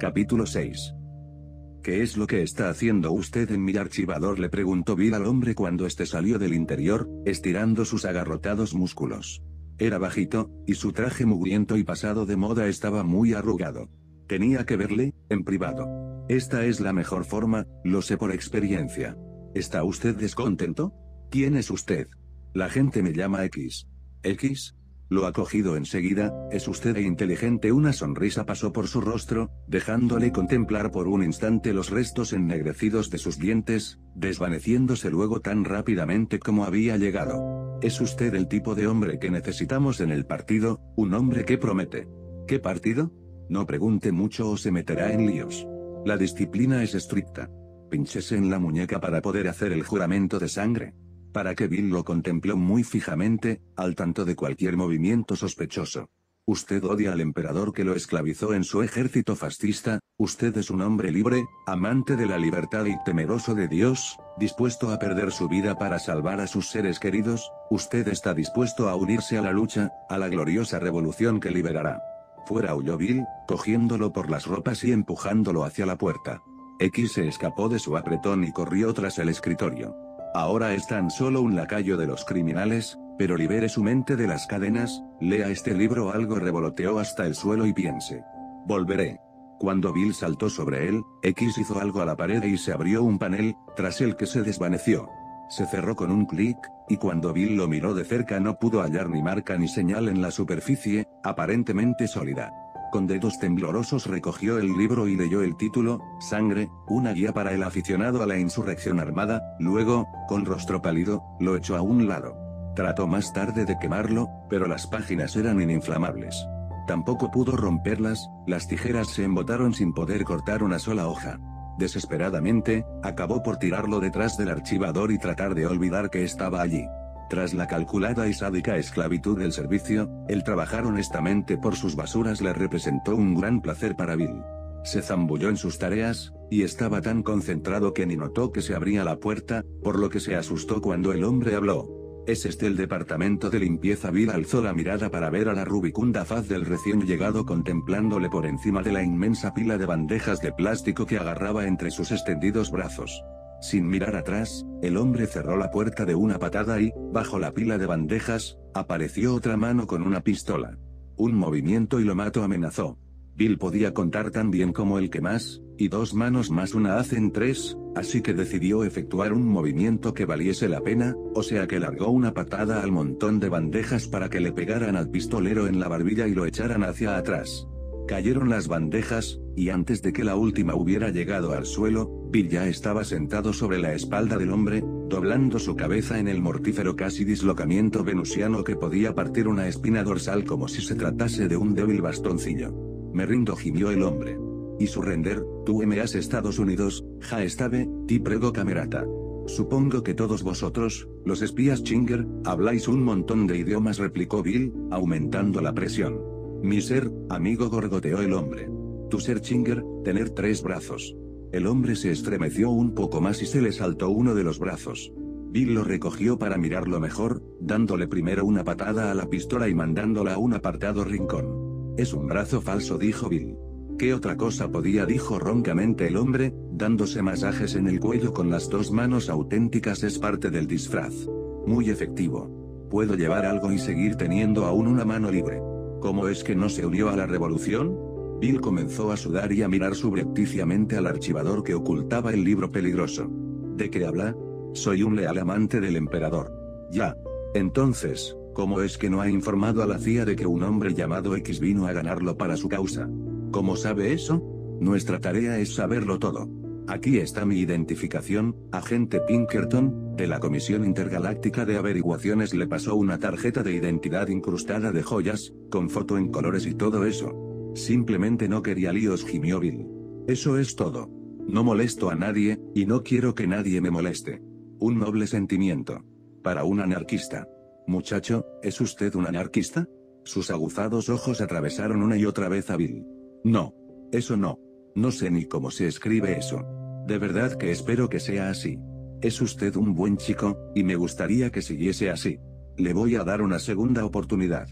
Capítulo 6 ¿Qué es lo que está haciendo usted en mi archivador? le preguntó Bill al hombre cuando éste salió del interior, estirando sus agarrotados músculos. Era bajito, y su traje mugriento y pasado de moda estaba muy arrugado. Tenía que verle, en privado. Esta es la mejor forma, lo sé por experiencia. ¿Está usted descontento? ¿Quién es usted? La gente me llama X. ¿X? Lo ha cogido enseguida, es usted e inteligente. Una sonrisa pasó por su rostro, dejándole contemplar por un instante los restos ennegrecidos de sus dientes, desvaneciéndose luego tan rápidamente como había llegado. Es usted el tipo de hombre que necesitamos en el partido, un hombre que promete. ¿Qué partido? No pregunte mucho o se meterá en líos. La disciplina es estricta. Pinchese en la muñeca para poder hacer el juramento de sangre para que Bill lo contempló muy fijamente, al tanto de cualquier movimiento sospechoso. Usted odia al emperador que lo esclavizó en su ejército fascista, usted es un hombre libre, amante de la libertad y temeroso de Dios, dispuesto a perder su vida para salvar a sus seres queridos, usted está dispuesto a unirse a la lucha, a la gloriosa revolución que liberará. Fuera huyó Bill, cogiéndolo por las ropas y empujándolo hacia la puerta. X se escapó de su apretón y corrió tras el escritorio. Ahora es tan solo un lacayo de los criminales, pero libere su mente de las cadenas, lea este libro algo revoloteó hasta el suelo y piense. Volveré. Cuando Bill saltó sobre él, X hizo algo a la pared y se abrió un panel, tras el que se desvaneció. Se cerró con un clic, y cuando Bill lo miró de cerca no pudo hallar ni marca ni señal en la superficie, aparentemente sólida. Con dedos temblorosos recogió el libro y leyó el título, Sangre, una guía para el aficionado a la insurrección armada, luego, con rostro pálido, lo echó a un lado. Trató más tarde de quemarlo, pero las páginas eran ininflamables. Tampoco pudo romperlas, las tijeras se embotaron sin poder cortar una sola hoja. Desesperadamente, acabó por tirarlo detrás del archivador y tratar de olvidar que estaba allí. Tras la calculada y sádica esclavitud del servicio, el trabajar honestamente por sus basuras le representó un gran placer para Bill. Se zambulló en sus tareas, y estaba tan concentrado que ni notó que se abría la puerta, por lo que se asustó cuando el hombre habló. ¿Es este el departamento de limpieza? Bill alzó la mirada para ver a la rubicunda faz del recién llegado contemplándole por encima de la inmensa pila de bandejas de plástico que agarraba entre sus extendidos brazos. Sin mirar atrás, el hombre cerró la puerta de una patada y, bajo la pila de bandejas, apareció otra mano con una pistola. Un movimiento y lo mato amenazó. Bill podía contar tan bien como el que más, y dos manos más una hacen tres, así que decidió efectuar un movimiento que valiese la pena, o sea que largó una patada al montón de bandejas para que le pegaran al pistolero en la barbilla y lo echaran hacia atrás. Cayeron las bandejas, y antes de que la última hubiera llegado al suelo, Bill ya estaba sentado sobre la espalda del hombre, doblando su cabeza en el mortífero casi dislocamiento venusiano que podía partir una espina dorsal como si se tratase de un débil bastoncillo. Me rindo gimió el hombre. Y su render, tú has Estados Unidos, ja estave, ti prego camerata. Supongo que todos vosotros, los espías Chinger, habláis un montón de idiomas replicó Bill, aumentando la presión. Mi ser, amigo gorgoteó el hombre. Tu ser Chinger, tener tres brazos. El hombre se estremeció un poco más y se le saltó uno de los brazos. Bill lo recogió para mirarlo mejor, dándole primero una patada a la pistola y mandándola a un apartado rincón. Es un brazo falso, dijo Bill. ¿Qué otra cosa podía? dijo roncamente el hombre, dándose masajes en el cuello con las dos manos auténticas es parte del disfraz. Muy efectivo. Puedo llevar algo y seguir teniendo aún una mano libre. ¿Cómo es que no se unió a la revolución? Bill comenzó a sudar y a mirar subrepticiamente al archivador que ocultaba el libro peligroso. ¿De qué habla? Soy un leal amante del emperador. Ya. Entonces, ¿Cómo es que no ha informado a la CIA de que un hombre llamado X vino a ganarlo para su causa? ¿Cómo sabe eso? Nuestra tarea es saberlo todo. Aquí está mi identificación, agente Pinkerton, de la Comisión Intergaláctica de Averiguaciones le pasó una tarjeta de identidad incrustada de joyas, con foto en colores y todo eso. Simplemente no quería líos gimió Bill. Eso es todo. No molesto a nadie, y no quiero que nadie me moleste. Un noble sentimiento. Para un anarquista. Muchacho, ¿es usted un anarquista? Sus aguzados ojos atravesaron una y otra vez a Bill. No. Eso no. No sé ni cómo se escribe eso. De verdad que espero que sea así. Es usted un buen chico, y me gustaría que siguiese así. Le voy a dar una segunda oportunidad.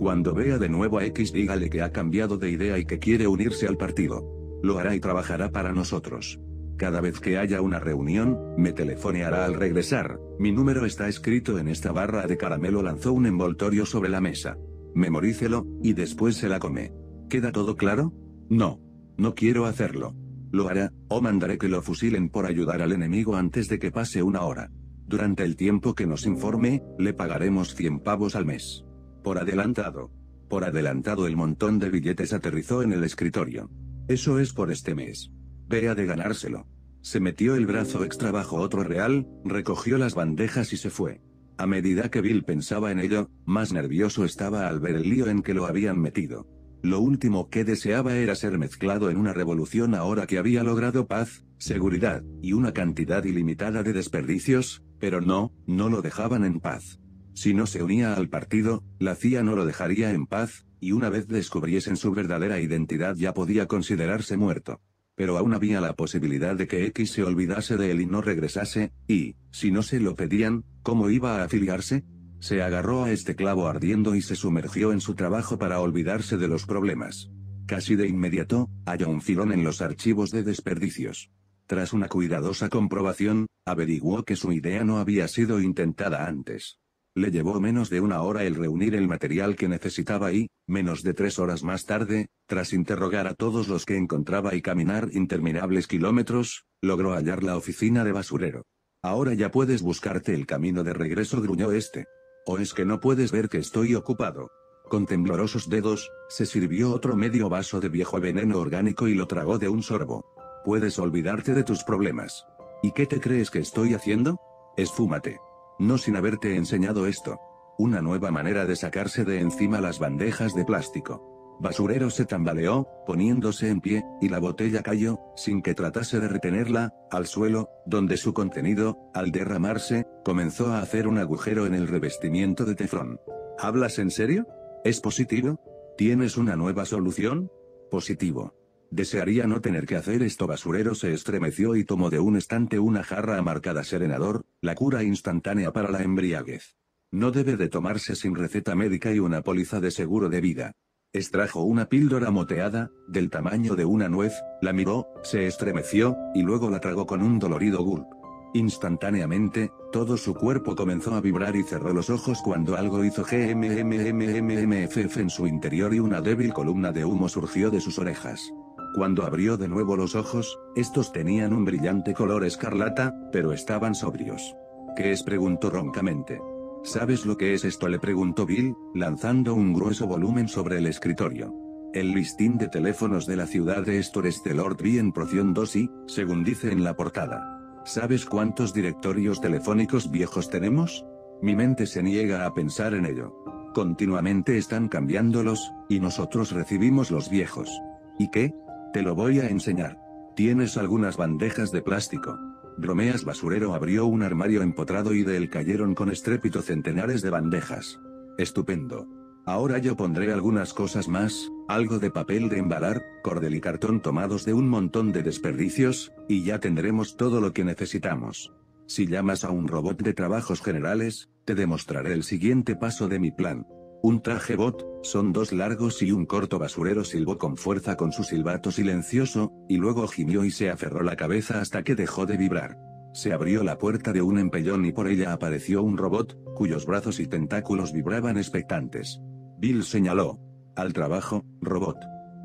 Cuando vea de nuevo a X dígale que ha cambiado de idea y que quiere unirse al partido. Lo hará y trabajará para nosotros. Cada vez que haya una reunión, me telefoneará al regresar. Mi número está escrito en esta barra de caramelo. Lanzó un envoltorio sobre la mesa. Memorícelo, y después se la come. ¿Queda todo claro? No. No quiero hacerlo. Lo hará, o mandaré que lo fusilen por ayudar al enemigo antes de que pase una hora. Durante el tiempo que nos informe, le pagaremos 100 pavos al mes. Por adelantado. Por adelantado el montón de billetes aterrizó en el escritorio. Eso es por este mes. Vea de ganárselo. Se metió el brazo extra bajo otro real, recogió las bandejas y se fue. A medida que Bill pensaba en ello, más nervioso estaba al ver el lío en que lo habían metido. Lo último que deseaba era ser mezclado en una revolución ahora que había logrado paz, seguridad, y una cantidad ilimitada de desperdicios, pero no, no lo dejaban en paz. Si no se unía al partido, la CIA no lo dejaría en paz, y una vez descubriesen su verdadera identidad ya podía considerarse muerto pero aún había la posibilidad de que X se olvidase de él y no regresase, y, si no se lo pedían, ¿cómo iba a afiliarse? Se agarró a este clavo ardiendo y se sumergió en su trabajo para olvidarse de los problemas. Casi de inmediato, halló un filón en los archivos de desperdicios. Tras una cuidadosa comprobación, averiguó que su idea no había sido intentada antes. Le llevó menos de una hora el reunir el material que necesitaba y, menos de tres horas más tarde, tras interrogar a todos los que encontraba y caminar interminables kilómetros, logró hallar la oficina de basurero. Ahora ya puedes buscarte el camino de regreso, gruñó este. ¿O es que no puedes ver que estoy ocupado? Con temblorosos dedos, se sirvió otro medio vaso de viejo veneno orgánico y lo tragó de un sorbo. Puedes olvidarte de tus problemas. ¿Y qué te crees que estoy haciendo? Esfúmate. No sin haberte enseñado esto. Una nueva manera de sacarse de encima las bandejas de plástico. Basurero se tambaleó, poniéndose en pie, y la botella cayó, sin que tratase de retenerla, al suelo, donde su contenido, al derramarse, comenzó a hacer un agujero en el revestimiento de teflón. ¿Hablas en serio? ¿Es positivo? ¿Tienes una nueva solución? Positivo. Desearía no tener que hacer esto. Basurero se estremeció y tomó de un estante una jarra marcada serenador, la cura instantánea para la embriaguez. No debe de tomarse sin receta médica y una póliza de seguro de vida. Extrajo una píldora moteada, del tamaño de una nuez, la miró, se estremeció, y luego la tragó con un dolorido gulp. Instantáneamente, todo su cuerpo comenzó a vibrar y cerró los ojos cuando algo hizo GMMMMMFF en su interior y una débil columna de humo surgió de sus orejas. Cuando abrió de nuevo los ojos, estos tenían un brillante color escarlata, pero estaban sobrios. ¿Qué es? preguntó roncamente. ¿Sabes lo que es esto? le preguntó Bill, lanzando un grueso volumen sobre el escritorio. El listín de teléfonos de la ciudad de Estor es de Lord B en Proción 2 y, según dice en la portada. ¿Sabes cuántos directorios telefónicos viejos tenemos? Mi mente se niega a pensar en ello. Continuamente están cambiándolos, y nosotros recibimos los viejos. ¿Y qué? Te lo voy a enseñar. Tienes algunas bandejas de plástico. Bromeas Basurero abrió un armario empotrado y de él cayeron con estrépito centenares de bandejas. Estupendo. Ahora yo pondré algunas cosas más, algo de papel de embalar, cordel y cartón tomados de un montón de desperdicios, y ya tendremos todo lo que necesitamos. Si llamas a un robot de trabajos generales, te demostraré el siguiente paso de mi plan. Un traje bot, son dos largos y un corto basurero silbó con fuerza con su silbato silencioso, y luego gimió y se aferró la cabeza hasta que dejó de vibrar. Se abrió la puerta de un empellón y por ella apareció un robot, cuyos brazos y tentáculos vibraban expectantes. Bill señaló. Al trabajo, robot.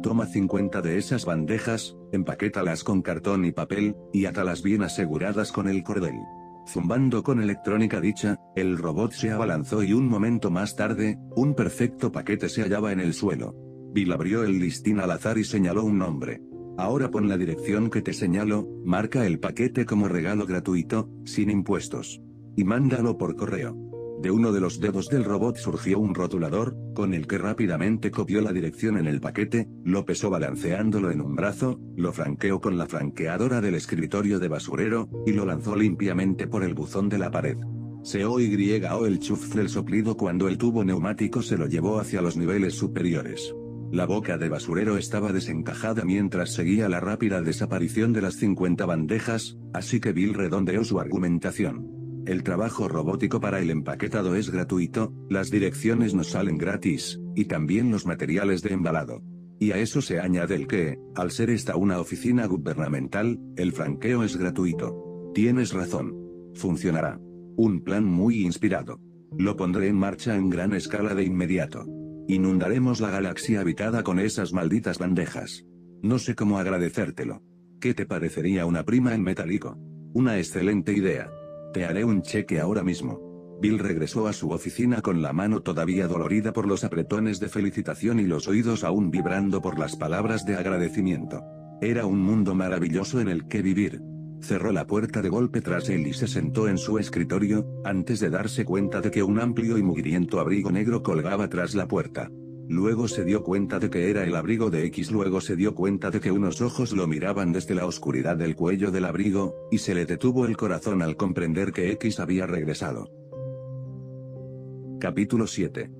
Toma 50 de esas bandejas, empaquétalas con cartón y papel, y atalas bien aseguradas con el cordel. Zumbando con electrónica dicha, el robot se abalanzó y un momento más tarde, un perfecto paquete se hallaba en el suelo. Bill abrió el listín al azar y señaló un nombre. Ahora pon la dirección que te señalo, marca el paquete como regalo gratuito, sin impuestos. Y mándalo por correo. De uno de los dedos del robot surgió un rotulador, con el que rápidamente copió la dirección en el paquete, lo pesó balanceándolo en un brazo, lo franqueó con la franqueadora del escritorio de basurero, y lo lanzó limpiamente por el buzón de la pared. Se o el chuf del soplido cuando el tubo neumático se lo llevó hacia los niveles superiores. La boca de basurero estaba desencajada mientras seguía la rápida desaparición de las 50 bandejas, así que Bill redondeó su argumentación. El trabajo robótico para el empaquetado es gratuito, las direcciones nos salen gratis, y también los materiales de embalado. Y a eso se añade el que, al ser esta una oficina gubernamental, el franqueo es gratuito. Tienes razón. Funcionará. Un plan muy inspirado. Lo pondré en marcha en gran escala de inmediato. Inundaremos la galaxia habitada con esas malditas bandejas. No sé cómo agradecértelo. ¿Qué te parecería una prima en metálico? Una excelente idea. Te haré un cheque ahora mismo. Bill regresó a su oficina con la mano todavía dolorida por los apretones de felicitación y los oídos aún vibrando por las palabras de agradecimiento. Era un mundo maravilloso en el que vivir. Cerró la puerta de golpe tras él y se sentó en su escritorio, antes de darse cuenta de que un amplio y mugriento abrigo negro colgaba tras la puerta. Luego se dio cuenta de que era el abrigo de X, luego se dio cuenta de que unos ojos lo miraban desde la oscuridad del cuello del abrigo, y se le detuvo el corazón al comprender que X había regresado. Capítulo 7.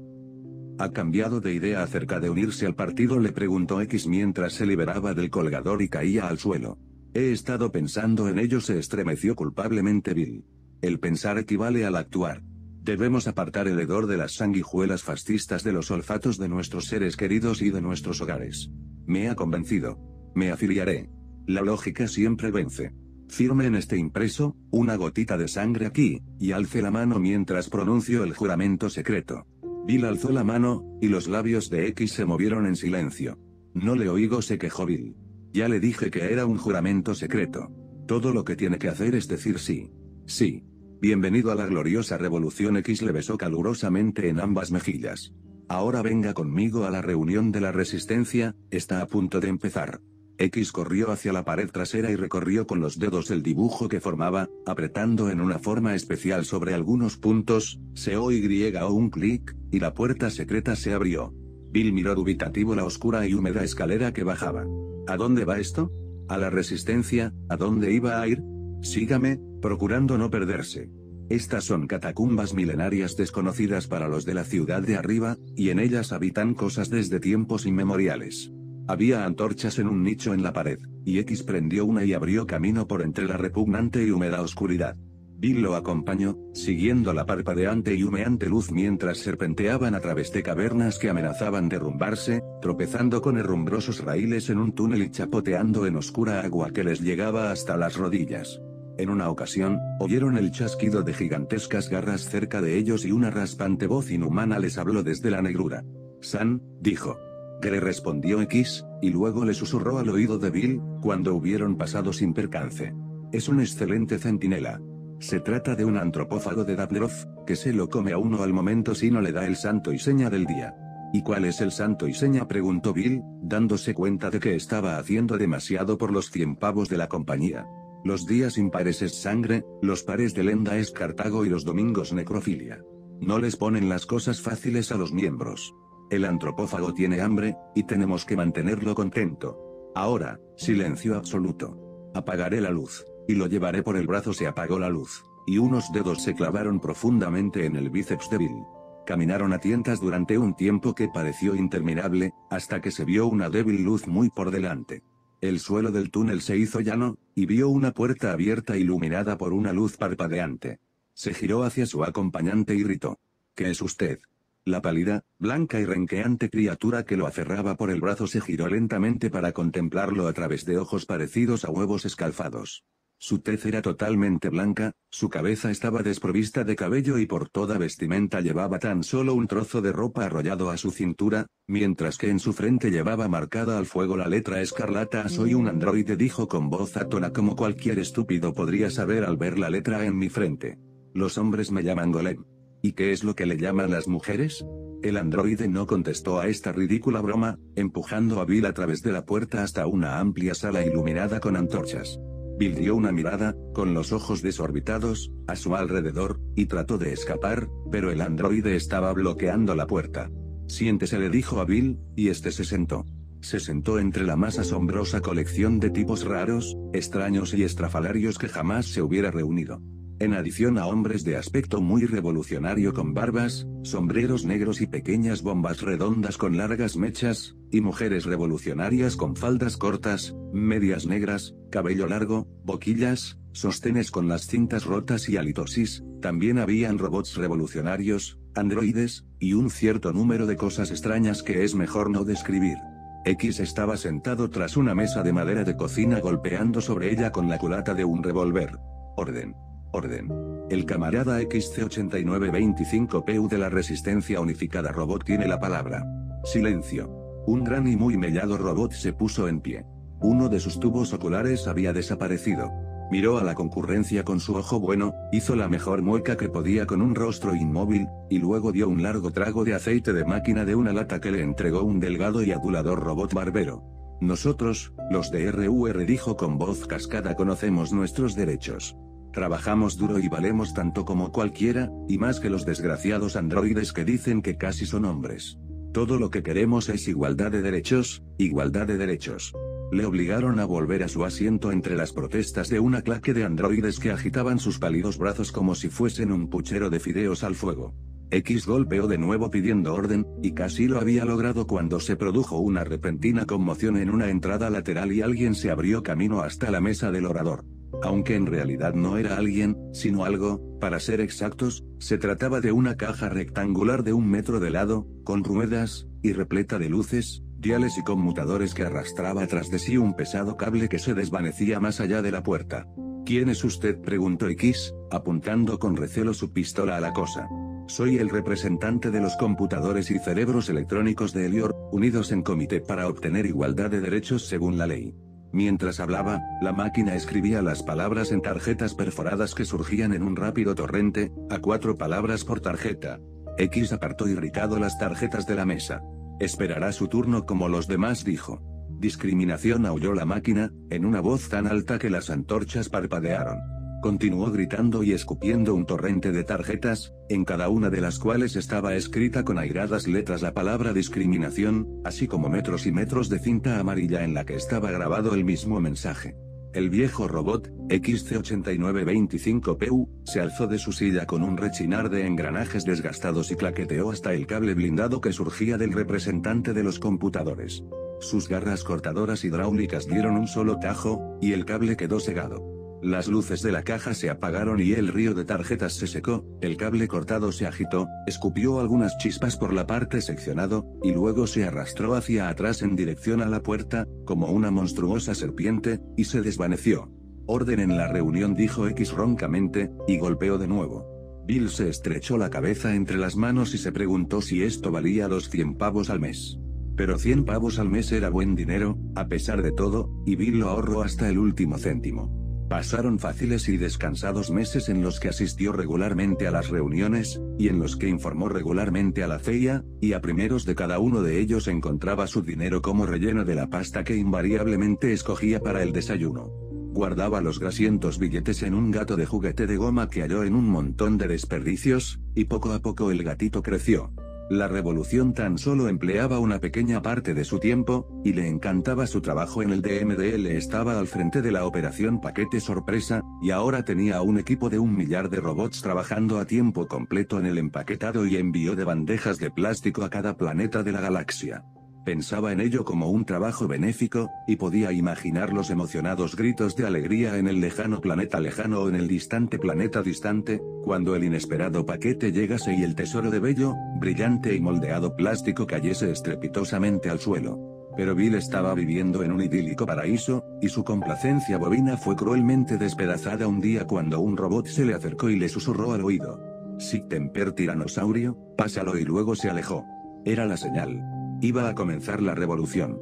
¿Ha cambiado de idea acerca de unirse al partido? le preguntó X mientras se liberaba del colgador y caía al suelo. He estado pensando en ello, se estremeció culpablemente Bill. El pensar equivale al actuar. Debemos apartar el hedor de las sanguijuelas fascistas de los olfatos de nuestros seres queridos y de nuestros hogares. Me ha convencido. Me afiliaré. La lógica siempre vence. Firme en este impreso, una gotita de sangre aquí, y alce la mano mientras pronuncio el juramento secreto. Bill alzó la mano, y los labios de X se movieron en silencio. No le oigo, se quejó Bill. Ya le dije que era un juramento secreto. Todo lo que tiene que hacer es decir sí. Sí. Bienvenido a la gloriosa Revolución X le besó calurosamente en ambas mejillas. Ahora venga conmigo a la reunión de la resistencia, está a punto de empezar. X corrió hacia la pared trasera y recorrió con los dedos el dibujo que formaba, apretando en una forma especial sobre algunos puntos, se o un clic, y la puerta secreta se abrió. Bill miró dubitativo la oscura y húmeda escalera que bajaba. ¿A dónde va esto? ¿A la resistencia? ¿A dónde iba a ir? Sígame, procurando no perderse. Estas son catacumbas milenarias desconocidas para los de la ciudad de arriba, y en ellas habitan cosas desde tiempos inmemoriales. Había antorchas en un nicho en la pared, y X prendió una y abrió camino por entre la repugnante y húmeda oscuridad. Bill lo acompañó, siguiendo la parpadeante y humeante luz mientras serpenteaban a través de cavernas que amenazaban derrumbarse, tropezando con herrumbrosos raíles en un túnel y chapoteando en oscura agua que les llegaba hasta las rodillas. En una ocasión, oyeron el chasquido de gigantescas garras cerca de ellos y una raspante voz inhumana les habló desde la negrura. San, dijo. Gre respondió X, y luego le susurró al oído de Bill, cuando hubieron pasado sin percance. Es un excelente centinela. Se trata de un antropófago de Dablov, que se lo come a uno al momento si no le da el santo y seña del día. ¿Y cuál es el santo y seña? preguntó Bill, dándose cuenta de que estaba haciendo demasiado por los cien pavos de la compañía. Los días impares es sangre, los pares de lenda es Cartago y los domingos necrofilia. No les ponen las cosas fáciles a los miembros. El antropófago tiene hambre, y tenemos que mantenerlo contento. Ahora, silencio absoluto. Apagaré la luz. Y lo llevaré por el brazo. Se apagó la luz. Y unos dedos se clavaron profundamente en el bíceps de Bill. Caminaron a tientas durante un tiempo que pareció interminable, hasta que se vio una débil luz muy por delante. El suelo del túnel se hizo llano, y vio una puerta abierta iluminada por una luz parpadeante. Se giró hacia su acompañante y gritó. ¿Qué es usted? La pálida, blanca y renqueante criatura que lo aferraba por el brazo se giró lentamente para contemplarlo a través de ojos parecidos a huevos escalfados. Su tez era totalmente blanca, su cabeza estaba desprovista de cabello y por toda vestimenta llevaba tan solo un trozo de ropa arrollado a su cintura, mientras que en su frente llevaba marcada al fuego la letra escarlata Soy un androide dijo con voz atona como cualquier estúpido podría saber al ver la letra en mi frente. Los hombres me llaman Golem. ¿Y qué es lo que le llaman las mujeres? El androide no contestó a esta ridícula broma, empujando a Bill a través de la puerta hasta una amplia sala iluminada con antorchas. Bill dio una mirada, con los ojos desorbitados, a su alrededor, y trató de escapar, pero el androide estaba bloqueando la puerta. Siéntese le dijo a Bill, y este se sentó. Se sentó entre la más asombrosa colección de tipos raros, extraños y estrafalarios que jamás se hubiera reunido. En adición a hombres de aspecto muy revolucionario con barbas, sombreros negros y pequeñas bombas redondas con largas mechas, y mujeres revolucionarias con faldas cortas, medias negras, cabello largo, boquillas, sostenes con las cintas rotas y halitosis, también habían robots revolucionarios, androides, y un cierto número de cosas extrañas que es mejor no describir. X estaba sentado tras una mesa de madera de cocina golpeando sobre ella con la culata de un revólver. Orden. Orden. El camarada XC8925PU de la Resistencia Unificada Robot tiene la palabra. Silencio. Un gran y muy mellado robot se puso en pie. Uno de sus tubos oculares había desaparecido. Miró a la concurrencia con su ojo bueno, hizo la mejor mueca que podía con un rostro inmóvil, y luego dio un largo trago de aceite de máquina de una lata que le entregó un delgado y adulador robot barbero. Nosotros, los de RUR dijo con voz cascada conocemos nuestros derechos. Trabajamos duro y valemos tanto como cualquiera, y más que los desgraciados androides que dicen que casi son hombres. Todo lo que queremos es igualdad de derechos, igualdad de derechos. Le obligaron a volver a su asiento entre las protestas de una claque de androides que agitaban sus pálidos brazos como si fuesen un puchero de fideos al fuego. X golpeó de nuevo pidiendo orden, y casi lo había logrado cuando se produjo una repentina conmoción en una entrada lateral y alguien se abrió camino hasta la mesa del orador. Aunque en realidad no era alguien, sino algo, para ser exactos, se trataba de una caja rectangular de un metro de lado, con ruedas, y repleta de luces, diales y conmutadores que arrastraba tras de sí un pesado cable que se desvanecía más allá de la puerta. ¿Quién es usted? preguntó X, apuntando con recelo su pistola a la cosa. Soy el representante de los computadores y cerebros electrónicos de Elior, unidos en comité para obtener igualdad de derechos según la ley. Mientras hablaba, la máquina escribía las palabras en tarjetas perforadas que surgían en un rápido torrente, a cuatro palabras por tarjeta. X apartó irritado las tarjetas de la mesa. Esperará su turno como los demás dijo. Discriminación aulló la máquina, en una voz tan alta que las antorchas parpadearon. Continuó gritando y escupiendo un torrente de tarjetas, en cada una de las cuales estaba escrita con airadas letras la palabra discriminación, así como metros y metros de cinta amarilla en la que estaba grabado el mismo mensaje. El viejo robot, XC8925PU, se alzó de su silla con un rechinar de engranajes desgastados y claqueteó hasta el cable blindado que surgía del representante de los computadores. Sus garras cortadoras hidráulicas dieron un solo tajo, y el cable quedó segado. Las luces de la caja se apagaron y el río de tarjetas se secó, el cable cortado se agitó, escupió algunas chispas por la parte seccionado, y luego se arrastró hacia atrás en dirección a la puerta, como una monstruosa serpiente, y se desvaneció. Orden en la reunión dijo X roncamente, y golpeó de nuevo. Bill se estrechó la cabeza entre las manos y se preguntó si esto valía los 100 pavos al mes. Pero 100 pavos al mes era buen dinero, a pesar de todo, y Bill lo ahorró hasta el último céntimo. Pasaron fáciles y descansados meses en los que asistió regularmente a las reuniones, y en los que informó regularmente a la CIA, y a primeros de cada uno de ellos encontraba su dinero como relleno de la pasta que invariablemente escogía para el desayuno. Guardaba los grasientos billetes en un gato de juguete de goma que halló en un montón de desperdicios, y poco a poco el gatito creció. La revolución tan solo empleaba una pequeña parte de su tiempo, y le encantaba su trabajo en el DMDL estaba al frente de la operación Paquete Sorpresa, y ahora tenía un equipo de un millar de robots trabajando a tiempo completo en el empaquetado y envío de bandejas de plástico a cada planeta de la galaxia. Pensaba en ello como un trabajo benéfico, y podía imaginar los emocionados gritos de alegría en el lejano planeta lejano o en el distante planeta distante, cuando el inesperado paquete llegase y el tesoro de bello, brillante y moldeado plástico cayese estrepitosamente al suelo. Pero Bill estaba viviendo en un idílico paraíso, y su complacencia bovina fue cruelmente despedazada un día cuando un robot se le acercó y le susurró al oído. Si temper tiranosaurio, pásalo y luego se alejó. Era la señal. Iba a comenzar la revolución.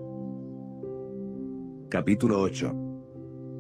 Capítulo 8.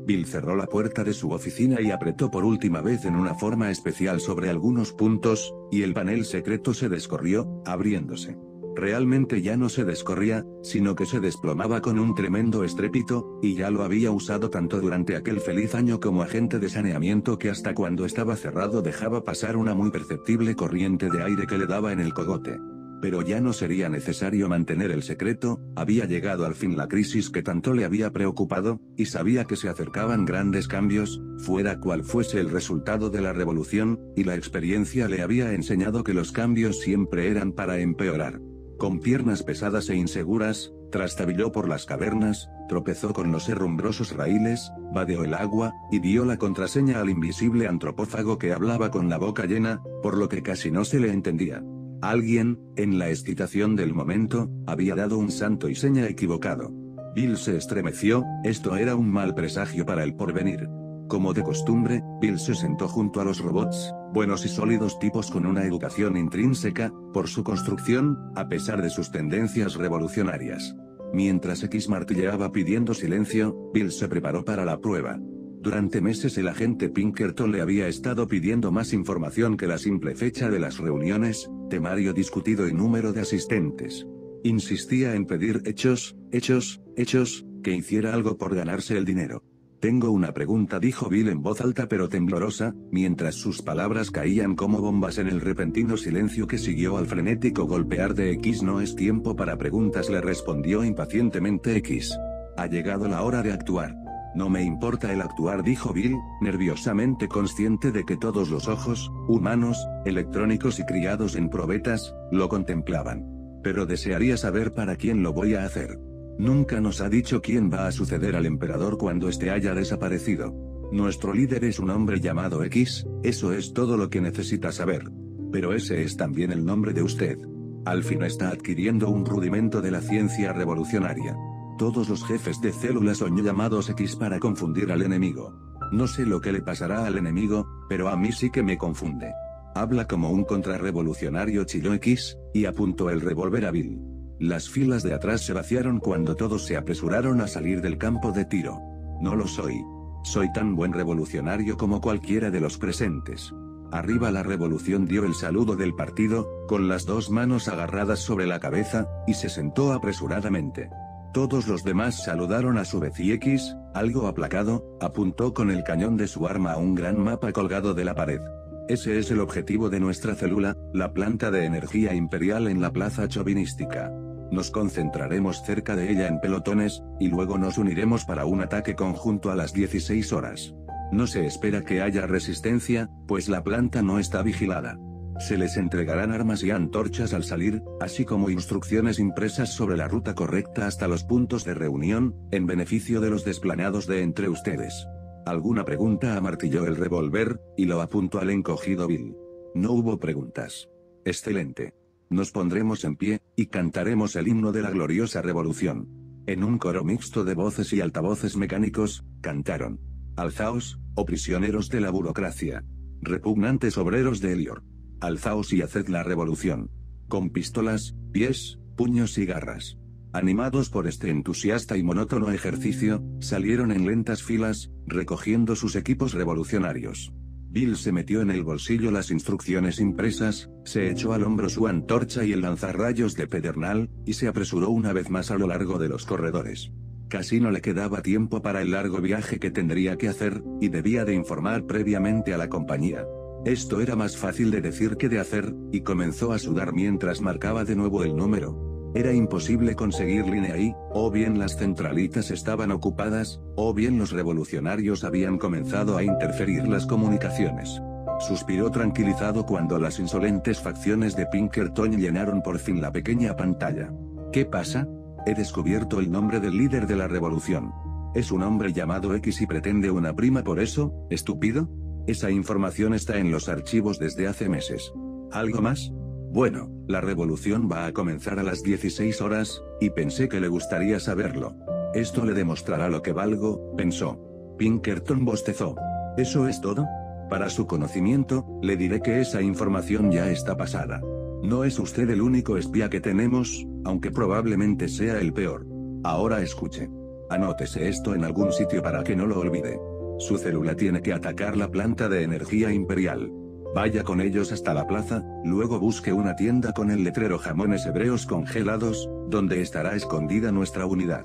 Bill cerró la puerta de su oficina y apretó por última vez en una forma especial sobre algunos puntos, y el panel secreto se descorrió, abriéndose. Realmente ya no se descorría, sino que se desplomaba con un tremendo estrépito, y ya lo había usado tanto durante aquel feliz año como agente de saneamiento que hasta cuando estaba cerrado dejaba pasar una muy perceptible corriente de aire que le daba en el cogote pero ya no sería necesario mantener el secreto, había llegado al fin la crisis que tanto le había preocupado, y sabía que se acercaban grandes cambios, fuera cual fuese el resultado de la revolución, y la experiencia le había enseñado que los cambios siempre eran para empeorar. Con piernas pesadas e inseguras, trastabilló por las cavernas, tropezó con los herrumbrosos raíles, vadeó el agua, y dio la contraseña al invisible antropófago que hablaba con la boca llena, por lo que casi no se le entendía. Alguien, en la excitación del momento, había dado un santo y seña equivocado. Bill se estremeció, esto era un mal presagio para el porvenir. Como de costumbre, Bill se sentó junto a los robots, buenos y sólidos tipos con una educación intrínseca, por su construcción, a pesar de sus tendencias revolucionarias. Mientras X martilleaba pidiendo silencio, Bill se preparó para la prueba. Durante meses el agente Pinkerton le había estado pidiendo más información que la simple fecha de las reuniones, temario discutido y número de asistentes. Insistía en pedir hechos, hechos, hechos, que hiciera algo por ganarse el dinero. Tengo una pregunta, dijo Bill en voz alta pero temblorosa, mientras sus palabras caían como bombas en el repentino silencio que siguió al frenético golpear de X. No es tiempo para preguntas, le respondió impacientemente X. Ha llegado la hora de actuar. No me importa el actuar, dijo Bill, nerviosamente consciente de que todos los ojos, humanos, electrónicos y criados en probetas, lo contemplaban. Pero desearía saber para quién lo voy a hacer. Nunca nos ha dicho quién va a suceder al emperador cuando éste haya desaparecido. Nuestro líder es un hombre llamado X, eso es todo lo que necesita saber. Pero ese es también el nombre de usted. Al fin está adquiriendo un rudimento de la ciencia revolucionaria. Todos los jefes de células son llamados X para confundir al enemigo. No sé lo que le pasará al enemigo, pero a mí sí que me confunde. Habla como un contrarrevolucionario chilló X, y apuntó el revólver a Bill. Las filas de atrás se vaciaron cuando todos se apresuraron a salir del campo de tiro. No lo soy. Soy tan buen revolucionario como cualquiera de los presentes. Arriba la revolución dio el saludo del partido, con las dos manos agarradas sobre la cabeza, y se sentó apresuradamente. Todos los demás saludaron a su vez y X, algo aplacado, apuntó con el cañón de su arma a un gran mapa colgado de la pared. Ese es el objetivo de nuestra célula, la planta de energía imperial en la plaza chauvinística. Nos concentraremos cerca de ella en pelotones, y luego nos uniremos para un ataque conjunto a las 16 horas. No se espera que haya resistencia, pues la planta no está vigilada. Se les entregarán armas y antorchas al salir, así como instrucciones impresas sobre la ruta correcta hasta los puntos de reunión, en beneficio de los desplanados de entre ustedes. ¿Alguna pregunta? amartilló el revólver, y lo apuntó al encogido Bill. No hubo preguntas. Excelente. Nos pondremos en pie, y cantaremos el himno de la gloriosa revolución. En un coro mixto de voces y altavoces mecánicos, cantaron. Alzaos, oh prisioneros de la burocracia. Repugnantes obreros de Elior. Alzaos y haced la revolución. Con pistolas, pies, puños y garras. Animados por este entusiasta y monótono ejercicio, salieron en lentas filas, recogiendo sus equipos revolucionarios. Bill se metió en el bolsillo las instrucciones impresas, se echó al hombro su antorcha y el lanzarrayos de pedernal, y se apresuró una vez más a lo largo de los corredores. Casi no le quedaba tiempo para el largo viaje que tendría que hacer, y debía de informar previamente a la compañía. Esto era más fácil de decir que de hacer, y comenzó a sudar mientras marcaba de nuevo el número. Era imposible conseguir línea ahí, o bien las centralitas estaban ocupadas, o bien los revolucionarios habían comenzado a interferir las comunicaciones. Suspiró tranquilizado cuando las insolentes facciones de Pinkerton llenaron por fin la pequeña pantalla. ¿Qué pasa? He descubierto el nombre del líder de la revolución. Es un hombre llamado X y pretende una prima por eso, estúpido. Esa información está en los archivos desde hace meses. ¿Algo más? Bueno, la revolución va a comenzar a las 16 horas, y pensé que le gustaría saberlo. Esto le demostrará lo que valgo, pensó. Pinkerton bostezó. ¿Eso es todo? Para su conocimiento, le diré que esa información ya está pasada. No es usted el único espía que tenemos, aunque probablemente sea el peor. Ahora escuche. Anótese esto en algún sitio para que no lo olvide. Su célula tiene que atacar la planta de energía imperial. Vaya con ellos hasta la plaza, luego busque una tienda con el letrero jamones hebreos congelados, donde estará escondida nuestra unidad.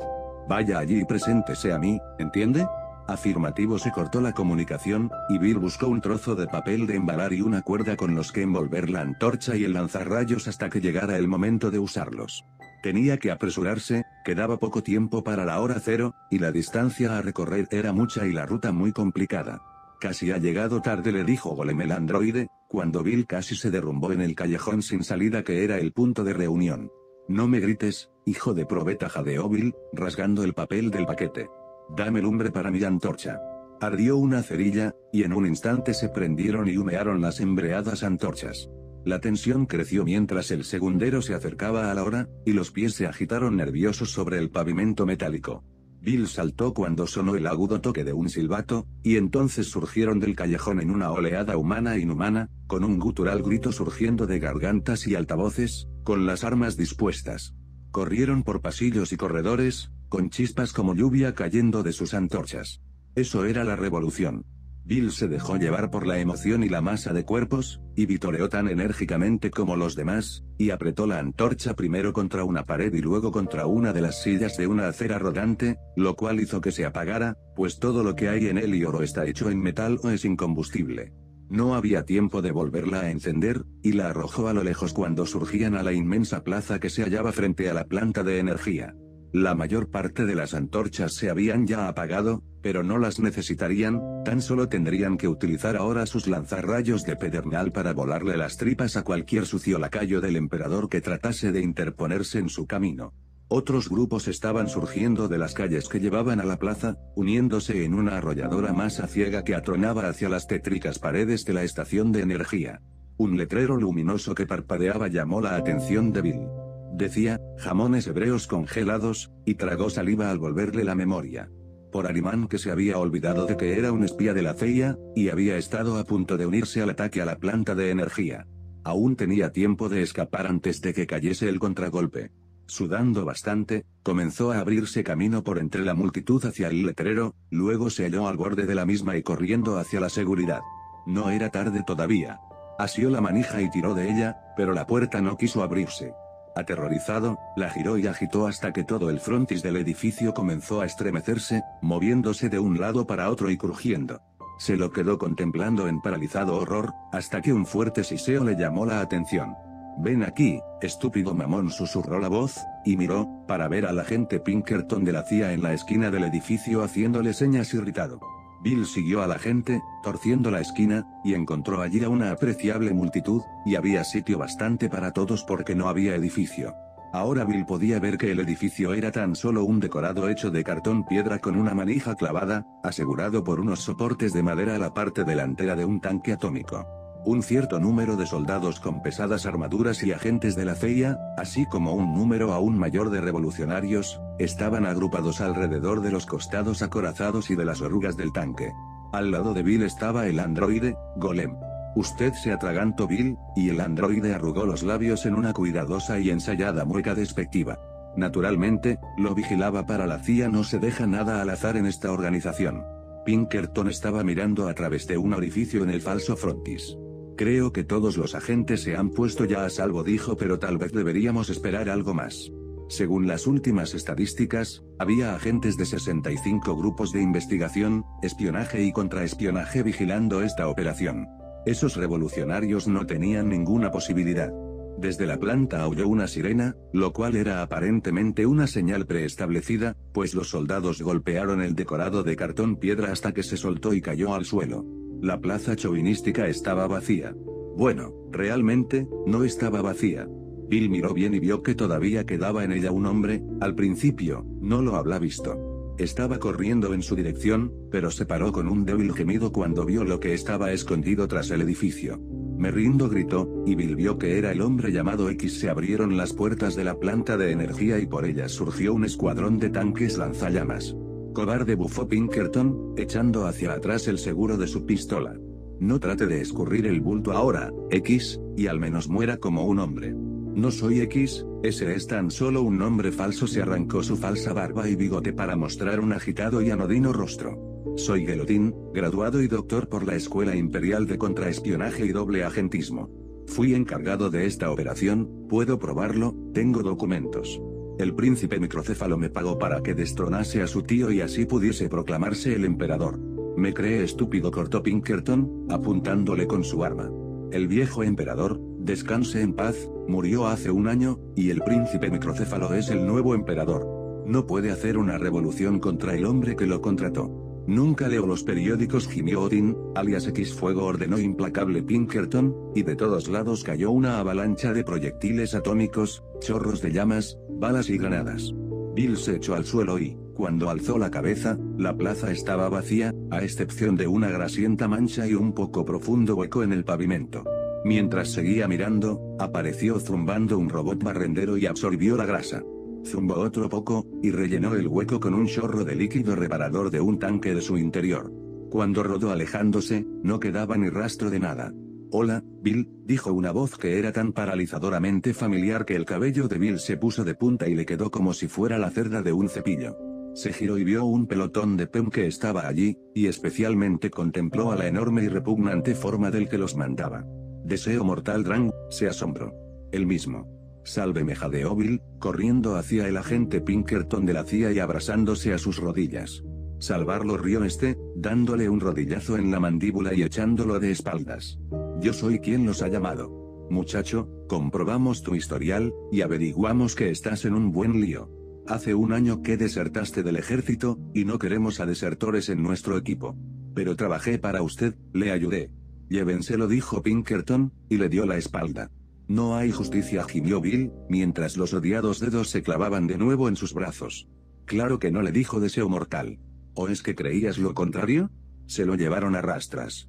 Vaya allí y preséntese a mí, ¿entiende? Afirmativo se cortó la comunicación, y Bill buscó un trozo de papel de embalar y una cuerda con los que envolver la antorcha y el lanzarrayos hasta que llegara el momento de usarlos. Tenía que apresurarse, quedaba poco tiempo para la hora cero, y la distancia a recorrer era mucha y la ruta muy complicada. Casi ha llegado tarde le dijo Golem el androide, cuando Bill casi se derrumbó en el callejón sin salida que era el punto de reunión. No me grites, hijo de probeta jadeó Bill, rasgando el papel del paquete. Dame lumbre para mi antorcha. Ardió una cerilla, y en un instante se prendieron y humearon las embreadas antorchas. La tensión creció mientras el segundero se acercaba a la hora, y los pies se agitaron nerviosos sobre el pavimento metálico. Bill saltó cuando sonó el agudo toque de un silbato, y entonces surgieron del callejón en una oleada humana e inhumana, con un gutural grito surgiendo de gargantas y altavoces, con las armas dispuestas. Corrieron por pasillos y corredores, con chispas como lluvia cayendo de sus antorchas. Eso era la revolución. Bill se dejó llevar por la emoción y la masa de cuerpos, y vitoreó tan enérgicamente como los demás, y apretó la antorcha primero contra una pared y luego contra una de las sillas de una acera rodante, lo cual hizo que se apagara, pues todo lo que hay en él y oro está hecho en metal o es incombustible. No había tiempo de volverla a encender, y la arrojó a lo lejos cuando surgían a la inmensa plaza que se hallaba frente a la planta de energía. La mayor parte de las antorchas se habían ya apagado, pero no las necesitarían, tan solo tendrían que utilizar ahora sus lanzarrayos de pedernal para volarle las tripas a cualquier sucio lacayo del emperador que tratase de interponerse en su camino. Otros grupos estaban surgiendo de las calles que llevaban a la plaza, uniéndose en una arrolladora masa ciega que atronaba hacia las tétricas paredes de la estación de energía. Un letrero luminoso que parpadeaba llamó la atención de Bill. Decía, jamones hebreos congelados, y tragó saliva al volverle la memoria. Por Arimán que se había olvidado de que era un espía de la CIA, y había estado a punto de unirse al ataque a la planta de energía. Aún tenía tiempo de escapar antes de que cayese el contragolpe. Sudando bastante, comenzó a abrirse camino por entre la multitud hacia el letrero, luego se halló al borde de la misma y corriendo hacia la seguridad. No era tarde todavía. Asió la manija y tiró de ella, pero la puerta no quiso abrirse. Aterrorizado, la giró y agitó hasta que todo el frontis del edificio comenzó a estremecerse, moviéndose de un lado para otro y crujiendo. Se lo quedó contemplando en paralizado horror, hasta que un fuerte siseo le llamó la atención. Ven aquí, estúpido mamón susurró la voz, y miró, para ver al agente Pinkerton de la CIA en la esquina del edificio haciéndole señas irritado. Bill siguió a la gente, torciendo la esquina, y encontró allí a una apreciable multitud, y había sitio bastante para todos porque no había edificio. Ahora Bill podía ver que el edificio era tan solo un decorado hecho de cartón piedra con una manija clavada, asegurado por unos soportes de madera a la parte delantera de un tanque atómico. Un cierto número de soldados con pesadas armaduras y agentes de la CIA, así como un número aún mayor de revolucionarios, estaban agrupados alrededor de los costados acorazados y de las orugas del tanque. Al lado de Bill estaba el androide, Golem. Usted se atragantó Bill, y el androide arrugó los labios en una cuidadosa y ensayada mueca despectiva. Naturalmente, lo vigilaba para la CIA no se deja nada al azar en esta organización. Pinkerton estaba mirando a través de un orificio en el falso frontis. Creo que todos los agentes se han puesto ya a salvo dijo pero tal vez deberíamos esperar algo más. Según las últimas estadísticas, había agentes de 65 grupos de investigación, espionaje y contraespionaje vigilando esta operación. Esos revolucionarios no tenían ninguna posibilidad. Desde la planta aulló una sirena, lo cual era aparentemente una señal preestablecida, pues los soldados golpearon el decorado de cartón piedra hasta que se soltó y cayó al suelo. La plaza chauvinística estaba vacía. Bueno, realmente, no estaba vacía. Bill miró bien y vio que todavía quedaba en ella un hombre, al principio, no lo había visto. Estaba corriendo en su dirección, pero se paró con un débil gemido cuando vio lo que estaba escondido tras el edificio. Me rindo gritó, y Bill vio que era el hombre llamado X. Se abrieron las puertas de la planta de energía y por ellas surgió un escuadrón de tanques lanzallamas. Cobarde bufó Pinkerton, echando hacia atrás el seguro de su pistola. No trate de escurrir el bulto ahora, X, y al menos muera como un hombre. No soy X, ese es tan solo un nombre falso. Se arrancó su falsa barba y bigote para mostrar un agitado y anodino rostro. Soy Gelotin, graduado y doctor por la Escuela Imperial de Contraespionaje y Doble Agentismo. Fui encargado de esta operación, puedo probarlo, tengo documentos. El príncipe microcéfalo me pagó para que destronase a su tío y así pudiese proclamarse el emperador. Me cree estúpido cortó Pinkerton, apuntándole con su arma. El viejo emperador, descanse en paz, murió hace un año, y el príncipe microcéfalo es el nuevo emperador. No puede hacer una revolución contra el hombre que lo contrató. Nunca leo los periódicos gimió Odin, alias X Fuego ordenó implacable Pinkerton, y de todos lados cayó una avalancha de proyectiles atómicos, chorros de llamas, balas y granadas. Bill se echó al suelo y, cuando alzó la cabeza, la plaza estaba vacía, a excepción de una grasienta mancha y un poco profundo hueco en el pavimento. Mientras seguía mirando, apareció zumbando un robot barrendero y absorbió la grasa zumbó otro poco, y rellenó el hueco con un chorro de líquido reparador de un tanque de su interior. Cuando rodó alejándose, no quedaba ni rastro de nada. Hola, Bill, dijo una voz que era tan paralizadoramente familiar que el cabello de Bill se puso de punta y le quedó como si fuera la cerda de un cepillo. Se giró y vio un pelotón de PEM que estaba allí, y especialmente contempló a la enorme y repugnante forma del que los mandaba. Deseo mortal Drang, se asombró. El mismo. Sálveme jadeó corriendo hacia el agente Pinkerton de la CIA y abrazándose a sus rodillas. Salvarlo rió este, dándole un rodillazo en la mandíbula y echándolo de espaldas. Yo soy quien los ha llamado. Muchacho, comprobamos tu historial, y averiguamos que estás en un buen lío. Hace un año que desertaste del ejército, y no queremos a desertores en nuestro equipo. Pero trabajé para usted, le ayudé. Llévenselo dijo Pinkerton, y le dio la espalda. No hay justicia, gimió Bill, mientras los odiados dedos se clavaban de nuevo en sus brazos. Claro que no le dijo deseo mortal. ¿O es que creías lo contrario? Se lo llevaron a rastras.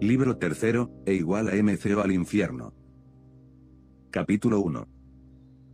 Libro tercero, e igual a MCO al infierno. Capítulo 1.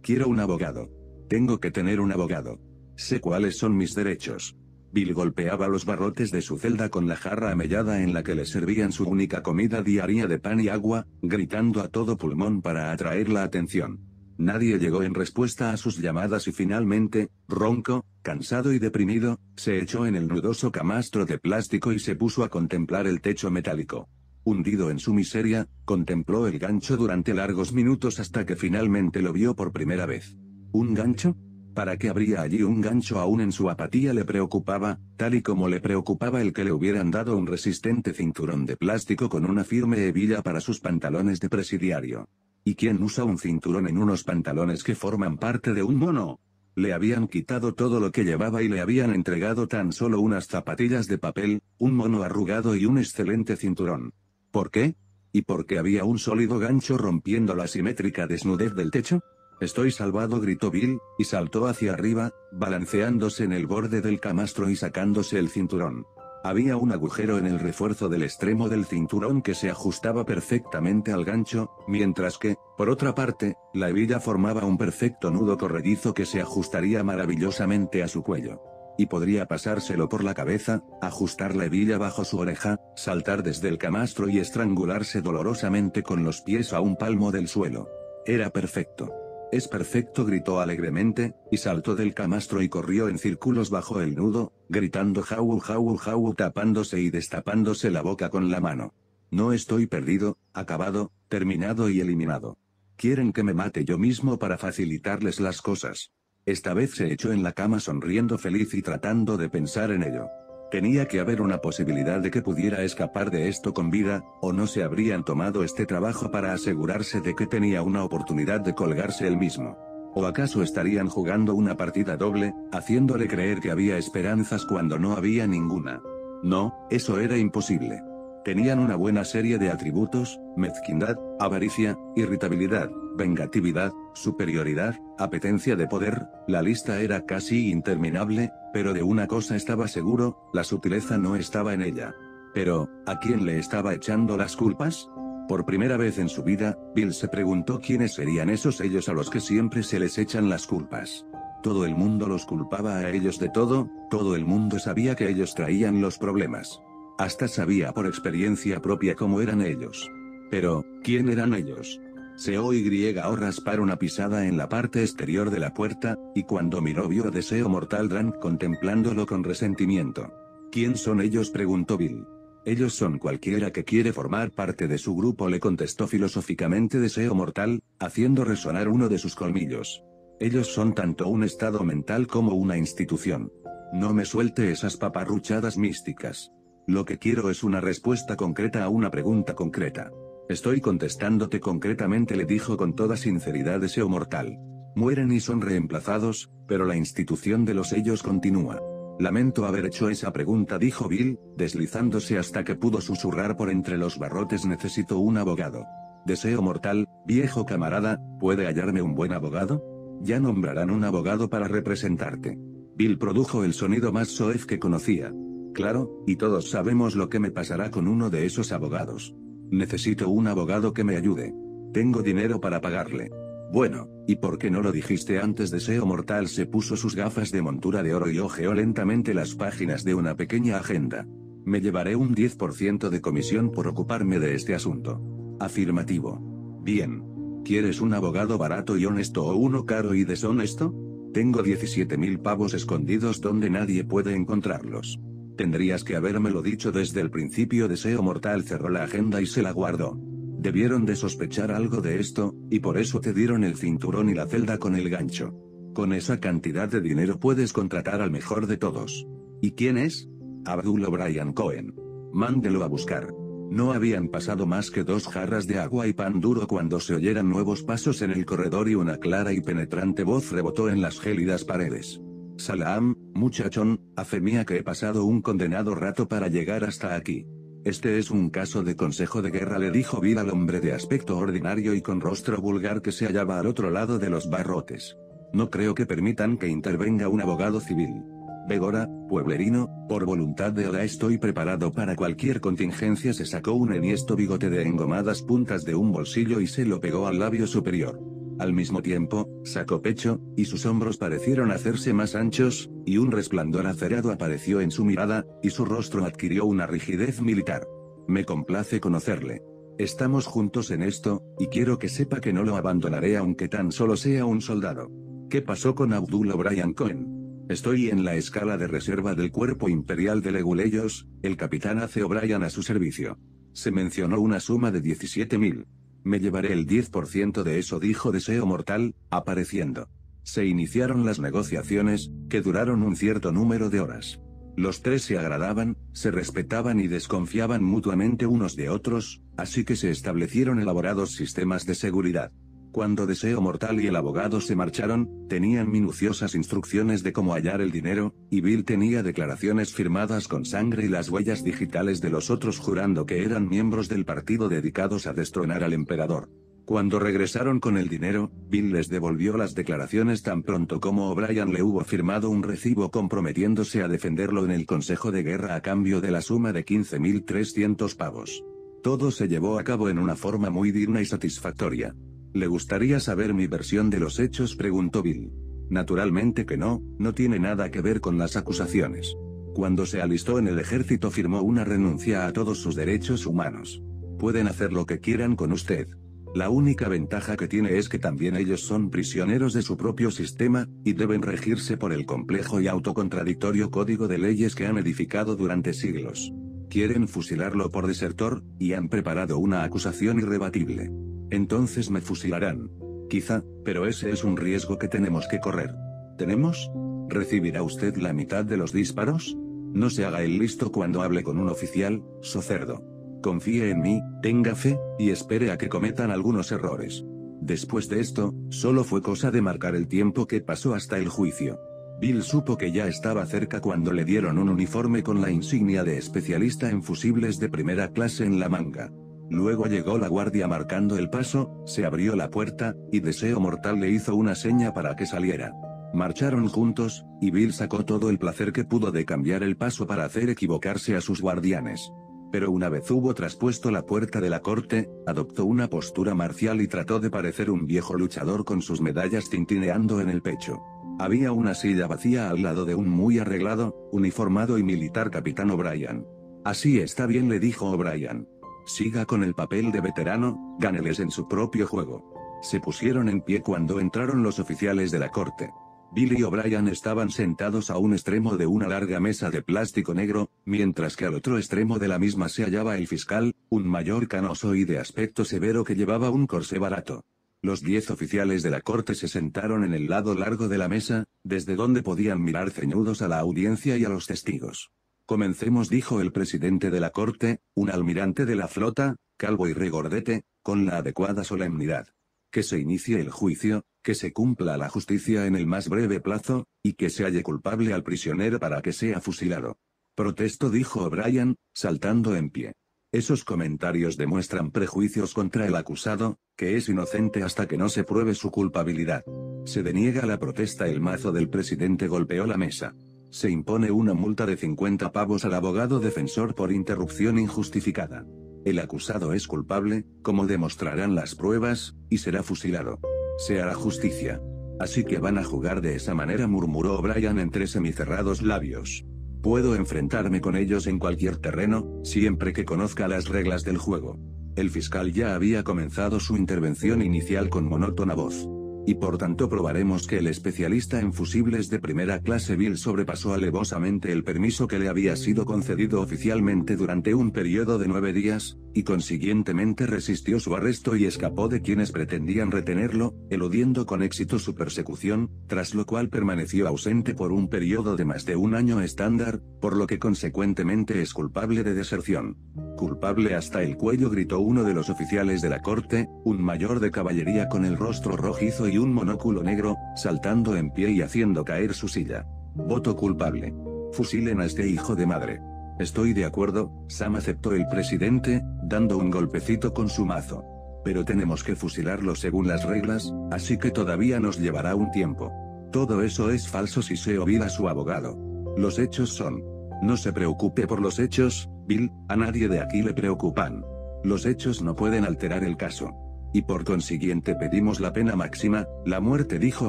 Quiero un abogado. Tengo que tener un abogado. Sé cuáles son mis derechos. Bill golpeaba los barrotes de su celda con la jarra amellada en la que le servían su única comida diaria de pan y agua, gritando a todo pulmón para atraer la atención. Nadie llegó en respuesta a sus llamadas y finalmente, ronco, cansado y deprimido, se echó en el nudoso camastro de plástico y se puso a contemplar el techo metálico. Hundido en su miseria, contempló el gancho durante largos minutos hasta que finalmente lo vio por primera vez. ¿Un gancho? ¿Para qué habría allí un gancho aún en su apatía le preocupaba, tal y como le preocupaba el que le hubieran dado un resistente cinturón de plástico con una firme hebilla para sus pantalones de presidiario? ¿Y quién usa un cinturón en unos pantalones que forman parte de un mono? Le habían quitado todo lo que llevaba y le habían entregado tan solo unas zapatillas de papel, un mono arrugado y un excelente cinturón. ¿Por qué? ¿Y por qué había un sólido gancho rompiendo la simétrica desnudez del techo? Estoy salvado, gritó Bill, y saltó hacia arriba, balanceándose en el borde del camastro y sacándose el cinturón. Había un agujero en el refuerzo del extremo del cinturón que se ajustaba perfectamente al gancho, mientras que, por otra parte, la hebilla formaba un perfecto nudo corredizo que se ajustaría maravillosamente a su cuello. Y podría pasárselo por la cabeza, ajustar la hebilla bajo su oreja, saltar desde el camastro y estrangularse dolorosamente con los pies a un palmo del suelo. Era perfecto. Es perfecto, gritó alegremente, y saltó del camastro y corrió en círculos bajo el nudo, gritando jau jau jau tapándose y destapándose la boca con la mano. No estoy perdido, acabado, terminado y eliminado. Quieren que me mate yo mismo para facilitarles las cosas. Esta vez se echó en la cama sonriendo feliz y tratando de pensar en ello. Tenía que haber una posibilidad de que pudiera escapar de esto con vida, o no se habrían tomado este trabajo para asegurarse de que tenía una oportunidad de colgarse él mismo. ¿O acaso estarían jugando una partida doble, haciéndole creer que había esperanzas cuando no había ninguna? No, eso era imposible. Tenían una buena serie de atributos, mezquindad, avaricia, irritabilidad, vengatividad, superioridad, apetencia de poder, la lista era casi interminable, pero de una cosa estaba seguro, la sutileza no estaba en ella. Pero, ¿a quién le estaba echando las culpas? Por primera vez en su vida, Bill se preguntó quiénes serían esos ellos a los que siempre se les echan las culpas. Todo el mundo los culpaba a ellos de todo, todo el mundo sabía que ellos traían los problemas. Hasta sabía por experiencia propia cómo eran ellos. Pero, ¿quién eran ellos? Se oy o raspar una pisada en la parte exterior de la puerta, y cuando miró vio a Deseo Mortal Drank contemplándolo con resentimiento. ¿Quién son ellos? preguntó Bill. Ellos son cualquiera que quiere formar parte de su grupo, le contestó filosóficamente Deseo Mortal, haciendo resonar uno de sus colmillos. Ellos son tanto un estado mental como una institución. No me suelte esas paparruchadas místicas. Lo que quiero es una respuesta concreta a una pregunta concreta. Estoy contestándote concretamente, le dijo con toda sinceridad Deseo Mortal. Mueren y son reemplazados, pero la institución de los sellos continúa. Lamento haber hecho esa pregunta, dijo Bill, deslizándose hasta que pudo susurrar por entre los barrotes necesito un abogado. Deseo mortal, viejo camarada, ¿puede hallarme un buen abogado? Ya nombrarán un abogado para representarte. Bill produjo el sonido más soez que conocía. Claro, y todos sabemos lo que me pasará con uno de esos abogados. Necesito un abogado que me ayude. Tengo dinero para pagarle. Bueno, ¿y por qué no lo dijiste antes? Deseo Mortal se puso sus gafas de montura de oro y hojeó lentamente las páginas de una pequeña agenda. Me llevaré un 10% de comisión por ocuparme de este asunto. Afirmativo. Bien. ¿Quieres un abogado barato y honesto o uno caro y deshonesto? Tengo 17.000 pavos escondidos donde nadie puede encontrarlos. Tendrías que habérmelo dicho desde el principio. Deseo Mortal cerró la agenda y se la guardó. Debieron de sospechar algo de esto, y por eso te dieron el cinturón y la celda con el gancho. Con esa cantidad de dinero puedes contratar al mejor de todos. ¿Y quién es? Abdul O'Brien Cohen. Mándelo a buscar. No habían pasado más que dos jarras de agua y pan duro cuando se oyeran nuevos pasos en el corredor y una clara y penetrante voz rebotó en las gélidas paredes. Salam, muchachón, hace mía que he pasado un condenado rato para llegar hasta aquí. Este es un caso de consejo de guerra, le dijo Bill al hombre de aspecto ordinario y con rostro vulgar que se hallaba al otro lado de los barrotes. No creo que permitan que intervenga un abogado civil. Begora, pueblerino, por voluntad de Oda estoy preparado para cualquier contingencia. Se sacó un enhiesto bigote de engomadas puntas de un bolsillo y se lo pegó al labio superior. Al mismo tiempo, sacó pecho, y sus hombros parecieron hacerse más anchos, y un resplandor acerado apareció en su mirada, y su rostro adquirió una rigidez militar. Me complace conocerle. Estamos juntos en esto, y quiero que sepa que no lo abandonaré aunque tan solo sea un soldado. ¿Qué pasó con Abdul O'Brien Cohen? Estoy en la escala de reserva del cuerpo imperial de Leguleyos, el capitán hace O'Brien a su servicio. Se mencionó una suma de 17.000. Me llevaré el 10% de eso dijo Deseo Mortal, apareciendo. Se iniciaron las negociaciones, que duraron un cierto número de horas. Los tres se agradaban, se respetaban y desconfiaban mutuamente unos de otros, así que se establecieron elaborados sistemas de seguridad. Cuando Deseo Mortal y el abogado se marcharon, tenían minuciosas instrucciones de cómo hallar el dinero, y Bill tenía declaraciones firmadas con sangre y las huellas digitales de los otros jurando que eran miembros del partido dedicados a destronar al emperador. Cuando regresaron con el dinero, Bill les devolvió las declaraciones tan pronto como O'Brien le hubo firmado un recibo comprometiéndose a defenderlo en el Consejo de Guerra a cambio de la suma de 15.300 pavos. Todo se llevó a cabo en una forma muy digna y satisfactoria. ¿Le gustaría saber mi versión de los hechos? preguntó Bill. Naturalmente que no, no tiene nada que ver con las acusaciones. Cuando se alistó en el ejército firmó una renuncia a todos sus derechos humanos. Pueden hacer lo que quieran con usted. La única ventaja que tiene es que también ellos son prisioneros de su propio sistema, y deben regirse por el complejo y autocontradictorio código de leyes que han edificado durante siglos. Quieren fusilarlo por desertor, y han preparado una acusación irrebatible. Entonces me fusilarán. Quizá, pero ese es un riesgo que tenemos que correr. ¿Tenemos? ¿Recibirá usted la mitad de los disparos? No se haga el listo cuando hable con un oficial, so cerdo. Confíe en mí, tenga fe, y espere a que cometan algunos errores. Después de esto, solo fue cosa de marcar el tiempo que pasó hasta el juicio. Bill supo que ya estaba cerca cuando le dieron un uniforme con la insignia de especialista en fusibles de primera clase en la manga. Luego llegó la guardia marcando el paso, se abrió la puerta, y Deseo Mortal le hizo una seña para que saliera. Marcharon juntos, y Bill sacó todo el placer que pudo de cambiar el paso para hacer equivocarse a sus guardianes. Pero una vez hubo traspuesto la puerta de la corte, adoptó una postura marcial y trató de parecer un viejo luchador con sus medallas tintineando en el pecho. Había una silla vacía al lado de un muy arreglado, uniformado y militar capitán O'Brien. Así está bien le dijo O'Brien. Siga con el papel de veterano, gáneles en su propio juego. Se pusieron en pie cuando entraron los oficiales de la corte. Bill y O'Brien estaban sentados a un extremo de una larga mesa de plástico negro, mientras que al otro extremo de la misma se hallaba el fiscal, un mayor canoso y de aspecto severo que llevaba un corsé barato. Los diez oficiales de la corte se sentaron en el lado largo de la mesa, desde donde podían mirar ceñudos a la audiencia y a los testigos. Comencemos dijo el presidente de la corte, un almirante de la flota, calvo y regordete, con la adecuada solemnidad que se inicie el juicio, que se cumpla la justicia en el más breve plazo, y que se halle culpable al prisionero para que sea fusilado. Protesto dijo O'Brien, saltando en pie. Esos comentarios demuestran prejuicios contra el acusado, que es inocente hasta que no se pruebe su culpabilidad. Se deniega la protesta el mazo del presidente golpeó la mesa. Se impone una multa de 50 pavos al abogado defensor por interrupción injustificada. El acusado es culpable, como demostrarán las pruebas, y será fusilado. Se hará justicia. Así que van a jugar de esa manera murmuró O'Brien entre semicerrados labios. Puedo enfrentarme con ellos en cualquier terreno, siempre que conozca las reglas del juego. El fiscal ya había comenzado su intervención inicial con monótona voz y por tanto probaremos que el especialista en fusibles de primera clase Bill sobrepasó alevosamente el permiso que le había sido concedido oficialmente durante un periodo de nueve días, y consiguientemente resistió su arresto y escapó de quienes pretendían retenerlo, eludiendo con éxito su persecución, tras lo cual permaneció ausente por un periodo de más de un año estándar, por lo que consecuentemente es culpable de deserción. Culpable hasta el cuello gritó uno de los oficiales de la corte, un mayor de caballería con el rostro rojizo y un monóculo negro, saltando en pie y haciendo caer su silla. Voto culpable. Fusilen a este hijo de madre. Estoy de acuerdo, Sam aceptó el presidente, dando un golpecito con su mazo. Pero tenemos que fusilarlo según las reglas, así que todavía nos llevará un tiempo. Todo eso es falso si se olvida su abogado. Los hechos son. No se preocupe por los hechos, Bill, a nadie de aquí le preocupan. Los hechos no pueden alterar el caso y por consiguiente pedimos la pena máxima, la muerte dijo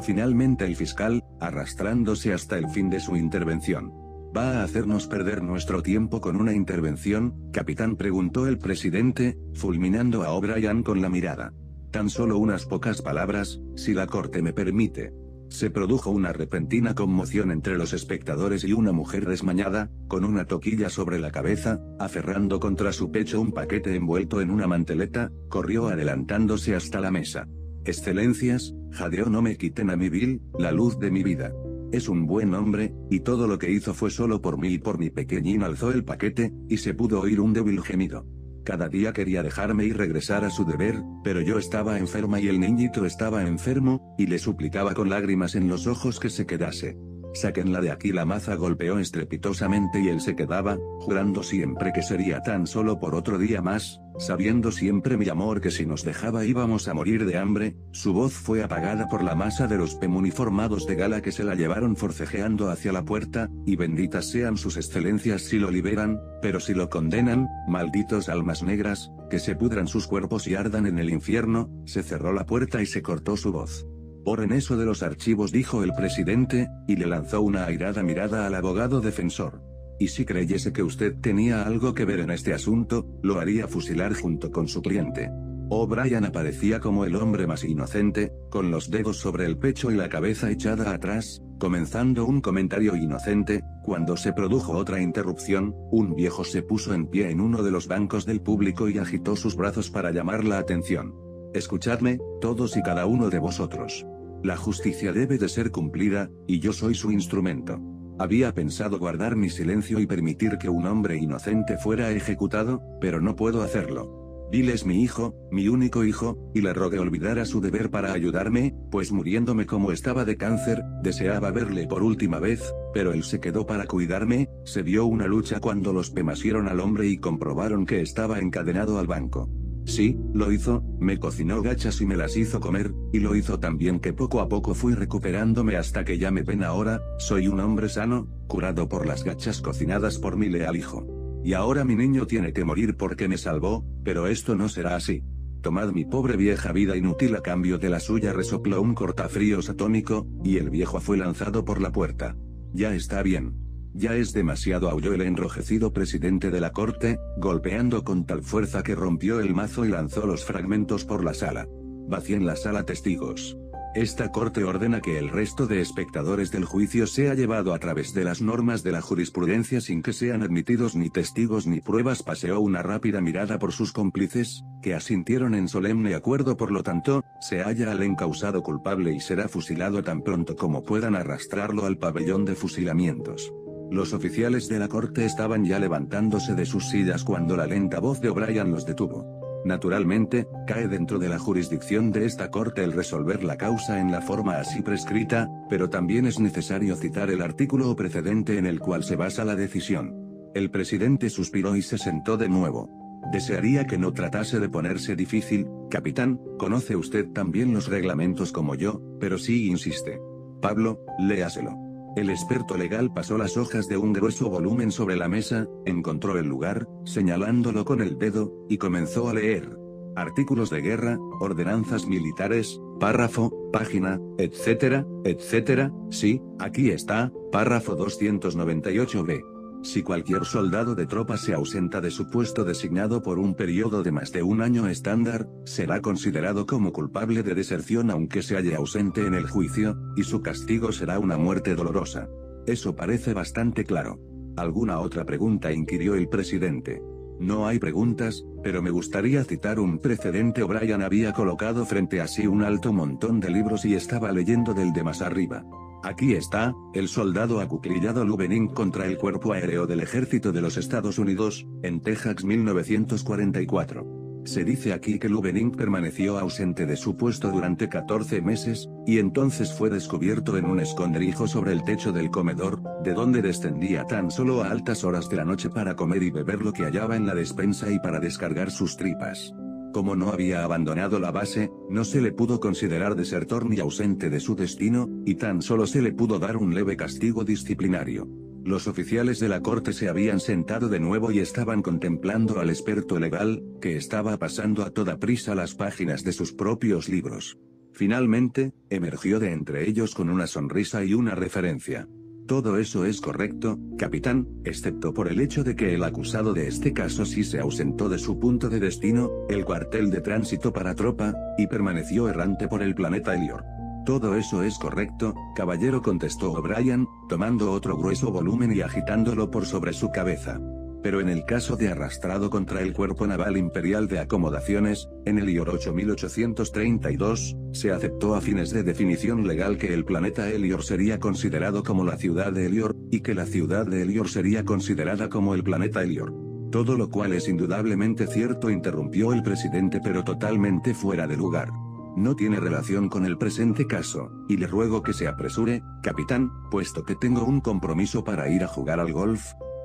finalmente el fiscal, arrastrándose hasta el fin de su intervención. ¿Va a hacernos perder nuestro tiempo con una intervención, capitán? preguntó el presidente, fulminando a O'Brien con la mirada. Tan solo unas pocas palabras, si la corte me permite. Se produjo una repentina conmoción entre los espectadores y una mujer desmañada, con una toquilla sobre la cabeza, aferrando contra su pecho un paquete envuelto en una manteleta, corrió adelantándose hasta la mesa. Excelencias, jadeó no me quiten a mi Bill, la luz de mi vida. Es un buen hombre, y todo lo que hizo fue solo por mí y por mi pequeñín alzó el paquete, y se pudo oír un débil gemido. Cada día quería dejarme y regresar a su deber, pero yo estaba enferma y el niñito estaba enfermo, y le suplicaba con lágrimas en los ojos que se quedase. Sáquenla de aquí. La maza golpeó estrepitosamente y él se quedaba, jurando siempre que sería tan solo por otro día más, sabiendo siempre mi amor que si nos dejaba íbamos a morir de hambre, su voz fue apagada por la masa de los pemuniformados de gala que se la llevaron forcejeando hacia la puerta, y benditas sean sus excelencias si lo liberan, pero si lo condenan, malditos almas negras, que se pudran sus cuerpos y ardan en el infierno, se cerró la puerta y se cortó su voz. Por en eso de los archivos dijo el presidente, y le lanzó una airada mirada al abogado defensor. Y si creyese que usted tenía algo que ver en este asunto, lo haría fusilar junto con su cliente. O'Brien aparecía como el hombre más inocente, con los dedos sobre el pecho y la cabeza echada atrás, comenzando un comentario inocente, cuando se produjo otra interrupción, un viejo se puso en pie en uno de los bancos del público y agitó sus brazos para llamar la atención. Escuchadme, todos y cada uno de vosotros. La justicia debe de ser cumplida, y yo soy su instrumento. Había pensado guardar mi silencio y permitir que un hombre inocente fuera ejecutado, pero no puedo hacerlo. Bill es mi hijo, mi único hijo, y le rogué olvidara su deber para ayudarme, pues muriéndome como estaba de cáncer, deseaba verle por última vez, pero él se quedó para cuidarme, se dio una lucha cuando los pemasieron al hombre y comprobaron que estaba encadenado al banco. Sí, lo hizo, me cocinó gachas y me las hizo comer, y lo hizo también que poco a poco fui recuperándome hasta que ya me ven ahora, soy un hombre sano, curado por las gachas cocinadas por mi leal hijo. Y ahora mi niño tiene que morir porque me salvó, pero esto no será así. Tomad mi pobre vieja vida inútil a cambio de la suya resopló un cortafríos atómico, y el viejo fue lanzado por la puerta. Ya está bien. Ya es demasiado aulló el enrojecido presidente de la corte, golpeando con tal fuerza que rompió el mazo y lanzó los fragmentos por la sala. Vacíen la sala testigos. Esta corte ordena que el resto de espectadores del juicio sea llevado a través de las normas de la jurisprudencia sin que sean admitidos ni testigos ni pruebas. Paseó una rápida mirada por sus cómplices, que asintieron en solemne acuerdo por lo tanto, se halla al encausado culpable y será fusilado tan pronto como puedan arrastrarlo al pabellón de fusilamientos. Los oficiales de la corte estaban ya levantándose de sus sillas cuando la lenta voz de O'Brien los detuvo. Naturalmente, cae dentro de la jurisdicción de esta corte el resolver la causa en la forma así prescrita, pero también es necesario citar el artículo precedente en el cual se basa la decisión. El presidente suspiró y se sentó de nuevo. Desearía que no tratase de ponerse difícil, capitán, conoce usted también los reglamentos como yo, pero sí insiste. Pablo, léaselo. El experto legal pasó las hojas de un grueso volumen sobre la mesa, encontró el lugar, señalándolo con el dedo, y comenzó a leer. Artículos de guerra, ordenanzas militares, párrafo, página, etcétera, etcétera, sí, aquí está, párrafo 298b. Si cualquier soldado de tropa se ausenta de su puesto designado por un periodo de más de un año estándar, será considerado como culpable de deserción aunque se halle ausente en el juicio, y su castigo será una muerte dolorosa. Eso parece bastante claro. ¿Alguna otra pregunta? inquirió el presidente. No hay preguntas, pero me gustaría citar un precedente. O'Brien había colocado frente a sí un alto montón de libros y estaba leyendo del de más arriba. Aquí está, el soldado acuclillado Lubening contra el Cuerpo Aéreo del Ejército de los Estados Unidos, en Texas 1944. Se dice aquí que Lubening permaneció ausente de su puesto durante 14 meses, y entonces fue descubierto en un escondrijo sobre el techo del comedor, de donde descendía tan solo a altas horas de la noche para comer y beber lo que hallaba en la despensa y para descargar sus tripas. Como no había abandonado la base, no se le pudo considerar desertor ni ausente de su destino, y tan solo se le pudo dar un leve castigo disciplinario. Los oficiales de la corte se habían sentado de nuevo y estaban contemplando al experto legal, que estaba pasando a toda prisa las páginas de sus propios libros. Finalmente, emergió de entre ellos con una sonrisa y una referencia. Todo eso es correcto, capitán, excepto por el hecho de que el acusado de este caso sí se ausentó de su punto de destino, el cuartel de tránsito para tropa, y permaneció errante por el planeta Elior. Todo eso es correcto, caballero contestó O'Brien, tomando otro grueso volumen y agitándolo por sobre su cabeza. Pero en el caso de arrastrado contra el Cuerpo Naval Imperial de Acomodaciones, en el IOR 8832, se aceptó a fines de definición legal que el planeta Elior sería considerado como la ciudad de Elior, y que la ciudad de Elior sería considerada como el planeta Elior. Todo lo cual es indudablemente cierto interrumpió el presidente pero totalmente fuera de lugar. No tiene relación con el presente caso, y le ruego que se apresure, capitán, puesto que tengo un compromiso para ir a jugar al golf.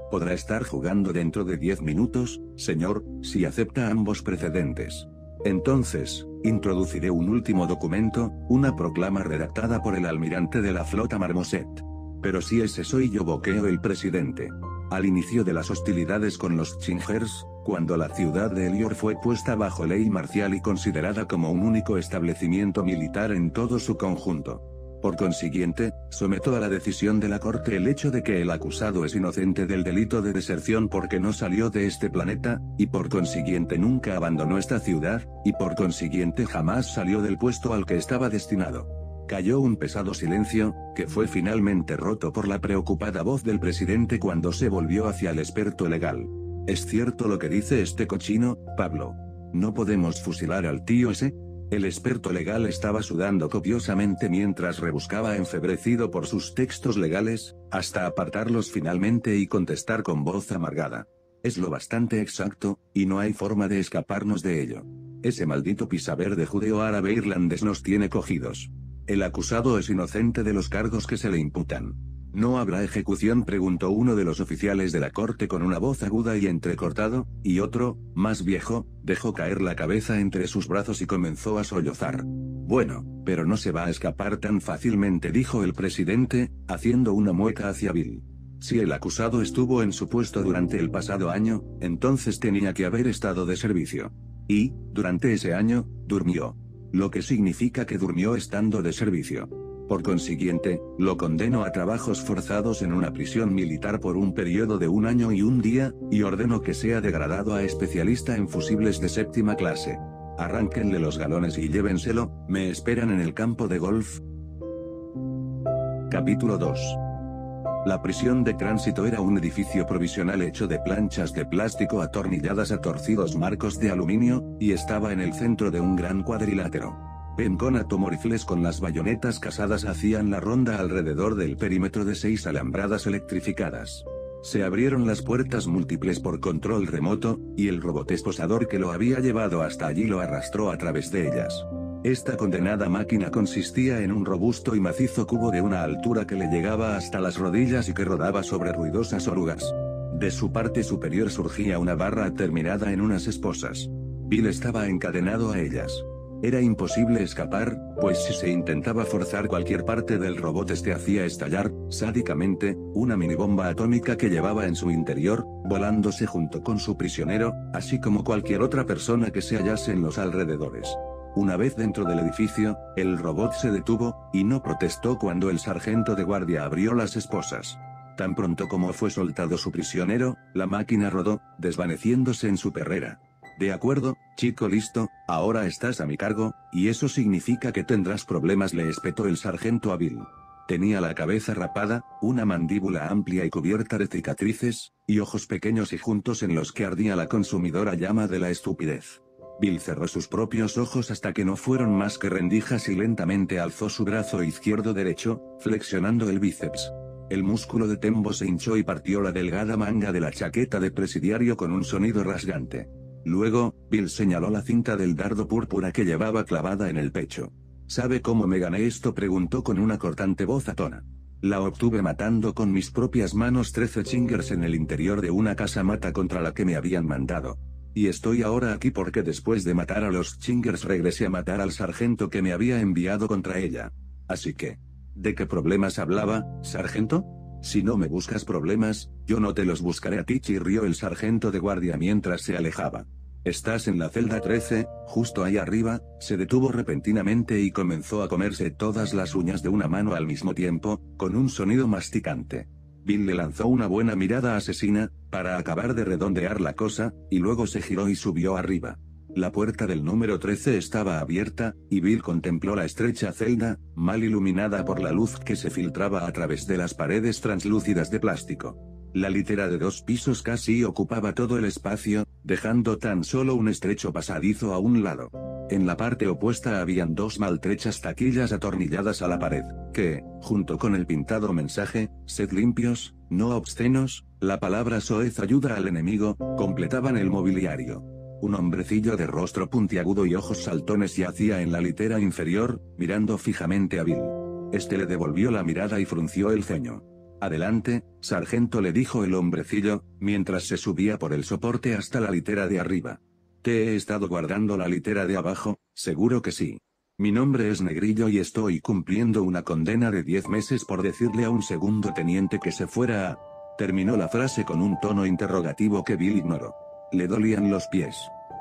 Podrá estar jugando dentro de 10 minutos, señor, si acepta ambos precedentes. Entonces, introduciré un último documento, una proclama redactada por el almirante de la flota Marmoset. Pero si ese soy yo boqueo el presidente. Al inicio de las hostilidades con los Chingers, cuando la ciudad de Elior fue puesta bajo ley marcial y considerada como un único establecimiento militar en todo su conjunto. Por consiguiente, someto a la decisión de la Corte el hecho de que el acusado es inocente del delito de deserción porque no salió de este planeta, y por consiguiente nunca abandonó esta ciudad, y por consiguiente jamás salió del puesto al que estaba destinado. Cayó un pesado silencio, que fue finalmente roto por la preocupada voz del presidente cuando se volvió hacia el experto legal. ¿Es cierto lo que dice este cochino, Pablo? ¿No podemos fusilar al tío ese? El experto legal estaba sudando copiosamente mientras rebuscaba enfebrecido por sus textos legales, hasta apartarlos finalmente y contestar con voz amargada. Es lo bastante exacto, y no hay forma de escaparnos de ello. Ese maldito pisaverde judeo-árabe irlandés nos tiene cogidos. El acusado es inocente de los cargos que se le imputan. ¿No habrá ejecución? preguntó uno de los oficiales de la corte con una voz aguda y entrecortado, y otro, más viejo, dejó caer la cabeza entre sus brazos y comenzó a sollozar. Bueno, pero no se va a escapar tan fácilmente, dijo el presidente, haciendo una mueca hacia Bill. Si el acusado estuvo en su puesto durante el pasado año, entonces tenía que haber estado de servicio. Y, durante ese año, durmió. Lo que significa que durmió estando de servicio. Por consiguiente, lo condeno a trabajos forzados en una prisión militar por un periodo de un año y un día, y ordeno que sea degradado a especialista en fusibles de séptima clase. Arránquenle los galones y llévenselo, me esperan en el campo de golf. Capítulo 2. La prisión de tránsito era un edificio provisional hecho de planchas de plástico atornilladas a torcidos marcos de aluminio, y estaba en el centro de un gran cuadrilátero. Ben con con las bayonetas casadas hacían la ronda alrededor del perímetro de seis alambradas electrificadas. Se abrieron las puertas múltiples por control remoto, y el robot esposador que lo había llevado hasta allí lo arrastró a través de ellas. Esta condenada máquina consistía en un robusto y macizo cubo de una altura que le llegaba hasta las rodillas y que rodaba sobre ruidosas orugas. De su parte superior surgía una barra terminada en unas esposas. Bill estaba encadenado a ellas. Era imposible escapar, pues si se intentaba forzar cualquier parte del robot este hacía estallar, sádicamente, una minibomba atómica que llevaba en su interior, volándose junto con su prisionero, así como cualquier otra persona que se hallase en los alrededores. Una vez dentro del edificio, el robot se detuvo, y no protestó cuando el sargento de guardia abrió las esposas. Tan pronto como fue soltado su prisionero, la máquina rodó, desvaneciéndose en su perrera. De acuerdo, chico listo, ahora estás a mi cargo, y eso significa que tendrás problemas, le espetó el sargento a Bill. Tenía la cabeza rapada, una mandíbula amplia y cubierta de cicatrices, y ojos pequeños y juntos en los que ardía la consumidora llama de la estupidez. Bill cerró sus propios ojos hasta que no fueron más que rendijas y lentamente alzó su brazo izquierdo derecho, flexionando el bíceps. El músculo de Tembo se hinchó y partió la delgada manga de la chaqueta de presidiario con un sonido rasgante. Luego, Bill señaló la cinta del dardo púrpura que llevaba clavada en el pecho. ¿Sabe cómo me gané esto? preguntó con una cortante voz atona. La obtuve matando con mis propias manos 13 chingers en el interior de una casa mata contra la que me habían mandado. Y estoy ahora aquí porque después de matar a los chingers regresé a matar al sargento que me había enviado contra ella. Así que... ¿De qué problemas hablaba, sargento? Si no me buscas problemas, yo no te los buscaré a ti, chirrió el sargento de guardia mientras se alejaba. Estás en la celda 13, justo ahí arriba, se detuvo repentinamente y comenzó a comerse todas las uñas de una mano al mismo tiempo, con un sonido masticante. Bill le lanzó una buena mirada asesina, para acabar de redondear la cosa, y luego se giró y subió arriba. La puerta del número 13 estaba abierta, y Bill contempló la estrecha celda, mal iluminada por la luz que se filtraba a través de las paredes translúcidas de plástico. La litera de dos pisos casi ocupaba todo el espacio, dejando tan solo un estrecho pasadizo a un lado. En la parte opuesta habían dos maltrechas taquillas atornilladas a la pared, que, junto con el pintado mensaje, sed limpios, no obscenos, la palabra soez ayuda al enemigo, completaban el mobiliario. Un hombrecillo de rostro puntiagudo y ojos saltones yacía en la litera inferior, mirando fijamente a Bill. Este le devolvió la mirada y frunció el ceño. Adelante, sargento le dijo el hombrecillo, mientras se subía por el soporte hasta la litera de arriba. ¿Te he estado guardando la litera de abajo? Seguro que sí. Mi nombre es Negrillo y estoy cumpliendo una condena de 10 meses por decirle a un segundo teniente que se fuera a... Terminó la frase con un tono interrogativo que Bill ignoró. Le dolían los pies.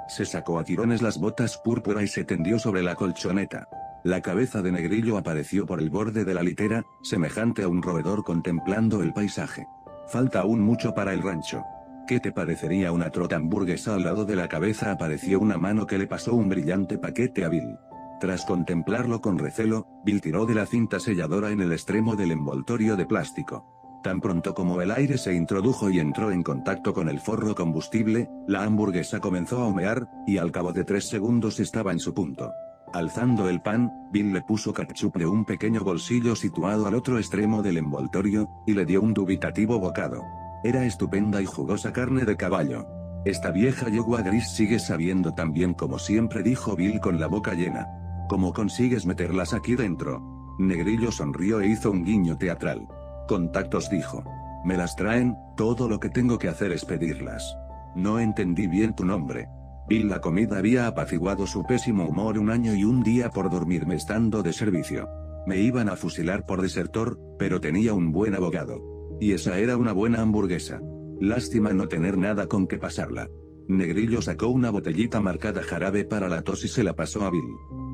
Se sacó a tirones las botas púrpura y se tendió sobre la colchoneta. La cabeza de Negrillo apareció por el borde de la litera, semejante a un roedor contemplando el paisaje. Falta aún mucho para el rancho. ¿Qué te parecería una trota hamburguesa al lado de la cabeza apareció una mano que le pasó un brillante paquete a Bill. Tras contemplarlo con recelo, Bill tiró de la cinta selladora en el extremo del envoltorio de plástico. Tan pronto como el aire se introdujo y entró en contacto con el forro combustible, la hamburguesa comenzó a humear, y al cabo de tres segundos estaba en su punto. Alzando el pan, Bill le puso ketchup de un pequeño bolsillo situado al otro extremo del envoltorio, y le dio un dubitativo bocado. Era estupenda y jugosa carne de caballo. Esta vieja yegua gris sigue sabiendo tan bien como siempre dijo Bill con la boca llena. ¿Cómo consigues meterlas aquí dentro? Negrillo sonrió e hizo un guiño teatral. Contactos dijo. Me las traen, todo lo que tengo que hacer es pedirlas. No entendí bien tu nombre. Bill la comida había apaciguado su pésimo humor un año y un día por dormirme estando de servicio. Me iban a fusilar por desertor, pero tenía un buen abogado. Y esa era una buena hamburguesa. Lástima no tener nada con que pasarla. Negrillo sacó una botellita marcada jarabe para la tos y se la pasó a Bill.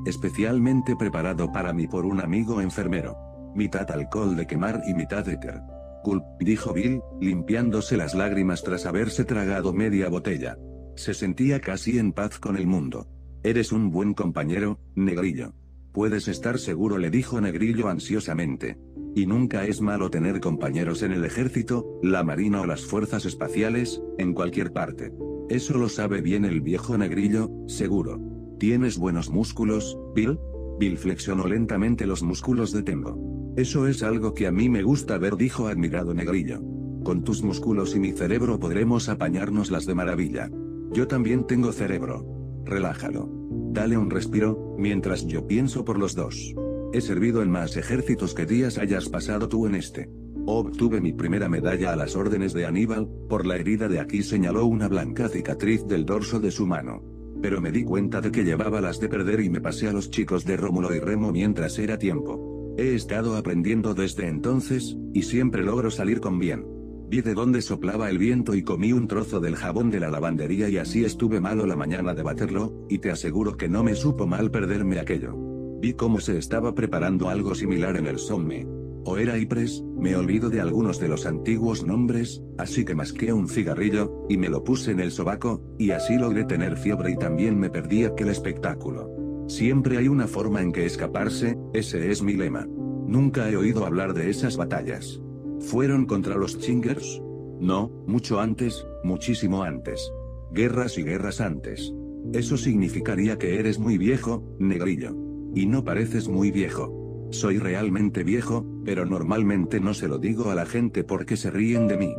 Especialmente preparado para mí por un amigo enfermero. Mitad alcohol de quemar y mitad éter. Culp, dijo Bill, limpiándose las lágrimas tras haberse tragado media botella. Se sentía casi en paz con el mundo. Eres un buen compañero, Negrillo. Puedes estar seguro, le dijo Negrillo ansiosamente. Y nunca es malo tener compañeros en el ejército, la marina o las fuerzas espaciales, en cualquier parte. Eso lo sabe bien el viejo Negrillo, seguro. ¿Tienes buenos músculos, Bill? Bill flexionó lentamente los músculos de Tembo. Eso es algo que a mí me gusta ver, dijo admirado Negrillo. Con tus músculos y mi cerebro podremos apañarnos las de maravilla. Yo también tengo cerebro. Relájalo. Dale un respiro, mientras yo pienso por los dos. He servido en más ejércitos que días hayas pasado tú en este. Obtuve mi primera medalla a las órdenes de Aníbal, por la herida de aquí señaló una blanca cicatriz del dorso de su mano. Pero me di cuenta de que llevaba las de perder y me pasé a los chicos de Rómulo y Remo mientras era tiempo. He estado aprendiendo desde entonces, y siempre logro salir con bien. Vi de dónde soplaba el viento y comí un trozo del jabón de la lavandería y así estuve malo la mañana de baterlo, y te aseguro que no me supo mal perderme aquello. Vi cómo se estaba preparando algo similar en el Somme. O era Ypres, me olvido de algunos de los antiguos nombres, así que masqué un cigarrillo, y me lo puse en el sobaco, y así logré tener fiebre y también me perdí aquel espectáculo. Siempre hay una forma en que escaparse, ese es mi lema. Nunca he oído hablar de esas batallas. ¿Fueron contra los chingers? No, mucho antes, muchísimo antes. Guerras y guerras antes. Eso significaría que eres muy viejo, negrillo. Y no pareces muy viejo. Soy realmente viejo, pero normalmente no se lo digo a la gente porque se ríen de mí.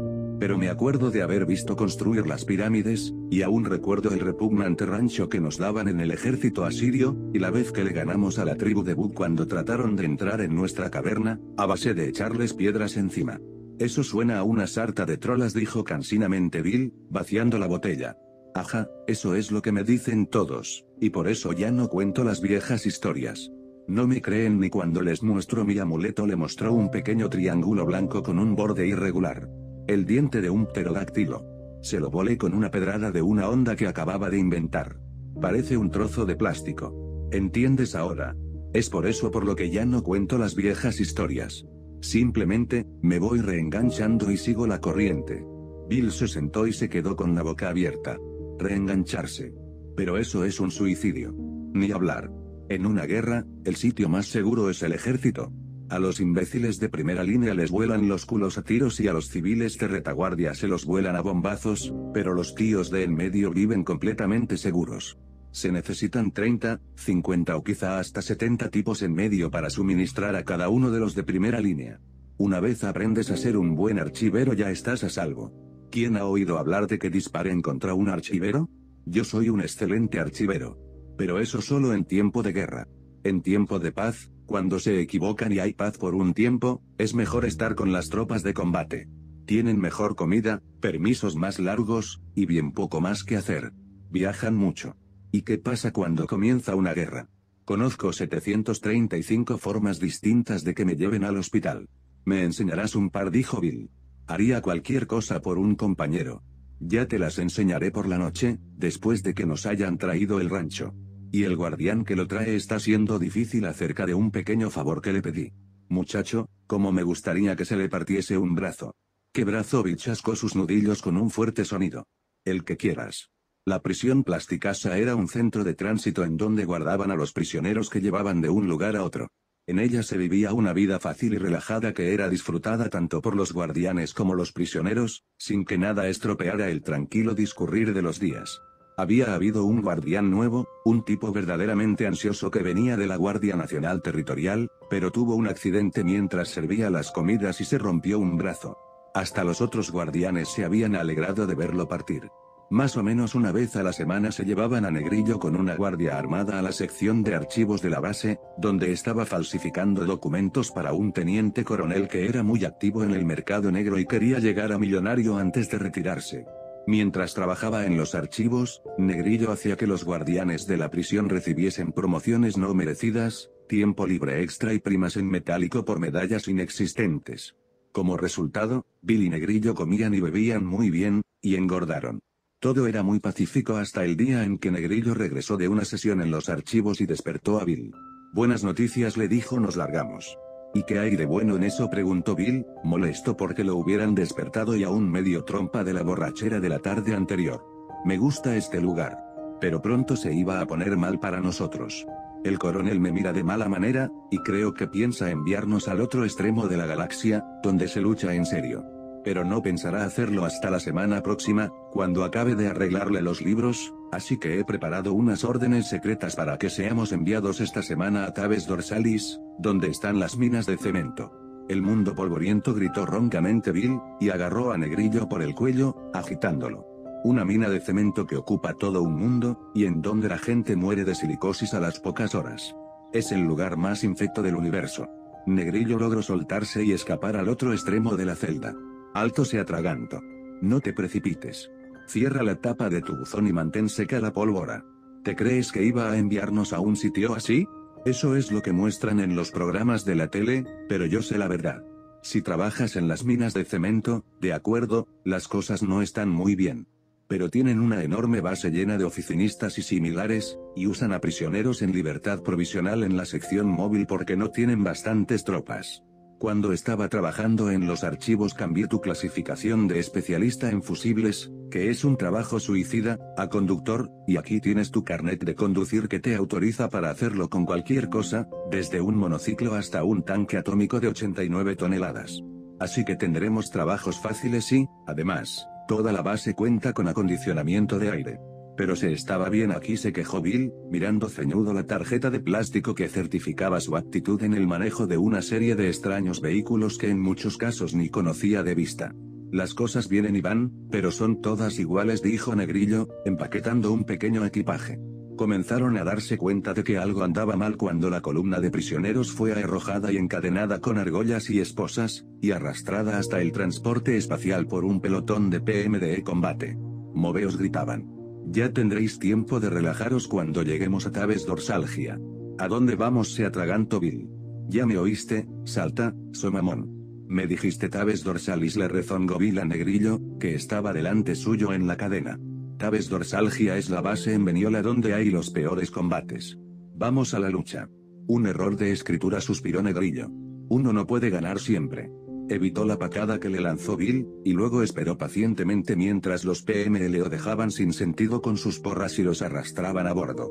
Pero me acuerdo de haber visto construir las pirámides, y aún recuerdo el repugnante rancho que nos daban en el ejército asirio, y la vez que le ganamos a la tribu de Buk cuando trataron de entrar en nuestra caverna, a base de echarles piedras encima. Eso suena a una sarta de trolas, dijo cansinamente Bill, vaciando la botella. Ajá, eso es lo que me dicen todos, y por eso ya no cuento las viejas historias. No me creen ni cuando les muestro mi amuleto le mostró un pequeño triángulo blanco con un borde irregular. El diente de un pterodáctilo. Se lo volé con una pedrada de una onda que acababa de inventar. Parece un trozo de plástico. ¿Entiendes ahora? Es por eso por lo que ya no cuento las viejas historias. Simplemente, me voy reenganchando y sigo la corriente. Bill se sentó y se quedó con la boca abierta. Reengancharse. Pero eso es un suicidio. Ni hablar. En una guerra, el sitio más seguro es el ejército. A los imbéciles de primera línea les vuelan los culos a tiros y a los civiles de retaguardia se los vuelan a bombazos, pero los tíos de en medio viven completamente seguros. Se necesitan 30, 50 o quizá hasta 70 tipos en medio para suministrar a cada uno de los de primera línea. Una vez aprendes a ser un buen archivero ya estás a salvo. ¿Quién ha oído hablar de que disparen contra un archivero? Yo soy un excelente archivero. Pero eso solo en tiempo de guerra. En tiempo de paz, cuando se equivocan y hay paz por un tiempo, es mejor estar con las tropas de combate. Tienen mejor comida, permisos más largos, y bien poco más que hacer. Viajan mucho. ¿Y qué pasa cuando comienza una guerra? Conozco 735 formas distintas de que me lleven al hospital. Me enseñarás un par, dijo Bill. Haría cualquier cosa por un compañero. Ya te las enseñaré por la noche, después de que nos hayan traído el rancho. Y el guardián que lo trae está siendo difícil acerca de un pequeño favor que le pedí. Muchacho, como me gustaría que se le partiese un brazo. ¿Qué brazo bichascó sus nudillos con un fuerte sonido? El que quieras. La prisión plasticasa era un centro de tránsito en donde guardaban a los prisioneros que llevaban de un lugar a otro. En ella se vivía una vida fácil y relajada que era disfrutada tanto por los guardianes como los prisioneros, sin que nada estropeara el tranquilo discurrir de los días. Había habido un guardián nuevo, un tipo verdaderamente ansioso que venía de la Guardia Nacional Territorial, pero tuvo un accidente mientras servía las comidas y se rompió un brazo. Hasta los otros guardianes se habían alegrado de verlo partir. Más o menos una vez a la semana se llevaban a Negrillo con una guardia armada a la sección de archivos de la base, donde estaba falsificando documentos para un teniente coronel que era muy activo en el mercado negro y quería llegar a millonario antes de retirarse. Mientras trabajaba en los archivos, Negrillo hacía que los guardianes de la prisión recibiesen promociones no merecidas, tiempo libre extra y primas en metálico por medallas inexistentes. Como resultado, Bill y Negrillo comían y bebían muy bien, y engordaron. Todo era muy pacífico hasta el día en que Negrillo regresó de una sesión en los archivos y despertó a Bill. Buenas noticias le dijo nos largamos. ¿Y qué hay de bueno en eso? preguntó Bill, molesto porque lo hubieran despertado y aún medio trompa de la borrachera de la tarde anterior. Me gusta este lugar. Pero pronto se iba a poner mal para nosotros. El coronel me mira de mala manera, y creo que piensa enviarnos al otro extremo de la galaxia, donde se lucha en serio. Pero no pensará hacerlo hasta la semana próxima, cuando acabe de arreglarle los libros, así que he preparado unas órdenes secretas para que seamos enviados esta semana a Taves Dorsalis, donde están las minas de cemento. El mundo polvoriento gritó roncamente Bill, y agarró a Negrillo por el cuello, agitándolo. Una mina de cemento que ocupa todo un mundo, y en donde la gente muere de silicosis a las pocas horas. Es el lugar más infecto del universo. Negrillo logró soltarse y escapar al otro extremo de la celda. Alto se atraganto. No te precipites. Cierra la tapa de tu buzón y mantén seca la pólvora. ¿Te crees que iba a enviarnos a un sitio así? Eso es lo que muestran en los programas de la tele, pero yo sé la verdad. Si trabajas en las minas de cemento, de acuerdo, las cosas no están muy bien. Pero tienen una enorme base llena de oficinistas y similares, y usan a prisioneros en libertad provisional en la sección móvil porque no tienen bastantes tropas. Cuando estaba trabajando en los archivos cambié tu clasificación de especialista en fusibles, que es un trabajo suicida, a conductor, y aquí tienes tu carnet de conducir que te autoriza para hacerlo con cualquier cosa, desde un monociclo hasta un tanque atómico de 89 toneladas. Así que tendremos trabajos fáciles y, además, toda la base cuenta con acondicionamiento de aire. Pero se estaba bien aquí se quejó Bill, mirando ceñudo la tarjeta de plástico que certificaba su actitud en el manejo de una serie de extraños vehículos que en muchos casos ni conocía de vista. Las cosas vienen y van, pero son todas iguales dijo Negrillo, empaquetando un pequeño equipaje. Comenzaron a darse cuenta de que algo andaba mal cuando la columna de prisioneros fue arrojada y encadenada con argollas y esposas, y arrastrada hasta el transporte espacial por un pelotón de PMDE combate. Moveos gritaban. Ya tendréis tiempo de relajaros cuando lleguemos a Taves Dorsalgia. ¿A dónde vamos? se atragantó Bill. Ya me oíste, salta, somamón. Me dijiste Taves Dorsalis le rezongó Bill a Negrillo, que estaba delante suyo en la cadena. Tabes dorsalgia es la base en Beniola donde hay los peores combates. Vamos a la lucha. Un error de escritura suspiró Negrillo. Uno no puede ganar siempre. Evitó la patada que le lanzó Bill, y luego esperó pacientemente mientras los PML lo dejaban sin sentido con sus porras y los arrastraban a bordo.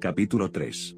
Capítulo 3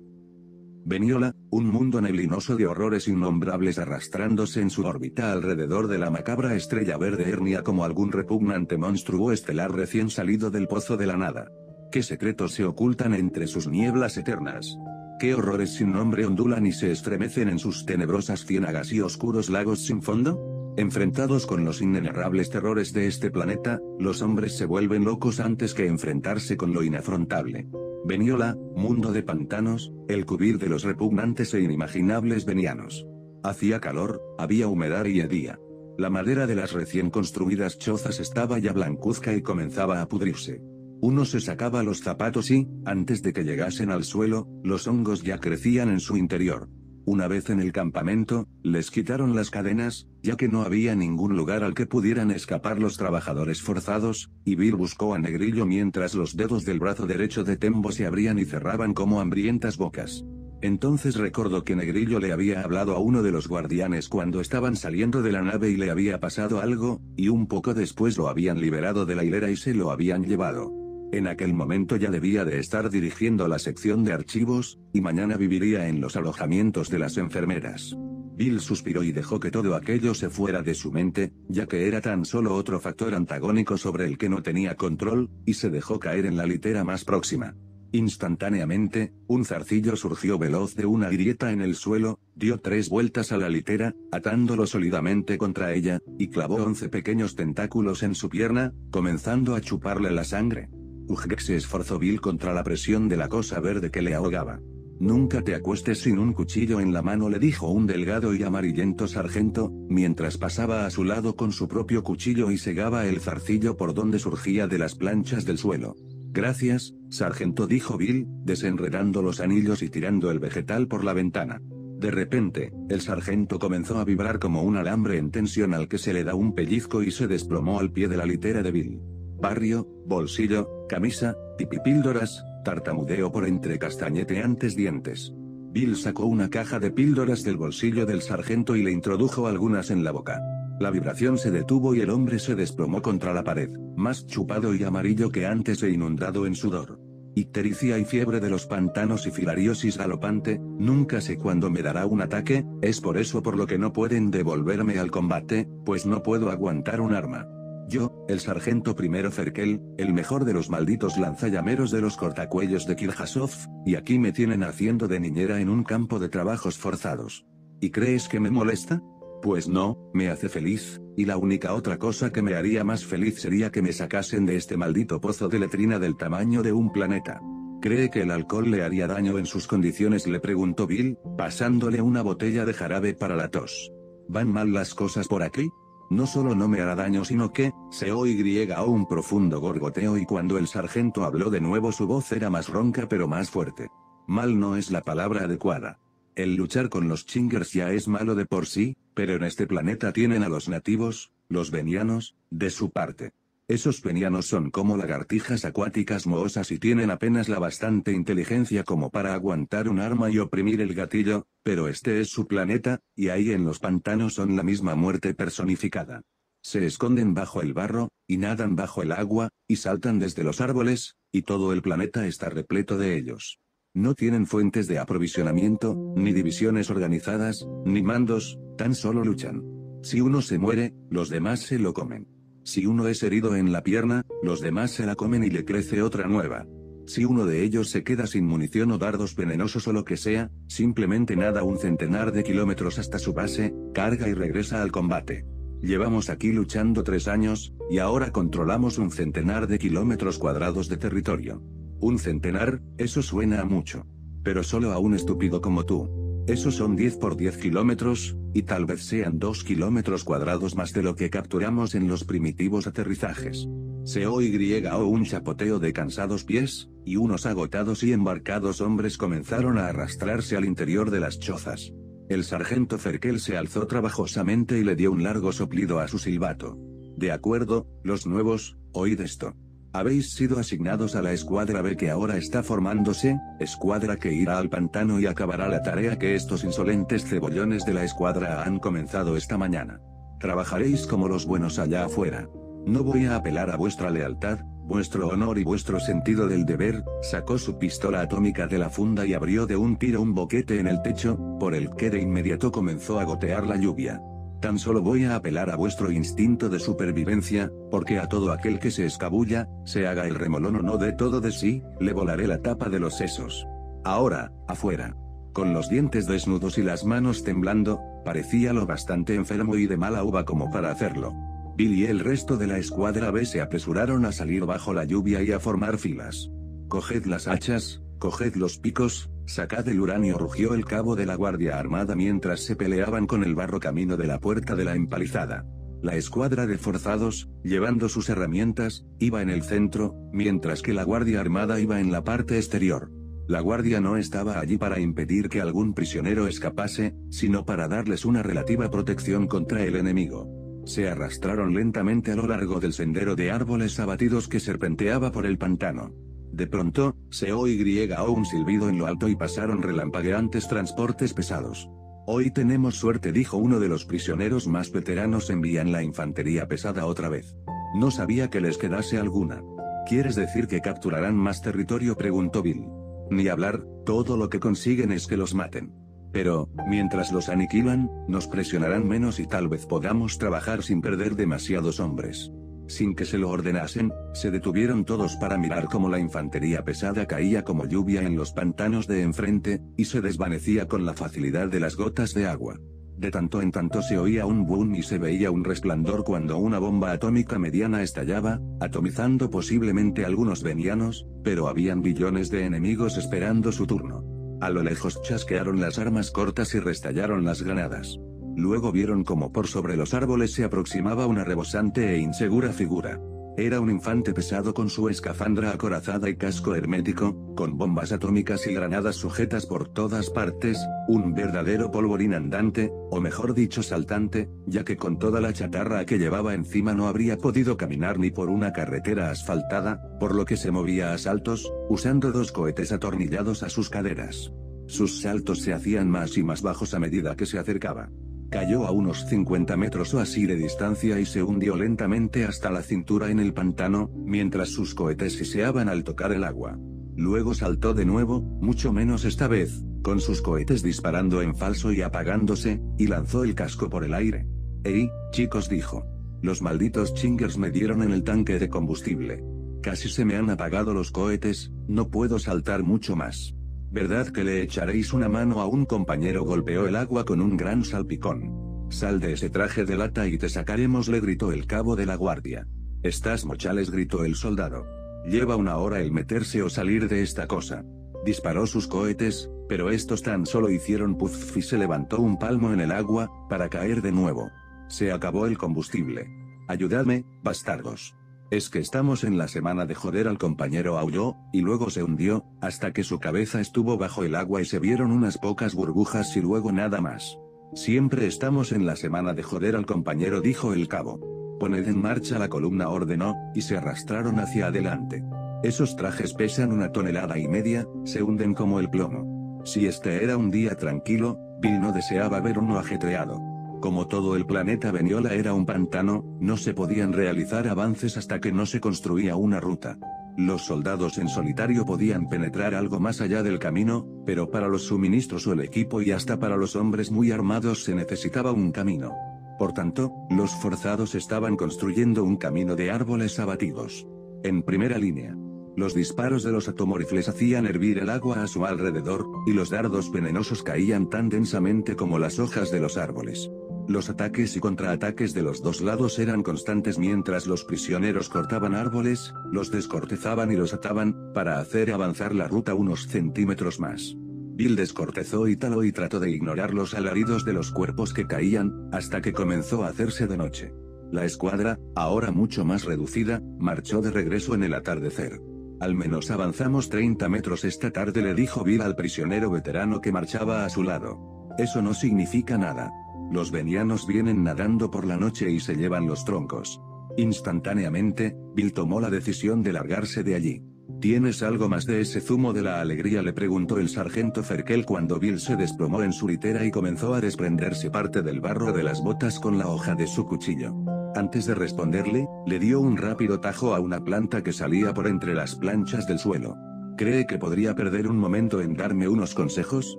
Beniola, un mundo neblinoso de horrores innombrables arrastrándose en su órbita alrededor de la macabra estrella verde Hernia como algún repugnante monstruo estelar recién salido del pozo de la nada. ¿Qué secretos se ocultan entre sus nieblas eternas? ¿Qué horrores sin nombre ondulan y se estremecen en sus tenebrosas ciénagas y oscuros lagos sin fondo? Enfrentados con los inenarrables terrores de este planeta, los hombres se vuelven locos antes que enfrentarse con lo inafrontable. Beniola, mundo de pantanos, el cubir de los repugnantes e inimaginables venianos. Hacía calor, había humedad y hedía. La madera de las recién construidas chozas estaba ya blancuzca y comenzaba a pudrirse. Uno se sacaba los zapatos y, antes de que llegasen al suelo, los hongos ya crecían en su interior. Una vez en el campamento, les quitaron las cadenas, ya que no había ningún lugar al que pudieran escapar los trabajadores forzados, y Bill buscó a Negrillo mientras los dedos del brazo derecho de Tembo se abrían y cerraban como hambrientas bocas. Entonces recordó que Negrillo le había hablado a uno de los guardianes cuando estaban saliendo de la nave y le había pasado algo, y un poco después lo habían liberado de la hilera y se lo habían llevado. En aquel momento ya debía de estar dirigiendo la sección de archivos, y mañana viviría en los alojamientos de las enfermeras. Bill suspiró y dejó que todo aquello se fuera de su mente, ya que era tan solo otro factor antagónico sobre el que no tenía control, y se dejó caer en la litera más próxima. Instantáneamente, un zarcillo surgió veloz de una grieta en el suelo, dio tres vueltas a la litera, atándolo sólidamente contra ella, y clavó once pequeños tentáculos en su pierna, comenzando a chuparle la sangre. Ujgek se esforzó Bill contra la presión de la cosa verde que le ahogaba. Nunca te acuestes sin un cuchillo en la mano le dijo un delgado y amarillento sargento, mientras pasaba a su lado con su propio cuchillo y segaba el zarcillo por donde surgía de las planchas del suelo. Gracias, sargento dijo Bill, desenredando los anillos y tirando el vegetal por la ventana. De repente, el sargento comenzó a vibrar como un alambre en tensión al que se le da un pellizco y se desplomó al pie de la litera de Bill barrio, bolsillo, camisa, pipipíldoras, tartamudeo por entre castañeteantes dientes. Bill sacó una caja de píldoras del bolsillo del sargento y le introdujo algunas en la boca. La vibración se detuvo y el hombre se desplomó contra la pared, más chupado y amarillo que antes e inundado en sudor. Ictericia y fiebre de los pantanos y filariosis galopante, nunca sé cuándo me dará un ataque, es por eso por lo que no pueden devolverme al combate, pues no puedo aguantar un arma. Yo, el sargento primero Ferkel, el mejor de los malditos lanzallameros de los cortacuellos de Kirjasov, y aquí me tienen haciendo de niñera en un campo de trabajos forzados. ¿Y crees que me molesta? Pues no, me hace feliz, y la única otra cosa que me haría más feliz sería que me sacasen de este maldito pozo de letrina del tamaño de un planeta. ¿Cree que el alcohol le haría daño en sus condiciones? le preguntó Bill, pasándole una botella de jarabe para la tos. ¿Van mal las cosas por aquí? No solo no me hará daño sino que, se oía un profundo gorgoteo y cuando el sargento habló de nuevo su voz era más ronca pero más fuerte. Mal no es la palabra adecuada. El luchar con los chingers ya es malo de por sí, pero en este planeta tienen a los nativos, los venianos, de su parte. Esos penianos son como lagartijas acuáticas mohosas y tienen apenas la bastante inteligencia como para aguantar un arma y oprimir el gatillo, pero este es su planeta, y ahí en los pantanos son la misma muerte personificada. Se esconden bajo el barro, y nadan bajo el agua, y saltan desde los árboles, y todo el planeta está repleto de ellos. No tienen fuentes de aprovisionamiento, ni divisiones organizadas, ni mandos, tan solo luchan. Si uno se muere, los demás se lo comen. Si uno es herido en la pierna, los demás se la comen y le crece otra nueva. Si uno de ellos se queda sin munición o dardos venenosos o lo que sea, simplemente nada un centenar de kilómetros hasta su base, carga y regresa al combate. Llevamos aquí luchando tres años, y ahora controlamos un centenar de kilómetros cuadrados de territorio. Un centenar, eso suena a mucho. Pero solo a un estúpido como tú. Esos son 10 por 10 kilómetros, y tal vez sean 2 kilómetros cuadrados más de lo que capturamos en los primitivos aterrizajes. Se oye un chapoteo de cansados pies, y unos agotados y embarcados hombres comenzaron a arrastrarse al interior de las chozas. El sargento Ferkel se alzó trabajosamente y le dio un largo soplido a su silbato. De acuerdo, los nuevos, oíd esto. Habéis sido asignados a la escuadra B que ahora está formándose, escuadra que irá al pantano y acabará la tarea que estos insolentes cebollones de la escuadra han comenzado esta mañana. Trabajaréis como los buenos allá afuera. No voy a apelar a vuestra lealtad, vuestro honor y vuestro sentido del deber, sacó su pistola atómica de la funda y abrió de un tiro un boquete en el techo, por el que de inmediato comenzó a gotear la lluvia. Tan solo voy a apelar a vuestro instinto de supervivencia, porque a todo aquel que se escabulla, se haga el remolón o no de todo de sí, le volaré la tapa de los sesos. Ahora, afuera. Con los dientes desnudos y las manos temblando, parecía lo bastante enfermo y de mala uva como para hacerlo. Bill y el resto de la escuadra B se apresuraron a salir bajo la lluvia y a formar filas. Coged las hachas, coged los picos, Sacad el uranio rugió el cabo de la Guardia Armada mientras se peleaban con el barro camino de la puerta de la empalizada. La escuadra de forzados, llevando sus herramientas, iba en el centro, mientras que la Guardia Armada iba en la parte exterior. La Guardia no estaba allí para impedir que algún prisionero escapase, sino para darles una relativa protección contra el enemigo. Se arrastraron lentamente a lo largo del sendero de árboles abatidos que serpenteaba por el pantano. De pronto, se oyó un silbido en lo alto y pasaron relampagueantes transportes pesados. Hoy tenemos suerte, dijo uno de los prisioneros más veteranos. Envían la infantería pesada otra vez. No sabía que les quedase alguna. ¿Quieres decir que capturarán más territorio? preguntó Bill. Ni hablar, todo lo que consiguen es que los maten. Pero, mientras los aniquilan, nos presionarán menos y tal vez podamos trabajar sin perder demasiados hombres. Sin que se lo ordenasen, se detuvieron todos para mirar cómo la infantería pesada caía como lluvia en los pantanos de enfrente, y se desvanecía con la facilidad de las gotas de agua. De tanto en tanto se oía un boom y se veía un resplandor cuando una bomba atómica mediana estallaba, atomizando posiblemente algunos venianos, pero habían billones de enemigos esperando su turno. A lo lejos chasquearon las armas cortas y restallaron las granadas. Luego vieron como por sobre los árboles se aproximaba una rebosante e insegura figura. Era un infante pesado con su escafandra acorazada y casco hermético, con bombas atómicas y granadas sujetas por todas partes, un verdadero polvorín andante, o mejor dicho saltante, ya que con toda la chatarra que llevaba encima no habría podido caminar ni por una carretera asfaltada, por lo que se movía a saltos, usando dos cohetes atornillados a sus caderas. Sus saltos se hacían más y más bajos a medida que se acercaba. Cayó a unos 50 metros o así de distancia y se hundió lentamente hasta la cintura en el pantano, mientras sus cohetes siseaban al tocar el agua. Luego saltó de nuevo, mucho menos esta vez, con sus cohetes disparando en falso y apagándose, y lanzó el casco por el aire. Ey, chicos dijo. Los malditos chingers me dieron en el tanque de combustible. Casi se me han apagado los cohetes, no puedo saltar mucho más. ¿Verdad que le echaréis una mano a un compañero? Golpeó el agua con un gran salpicón. Sal de ese traje de lata y te sacaremos, le gritó el cabo de la guardia. Estás mochales, gritó el soldado. Lleva una hora el meterse o salir de esta cosa. Disparó sus cohetes, pero estos tan solo hicieron puff y se levantó un palmo en el agua, para caer de nuevo. Se acabó el combustible. Ayudadme, bastardos. Es que estamos en la semana de joder al compañero aulló, y luego se hundió, hasta que su cabeza estuvo bajo el agua y se vieron unas pocas burbujas y luego nada más. Siempre estamos en la semana de joder al compañero dijo el cabo. Poned en marcha la columna ordenó, y se arrastraron hacia adelante. Esos trajes pesan una tonelada y media, se hunden como el plomo. Si este era un día tranquilo, Bill no deseaba ver uno ajetreado. Como todo el planeta Beniola era un pantano, no se podían realizar avances hasta que no se construía una ruta. Los soldados en solitario podían penetrar algo más allá del camino, pero para los suministros o el equipo y hasta para los hombres muy armados se necesitaba un camino. Por tanto, los forzados estaban construyendo un camino de árboles abatidos. En primera línea. Los disparos de los atomorifles hacían hervir el agua a su alrededor, y los dardos venenosos caían tan densamente como las hojas de los árboles. Los ataques y contraataques de los dos lados eran constantes mientras los prisioneros cortaban árboles, los descortezaban y los ataban, para hacer avanzar la ruta unos centímetros más. Bill descortezó y taló y trató de ignorar los alaridos de los cuerpos que caían, hasta que comenzó a hacerse de noche. La escuadra, ahora mucho más reducida, marchó de regreso en el atardecer. Al menos avanzamos 30 metros esta tarde le dijo Bill al prisionero veterano que marchaba a su lado. Eso no significa nada. Los venianos vienen nadando por la noche y se llevan los troncos. Instantáneamente, Bill tomó la decisión de largarse de allí. ¿Tienes algo más de ese zumo de la alegría? le preguntó el sargento Ferkel cuando Bill se desplomó en su litera y comenzó a desprenderse parte del barro de las botas con la hoja de su cuchillo. Antes de responderle, le dio un rápido tajo a una planta que salía por entre las planchas del suelo. ¿Cree que podría perder un momento en darme unos consejos,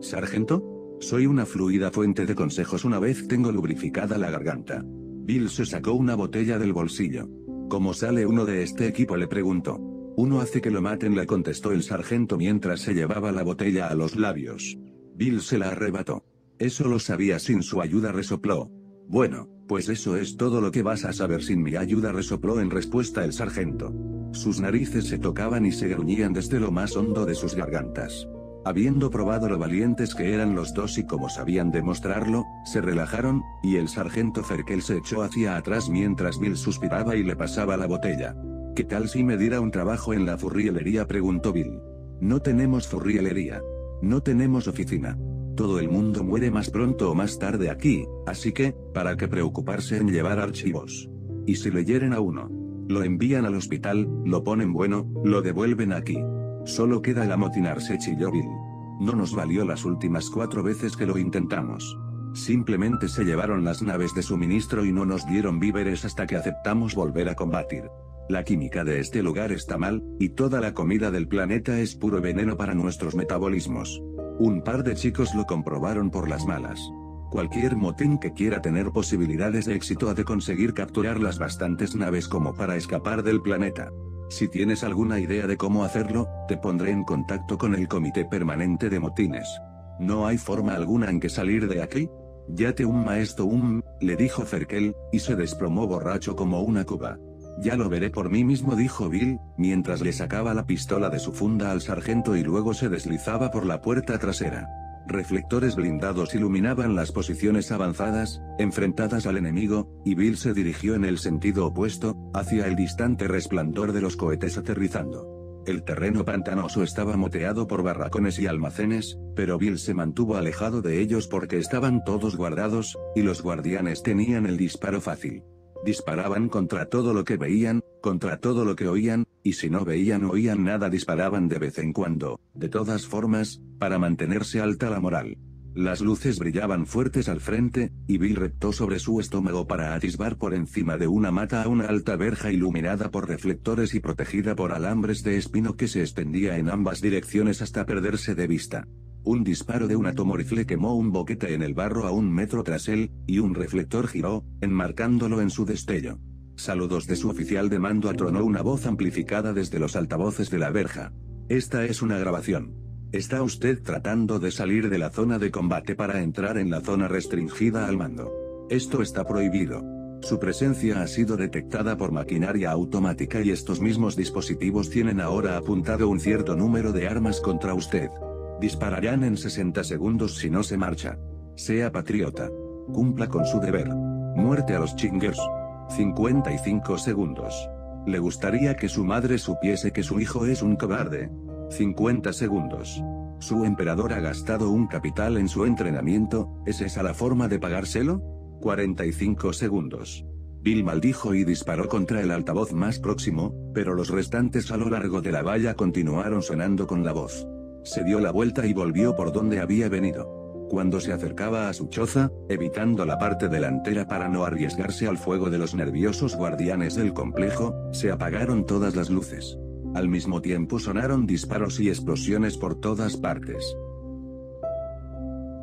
sargento? Soy una fluida fuente de consejos una vez tengo lubrificada la garganta. Bill se sacó una botella del bolsillo. ¿Cómo sale uno de este equipo? le preguntó. Uno hace que lo maten, le contestó el sargento mientras se llevaba la botella a los labios. Bill se la arrebató. Eso lo sabía sin su ayuda, resopló. Bueno, pues eso es todo lo que vas a saber sin mi ayuda, resopló en respuesta el sargento. Sus narices se tocaban y se gruñían desde lo más hondo de sus gargantas. Habiendo probado lo valientes que eran los dos y como sabían demostrarlo, se relajaron, y el sargento Ferkel se echó hacia atrás mientras Bill suspiraba y le pasaba la botella. ¿Qué tal si me diera un trabajo en la furrielería? preguntó Bill. No tenemos furrielería. No tenemos oficina. Todo el mundo muere más pronto o más tarde aquí, así que, ¿para qué preocuparse en llevar archivos? ¿Y si le hieren a uno? Lo envían al hospital, lo ponen bueno, lo devuelven aquí. Solo queda el amotinarse chilló Bill. No nos valió las últimas cuatro veces que lo intentamos. Simplemente se llevaron las naves de suministro y no nos dieron víveres hasta que aceptamos volver a combatir. La química de este lugar está mal, y toda la comida del planeta es puro veneno para nuestros metabolismos. Un par de chicos lo comprobaron por las malas. Cualquier motín que quiera tener posibilidades de éxito ha de conseguir capturar las bastantes naves como para escapar del planeta. Si tienes alguna idea de cómo hacerlo, te pondré en contacto con el Comité Permanente de Motines. ¿No hay forma alguna en que salir de aquí? Yate un maestro un, le dijo Ferkel, y se desplomó borracho como una cuba. Ya lo veré por mí mismo dijo Bill, mientras le sacaba la pistola de su funda al sargento y luego se deslizaba por la puerta trasera. Reflectores blindados iluminaban las posiciones avanzadas, enfrentadas al enemigo, y Bill se dirigió en el sentido opuesto, hacia el distante resplandor de los cohetes aterrizando. El terreno pantanoso estaba moteado por barracones y almacenes, pero Bill se mantuvo alejado de ellos porque estaban todos guardados, y los guardianes tenían el disparo fácil. Disparaban contra todo lo que veían, contra todo lo que oían, y si no veían o oían nada disparaban de vez en cuando, de todas formas, para mantenerse alta la moral. Las luces brillaban fuertes al frente, y Bill reptó sobre su estómago para atisbar por encima de una mata a una alta verja iluminada por reflectores y protegida por alambres de espino que se extendía en ambas direcciones hasta perderse de vista. Un disparo de un atomorifle quemó un boquete en el barro a un metro tras él, y un reflector giró, enmarcándolo en su destello. Saludos de su oficial de mando atronó una voz amplificada desde los altavoces de la verja. Esta es una grabación. Está usted tratando de salir de la zona de combate para entrar en la zona restringida al mando. Esto está prohibido. Su presencia ha sido detectada por maquinaria automática y estos mismos dispositivos tienen ahora apuntado un cierto número de armas contra usted. Dispararán en 60 segundos si no se marcha. Sea patriota. Cumpla con su deber. Muerte a los chingers. 55 segundos. Le gustaría que su madre supiese que su hijo es un cobarde. 50 segundos. Su emperador ha gastado un capital en su entrenamiento, ¿es esa la forma de pagárselo? 45 segundos. Bill maldijo y disparó contra el altavoz más próximo, pero los restantes a lo largo de la valla continuaron sonando con la voz. Se dio la vuelta y volvió por donde había venido. Cuando se acercaba a su choza, evitando la parte delantera para no arriesgarse al fuego de los nerviosos guardianes del complejo, se apagaron todas las luces. Al mismo tiempo sonaron disparos y explosiones por todas partes.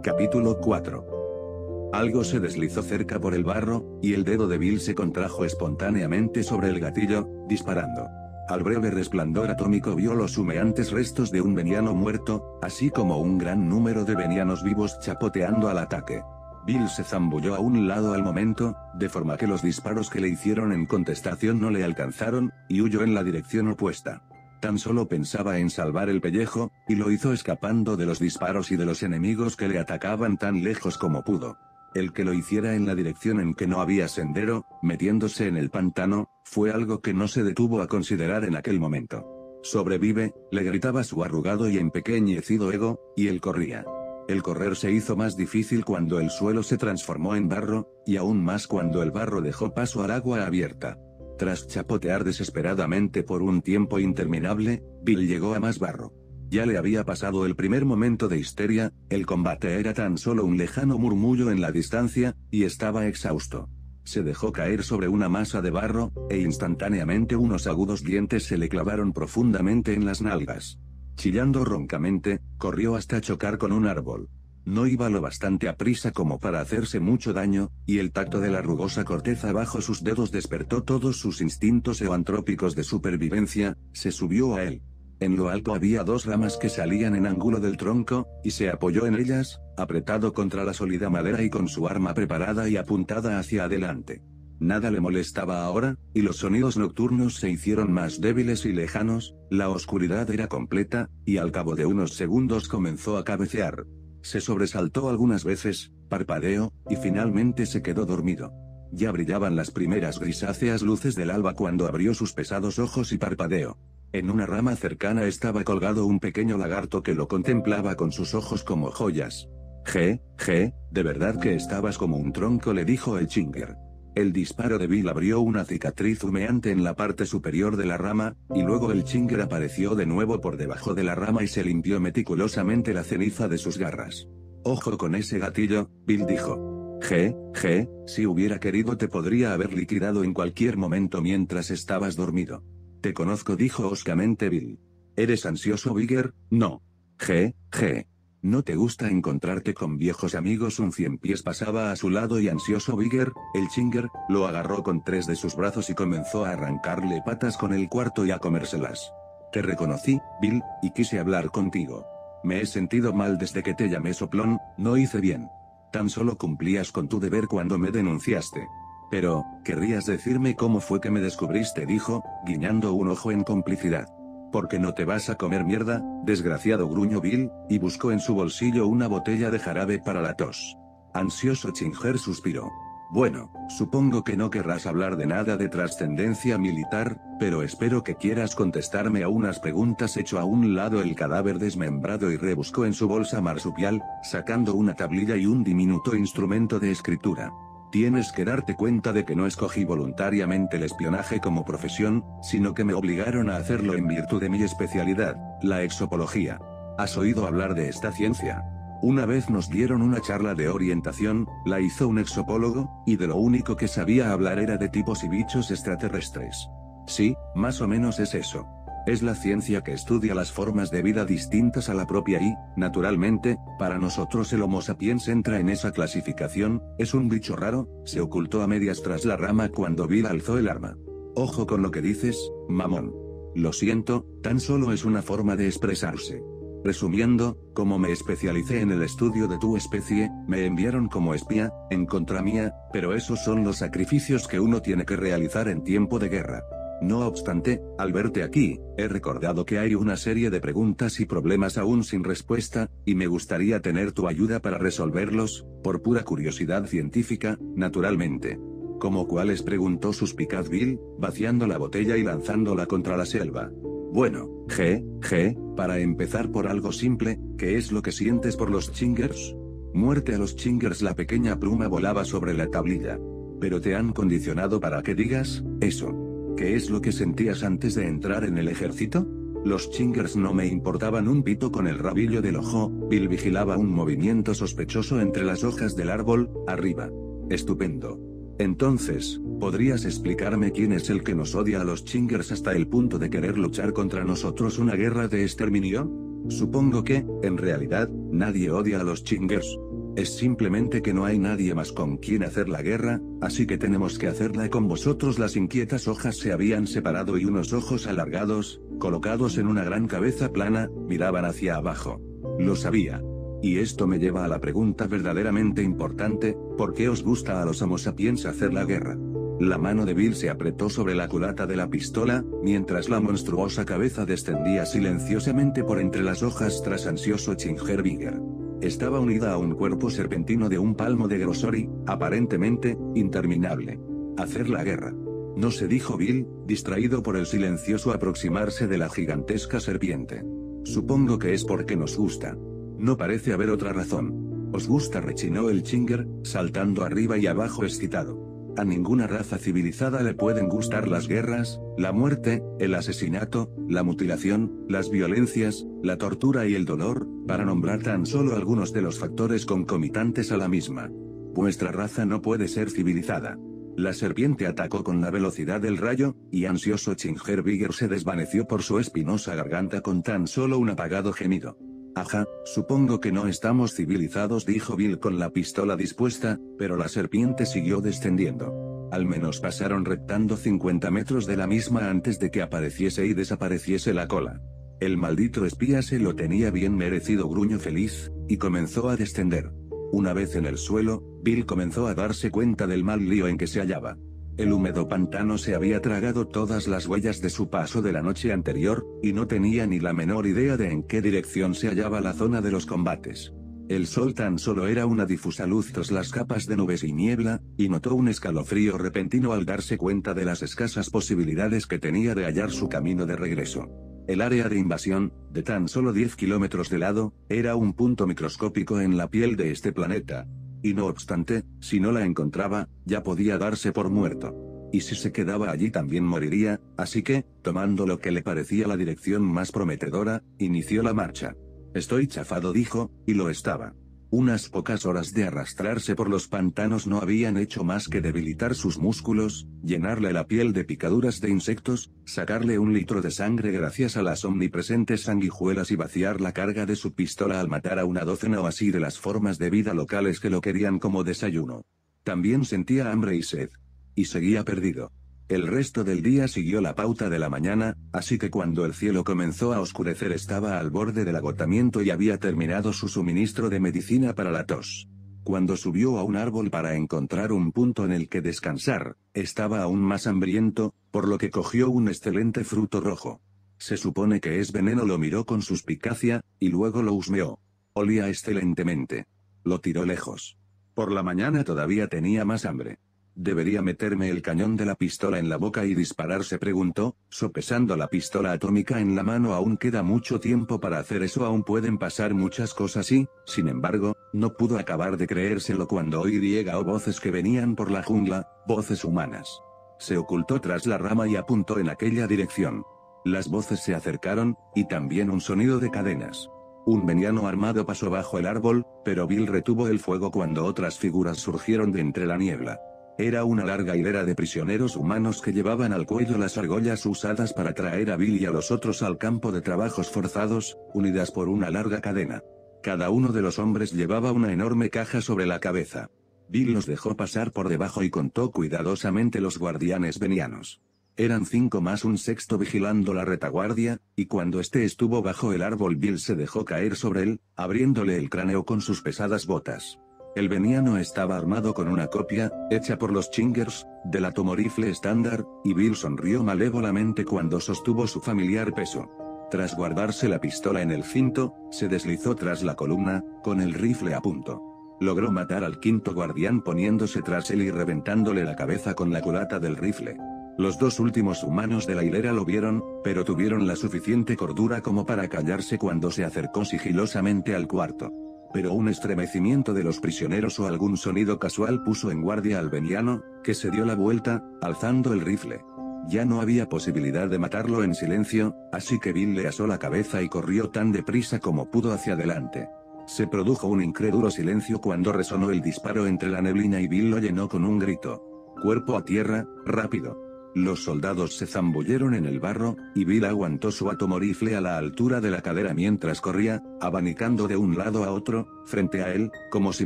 Capítulo 4. Algo se deslizó cerca por el barro, y el dedo de Bill se contrajo espontáneamente sobre el gatillo, disparando. Al breve resplandor atómico vio los humeantes restos de un veniano muerto, así como un gran número de venianos vivos chapoteando al ataque. Bill se zambulló a un lado al momento, de forma que los disparos que le hicieron en contestación no le alcanzaron, y huyó en la dirección opuesta. Tan solo pensaba en salvar el pellejo, y lo hizo escapando de los disparos y de los enemigos que le atacaban tan lejos como pudo. El que lo hiciera en la dirección en que no había sendero, metiéndose en el pantano, fue algo que no se detuvo a considerar en aquel momento. Sobrevive, le gritaba su arrugado y empequeñecido ego, y él corría. El correr se hizo más difícil cuando el suelo se transformó en barro, y aún más cuando el barro dejó paso al agua abierta. Tras chapotear desesperadamente por un tiempo interminable, Bill llegó a más barro. Ya le había pasado el primer momento de histeria, el combate era tan solo un lejano murmullo en la distancia, y estaba exhausto. Se dejó caer sobre una masa de barro, e instantáneamente unos agudos dientes se le clavaron profundamente en las nalgas. Chillando roncamente, corrió hasta chocar con un árbol. No iba lo bastante a prisa como para hacerse mucho daño, y el tacto de la rugosa corteza bajo sus dedos despertó todos sus instintos eoantrópicos de supervivencia, se subió a él. En lo alto había dos ramas que salían en ángulo del tronco, y se apoyó en ellas, apretado contra la sólida madera y con su arma preparada y apuntada hacia adelante. Nada le molestaba ahora, y los sonidos nocturnos se hicieron más débiles y lejanos, la oscuridad era completa, y al cabo de unos segundos comenzó a cabecear. Se sobresaltó algunas veces, parpadeó, y finalmente se quedó dormido. Ya brillaban las primeras grisáceas luces del alba cuando abrió sus pesados ojos y parpadeó. En una rama cercana estaba colgado un pequeño lagarto que lo contemplaba con sus ojos como joyas. G, G, de verdad que estabas como un tronco le dijo el chinger. El disparo de Bill abrió una cicatriz humeante en la parte superior de la rama, y luego el chinger apareció de nuevo por debajo de la rama y se limpió meticulosamente la ceniza de sus garras. Ojo con ese gatillo, Bill dijo. G, G, si hubiera querido te podría haber liquidado en cualquier momento mientras estabas dormido. Te conozco dijo oscamente Bill. ¿Eres ansioso Bigger? No. G, G. ¿No te gusta encontrarte con viejos amigos? Un cien pies pasaba a su lado y ansioso Bigger, el chinger, lo agarró con tres de sus brazos y comenzó a arrancarle patas con el cuarto y a comérselas. Te reconocí, Bill, y quise hablar contigo. Me he sentido mal desde que te llamé soplón, no hice bien. Tan solo cumplías con tu deber cuando me denunciaste. Pero, ¿querrías decirme cómo fue que me descubriste? dijo, guiñando un ojo en complicidad. Porque no te vas a comer mierda, desgraciado gruñó Bill, y buscó en su bolsillo una botella de jarabe para la tos. Ansioso Chinger suspiró. Bueno, supongo que no querrás hablar de nada de trascendencia militar, pero espero que quieras contestarme a unas preguntas. Hecho a un lado el cadáver desmembrado y rebuscó en su bolsa marsupial, sacando una tablilla y un diminuto instrumento de escritura. Tienes que darte cuenta de que no escogí voluntariamente el espionaje como profesión, sino que me obligaron a hacerlo en virtud de mi especialidad, la exopología. ¿Has oído hablar de esta ciencia? Una vez nos dieron una charla de orientación, la hizo un exopólogo, y de lo único que sabía hablar era de tipos y bichos extraterrestres. Sí, más o menos es eso. Es la ciencia que estudia las formas de vida distintas a la propia y, naturalmente, para nosotros el Homo sapiens entra en esa clasificación, es un bicho raro, se ocultó a medias tras la rama cuando Bill alzó el arma. Ojo con lo que dices, mamón. Lo siento, tan solo es una forma de expresarse. Resumiendo, como me especialicé en el estudio de tu especie, me enviaron como espía, en contra mía, pero esos son los sacrificios que uno tiene que realizar en tiempo de guerra. No obstante, al verte aquí, he recordado que hay una serie de preguntas y problemas aún sin respuesta, y me gustaría tener tu ayuda para resolverlos, por pura curiosidad científica, naturalmente. ¿Como cuáles? preguntó suspicaz Bill, vaciando la botella y lanzándola contra la selva. Bueno, G, G, para empezar por algo simple, ¿qué es lo que sientes por los chingers? Muerte a los chingers la pequeña pluma volaba sobre la tablilla. Pero te han condicionado para que digas, eso. ¿Qué es lo que sentías antes de entrar en el ejército? Los chingers no me importaban un pito con el rabillo del ojo, Bill vigilaba un movimiento sospechoso entre las hojas del árbol, arriba. Estupendo. Entonces, ¿podrías explicarme quién es el que nos odia a los chingers hasta el punto de querer luchar contra nosotros una guerra de exterminio? Supongo que, en realidad, nadie odia a los chingers. Es simplemente que no hay nadie más con quien hacer la guerra, así que tenemos que hacerla con vosotros. Las inquietas hojas se habían separado y unos ojos alargados, colocados en una gran cabeza plana, miraban hacia abajo. Lo sabía. Y esto me lleva a la pregunta verdaderamente importante, ¿por qué os gusta a los Homo sapiens hacer la guerra? La mano de Bill se apretó sobre la culata de la pistola, mientras la monstruosa cabeza descendía silenciosamente por entre las hojas tras ansioso Chinger Bigger. Estaba unida a un cuerpo serpentino de un palmo de grosor y, aparentemente, interminable. Hacer la guerra. No se dijo Bill, distraído por el silencioso aproximarse de la gigantesca serpiente. Supongo que es porque nos gusta. No parece haber otra razón. ¿Os gusta? rechinó el chinger, saltando arriba y abajo excitado. A ninguna raza civilizada le pueden gustar las guerras, la muerte, el asesinato, la mutilación, las violencias, la tortura y el dolor, para nombrar tan solo algunos de los factores concomitantes a la misma. Vuestra raza no puede ser civilizada. La serpiente atacó con la velocidad del rayo, y ansioso Chingerbigger se desvaneció por su espinosa garganta con tan solo un apagado gemido. Ajá, supongo que no estamos civilizados, dijo Bill con la pistola dispuesta, pero la serpiente siguió descendiendo. Al menos pasaron rectando 50 metros de la misma antes de que apareciese y desapareciese la cola. El maldito espía se lo tenía bien merecido gruño feliz, y comenzó a descender. Una vez en el suelo, Bill comenzó a darse cuenta del mal lío en que se hallaba. El húmedo pantano se había tragado todas las huellas de su paso de la noche anterior, y no tenía ni la menor idea de en qué dirección se hallaba la zona de los combates. El sol tan solo era una difusa luz tras las capas de nubes y niebla, y notó un escalofrío repentino al darse cuenta de las escasas posibilidades que tenía de hallar su camino de regreso. El área de invasión, de tan solo 10 kilómetros de lado, era un punto microscópico en la piel de este planeta, y no obstante, si no la encontraba, ya podía darse por muerto. Y si se quedaba allí también moriría, así que, tomando lo que le parecía la dirección más prometedora, inició la marcha. Estoy chafado dijo, y lo estaba. Unas pocas horas de arrastrarse por los pantanos no habían hecho más que debilitar sus músculos, llenarle la piel de picaduras de insectos, sacarle un litro de sangre gracias a las omnipresentes sanguijuelas y vaciar la carga de su pistola al matar a una docena o así de las formas de vida locales que lo querían como desayuno. También sentía hambre y sed. Y seguía perdido. El resto del día siguió la pauta de la mañana, así que cuando el cielo comenzó a oscurecer estaba al borde del agotamiento y había terminado su suministro de medicina para la tos. Cuando subió a un árbol para encontrar un punto en el que descansar, estaba aún más hambriento, por lo que cogió un excelente fruto rojo. Se supone que es veneno, lo miró con suspicacia, y luego lo husmeó. Olía excelentemente. Lo tiró lejos. Por la mañana todavía tenía más hambre. ¿Debería meterme el cañón de la pistola en la boca y disparar? se preguntó, sopesando la pistola atómica en la mano. Aún queda mucho tiempo para hacer eso, aún pueden pasar muchas cosas y, sin embargo, no pudo acabar de creérselo cuando oí o voces que venían por la jungla, voces humanas. Se ocultó tras la rama y apuntó en aquella dirección. Las voces se acercaron, y también un sonido de cadenas. Un veniano armado pasó bajo el árbol, pero Bill retuvo el fuego cuando otras figuras surgieron de entre la niebla. Era una larga hilera de prisioneros humanos que llevaban al cuello las argollas usadas para traer a Bill y a los otros al campo de trabajos forzados, unidas por una larga cadena. Cada uno de los hombres llevaba una enorme caja sobre la cabeza. Bill los dejó pasar por debajo y contó cuidadosamente los guardianes venianos. Eran cinco más un sexto vigilando la retaguardia, y cuando éste estuvo bajo el árbol Bill se dejó caer sobre él, abriéndole el cráneo con sus pesadas botas. El veniano estaba armado con una copia, hecha por los chingers, del atomorifle estándar, y Bill sonrió malévolamente cuando sostuvo su familiar peso. Tras guardarse la pistola en el cinto, se deslizó tras la columna, con el rifle a punto. Logró matar al quinto guardián poniéndose tras él y reventándole la cabeza con la culata del rifle. Los dos últimos humanos de la hilera lo vieron, pero tuvieron la suficiente cordura como para callarse cuando se acercó sigilosamente al cuarto pero un estremecimiento de los prisioneros o algún sonido casual puso en guardia al veniano, que se dio la vuelta, alzando el rifle. Ya no había posibilidad de matarlo en silencio, así que Bill le asó la cabeza y corrió tan deprisa como pudo hacia adelante. Se produjo un incrédulo silencio cuando resonó el disparo entre la neblina y Bill lo llenó con un grito. Cuerpo a tierra, rápido. Los soldados se zambulleron en el barro, y Bill aguantó su atomorifle a la altura de la cadera mientras corría, abanicando de un lado a otro, frente a él, como si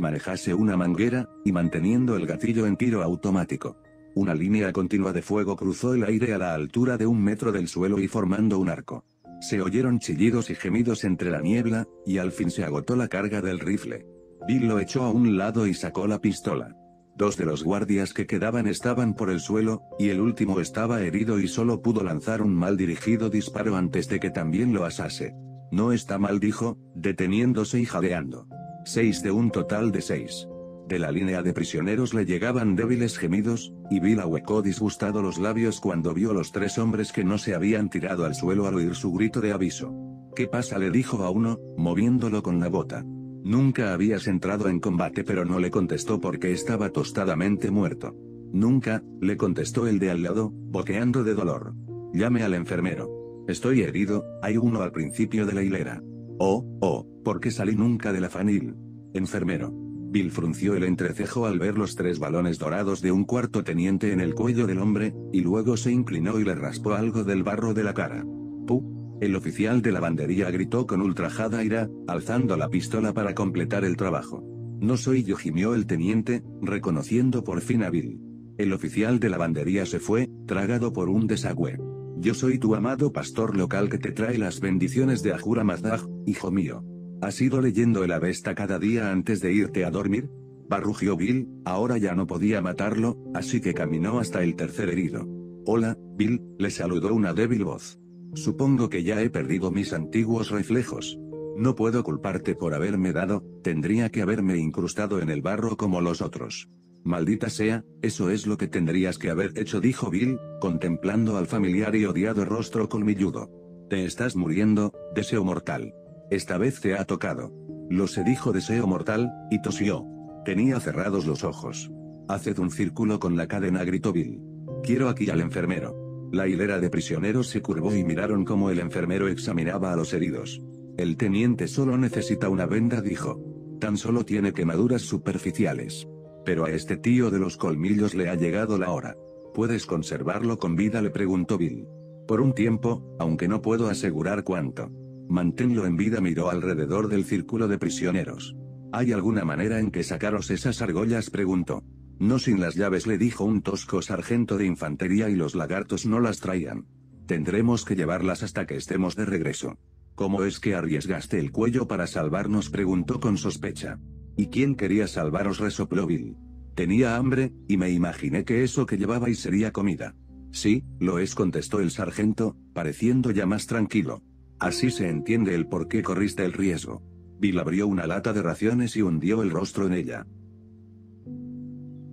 manejase una manguera, y manteniendo el gatillo en tiro automático. Una línea continua de fuego cruzó el aire a la altura de un metro del suelo y formando un arco. Se oyeron chillidos y gemidos entre la niebla, y al fin se agotó la carga del rifle. Bill lo echó a un lado y sacó la pistola. Dos de los guardias que quedaban estaban por el suelo, y el último estaba herido y solo pudo lanzar un mal dirigido disparo antes de que también lo asase. No está mal dijo, deteniéndose y jadeando. Seis de un total de seis. De la línea de prisioneros le llegaban débiles gemidos, y Bill ahuecó disgustado los labios cuando vio los tres hombres que no se habían tirado al suelo al oír su grito de aviso. ¿Qué pasa? le dijo a uno, moviéndolo con la bota. Nunca habías entrado en combate pero no le contestó porque estaba tostadamente muerto. Nunca, le contestó el de al lado, boqueando de dolor. Llame al enfermero. Estoy herido, hay uno al principio de la hilera. Oh, oh, ¿por qué salí nunca de la fanil? Enfermero. Bill frunció el entrecejo al ver los tres balones dorados de un cuarto teniente en el cuello del hombre, y luego se inclinó y le raspó algo del barro de la cara. ¡Puh! El oficial de lavandería gritó con ultrajada ira, alzando la pistola para completar el trabajo. No soy yo, gimió el teniente, reconociendo por fin a Bill. El oficial de lavandería se fue, tragado por un desagüe. Yo soy tu amado pastor local que te trae las bendiciones de Ahura Mazda, hijo mío. ¿Has ido leyendo el Avesta cada día antes de irte a dormir? Barrugió Bill, ahora ya no podía matarlo, así que caminó hasta el tercer herido. Hola, Bill, le saludó una débil voz. Supongo que ya he perdido mis antiguos reflejos. No puedo culparte por haberme dado, tendría que haberme incrustado en el barro como los otros. Maldita sea, eso es lo que tendrías que haber hecho, dijo Bill, contemplando al familiar y odiado rostro colmilludo. Te estás muriendo, deseo mortal. Esta vez te ha tocado. Lo se dijo deseo mortal, y tosió. Tenía cerrados los ojos. Haced un círculo con la cadena, gritó Bill. Quiero aquí al enfermero. La hilera de prisioneros se curvó y miraron cómo el enfermero examinaba a los heridos. El teniente solo necesita una venda, dijo. Tan solo tiene quemaduras superficiales. Pero a este tío de los colmillos le ha llegado la hora. ¿Puedes conservarlo con vida? le preguntó Bill. Por un tiempo, aunque no puedo asegurar cuánto. Manténlo en vida miró alrededor del círculo de prisioneros. ¿Hay alguna manera en que sacaros esas argollas? preguntó. No sin las llaves le dijo un tosco sargento de infantería y los lagartos no las traían. Tendremos que llevarlas hasta que estemos de regreso. ¿Cómo es que arriesgaste el cuello para salvarnos? preguntó con sospecha. ¿Y quién quería salvaros? resopló Bill. Tenía hambre, y me imaginé que eso que llevabais sería comida. Sí, lo es contestó el sargento, pareciendo ya más tranquilo. Así se entiende el por qué corriste el riesgo. Bill abrió una lata de raciones y hundió el rostro en ella.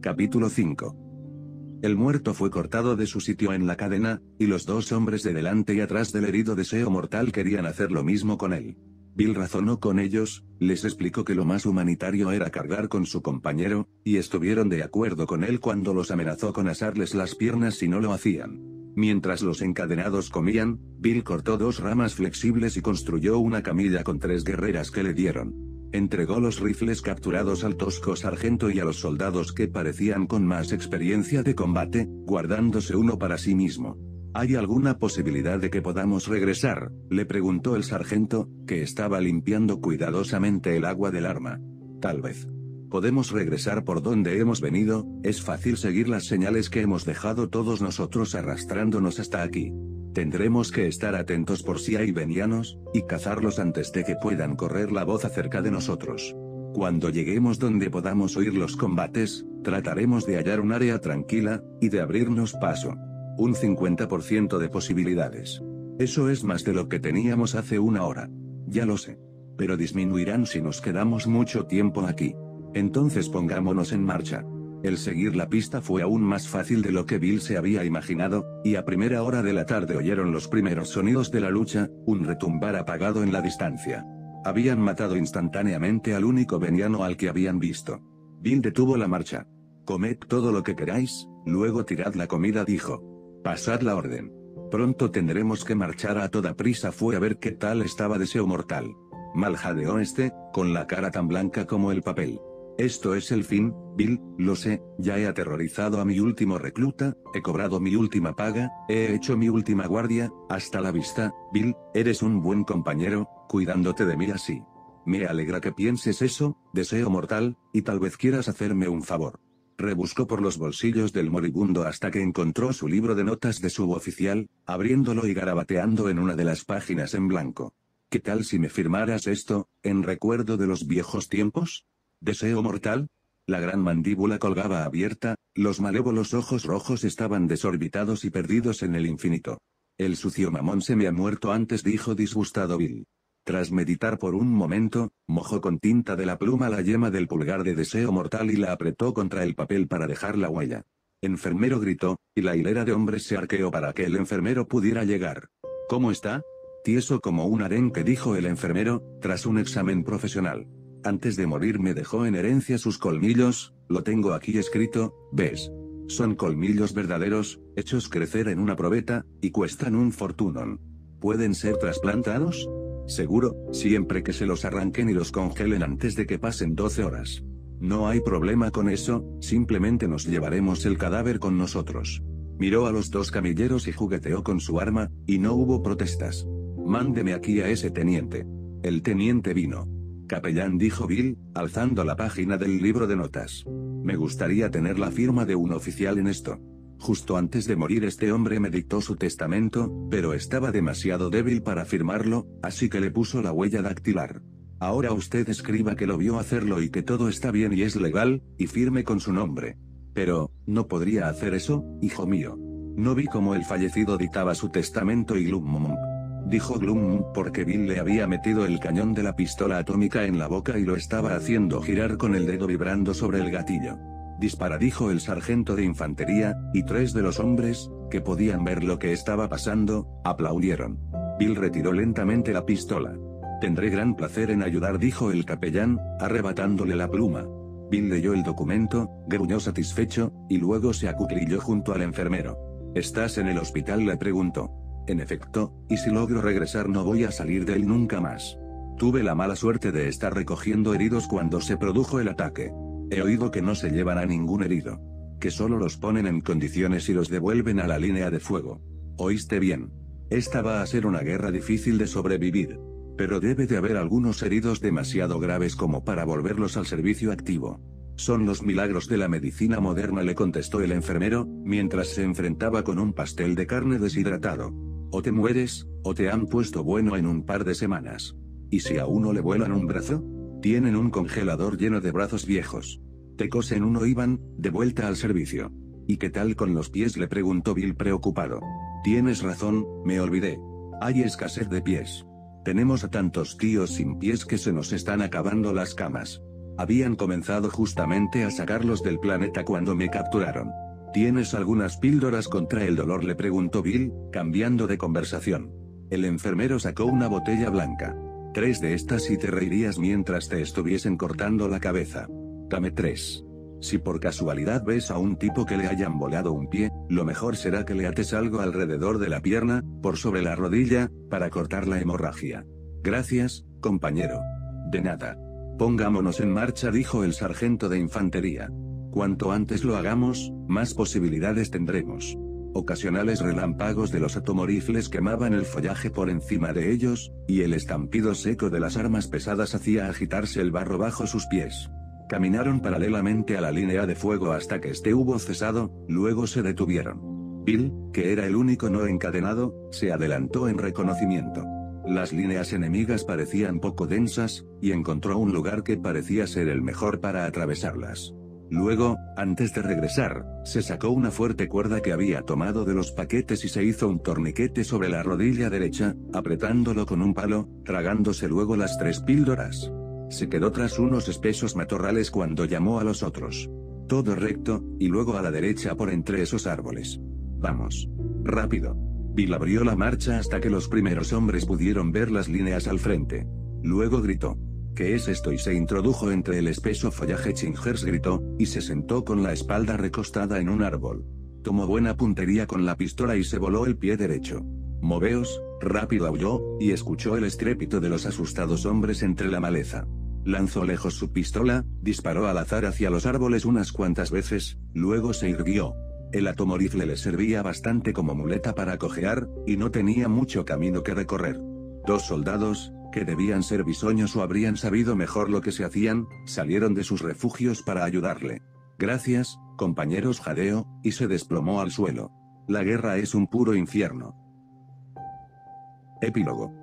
Capítulo 5. El muerto fue cortado de su sitio en la cadena, y los dos hombres de delante y atrás del herido deseo mortal querían hacer lo mismo con él. Bill razonó con ellos, les explicó que lo más humanitario era cargar con su compañero, y estuvieron de acuerdo con él cuando los amenazó con asarles las piernas si no lo hacían. Mientras los encadenados comían, Bill cortó dos ramas flexibles y construyó una camilla con tres guerreras que le dieron. Entregó los rifles capturados al tosco sargento y a los soldados que parecían con más experiencia de combate, guardándose uno para sí mismo. ¿Hay alguna posibilidad de que podamos regresar? le preguntó el sargento, que estaba limpiando cuidadosamente el agua del arma. Tal vez. Podemos regresar por donde hemos venido, es fácil seguir las señales que hemos dejado todos nosotros arrastrándonos hasta aquí. Tendremos que estar atentos por si hay venianos, y cazarlos antes de que puedan correr la voz acerca de nosotros. Cuando lleguemos donde podamos oír los combates, trataremos de hallar un área tranquila, y de abrirnos paso. Un 50% de posibilidades. Eso es más de lo que teníamos hace una hora. Ya lo sé. Pero disminuirán si nos quedamos mucho tiempo aquí. Entonces pongámonos en marcha. El seguir la pista fue aún más fácil de lo que Bill se había imaginado, y a primera hora de la tarde oyeron los primeros sonidos de la lucha, un retumbar apagado en la distancia. Habían matado instantáneamente al único veniano al que habían visto. Bill detuvo la marcha. Comed todo lo que queráis, luego tirad la comida dijo. Pasad la orden. Pronto tendremos que marchar a toda prisa fue a ver qué tal estaba Deseo Mortal. Maljadeó este, con la cara tan blanca como el papel. Esto es el fin, Bill, lo sé, ya he aterrorizado a mi último recluta, he cobrado mi última paga, he hecho mi última guardia, hasta la vista, Bill, eres un buen compañero, cuidándote de mí así. Me alegra que pienses eso, deseo mortal, y tal vez quieras hacerme un favor. Rebuscó por los bolsillos del moribundo hasta que encontró su libro de notas de suboficial, abriéndolo y garabateando en una de las páginas en blanco. ¿Qué tal si me firmaras esto, en recuerdo de los viejos tiempos? ¿Deseo mortal? La gran mandíbula colgaba abierta, los malévolos ojos rojos estaban desorbitados y perdidos en el infinito. El sucio mamón se me ha muerto antes, dijo disgustado Bill. Tras meditar por un momento, mojó con tinta de la pluma la yema del pulgar de deseo mortal y la apretó contra el papel para dejar la huella. Enfermero gritó, y la hilera de hombres se arqueó para que el enfermero pudiera llegar. ¿Cómo está? Tieso como un arenque dijo el enfermero, tras un examen profesional. Antes de morir me dejó en herencia sus colmillos, lo tengo aquí escrito, ¿ves? Son colmillos verdaderos, hechos crecer en una probeta, y cuestan un fortunón. ¿Pueden ser trasplantados? Seguro, siempre que se los arranquen y los congelen antes de que pasen 12 horas. No hay problema con eso, simplemente nos llevaremos el cadáver con nosotros. Miró a los dos camilleros y jugueteó con su arma, y no hubo protestas. Mándeme aquí a ese teniente. El teniente vino. Capellán dijo Bill, alzando la página del libro de notas. Me gustaría tener la firma de un oficial en esto. Justo antes de morir este hombre me dictó su testamento, pero estaba demasiado débil para firmarlo, así que le puso la huella dactilar. Ahora usted escriba que lo vio hacerlo y que todo está bien y es legal, y firme con su nombre. Pero, ¿no podría hacer eso, hijo mío? No vi cómo el fallecido dictaba su testamento y Glum dijo Glum porque Bill le había metido el cañón de la pistola atómica en la boca y lo estaba haciendo girar con el dedo vibrando sobre el gatillo. Dispara dijo el sargento de infantería, y tres de los hombres, que podían ver lo que estaba pasando, aplaudieron. Bill retiró lentamente la pistola. Tendré gran placer en ayudar dijo el capellán, arrebatándole la pluma. Bill leyó el documento, gruñó satisfecho, y luego se acuclilló junto al enfermero. ¿Estás en el hospital? le preguntó. En efecto, y si logro regresar no voy a salir de él nunca más. Tuve la mala suerte de estar recogiendo heridos cuando se produjo el ataque. He oído que no se llevan a ningún herido. Que solo los ponen en condiciones y los devuelven a la línea de fuego. ¿Oíste bien? Esta va a ser una guerra difícil de sobrevivir. Pero debe de haber algunos heridos demasiado graves como para volverlos al servicio activo. Son los milagros de la medicina moderna, le contestó el enfermero, mientras se enfrentaba con un pastel de carne deshidratado. O te mueres, o te han puesto bueno en un par de semanas. ¿Y si a uno le vuelan un brazo? Tienen un congelador lleno de brazos viejos. Te cosen uno y van, de vuelta al servicio. ¿Y qué tal con los pies? le preguntó Bill preocupado. Tienes razón, me olvidé. Hay escasez de pies. Tenemos a tantos tíos sin pies que se nos están acabando las camas. Habían comenzado justamente a sacarlos del planeta cuando me capturaron. ¿Tienes algunas píldoras contra el dolor? le preguntó Bill, cambiando de conversación. El enfermero sacó una botella blanca. Tres de estas y te reirías mientras te estuviesen cortando la cabeza. Dame tres. Si por casualidad ves a un tipo que le hayan volado un pie, lo mejor será que le ates algo alrededor de la pierna, por sobre la rodilla, para cortar la hemorragia. Gracias, compañero. De nada. Pongámonos en marcha, dijo el sargento de infantería. Cuanto antes lo hagamos, más posibilidades tendremos. Ocasionales relámpagos de los atomorifles quemaban el follaje por encima de ellos, y el estampido seco de las armas pesadas hacía agitarse el barro bajo sus pies. Caminaron paralelamente a la línea de fuego hasta que este hubo cesado, luego se detuvieron. Bill, que era el único no encadenado, se adelantó en reconocimiento. Las líneas enemigas parecían poco densas, y encontró un lugar que parecía ser el mejor para atravesarlas. Luego, antes de regresar, se sacó una fuerte cuerda que había tomado de los paquetes y se hizo un torniquete sobre la rodilla derecha, apretándolo con un palo, tragándose luego las tres píldoras. Se quedó tras unos espesos matorrales cuando llamó a los otros. Todo recto, y luego a la derecha por entre esos árboles. Vamos. Rápido. Bill abrió la marcha hasta que los primeros hombres pudieron ver las líneas al frente. Luego gritó. ¿Qué es esto? Y se introdujo entre el espeso follaje. Chingers gritó, y se sentó con la espalda recostada en un árbol. Tomó buena puntería con la pistola y se voló el pie derecho. Moveos, rápido aulló, y escuchó el estrépito de los asustados hombres entre la maleza. Lanzó lejos su pistola, disparó al azar hacia los árboles unas cuantas veces, luego se irguió. El atomorifle le servía bastante como muleta para cojear, y no tenía mucho camino que recorrer. Dos soldados, que debían ser bisoños o habrían sabido mejor lo que se hacían, salieron de sus refugios para ayudarle. Gracias, compañeros jadeo, y se desplomó al suelo. La guerra es un puro infierno. Epílogo.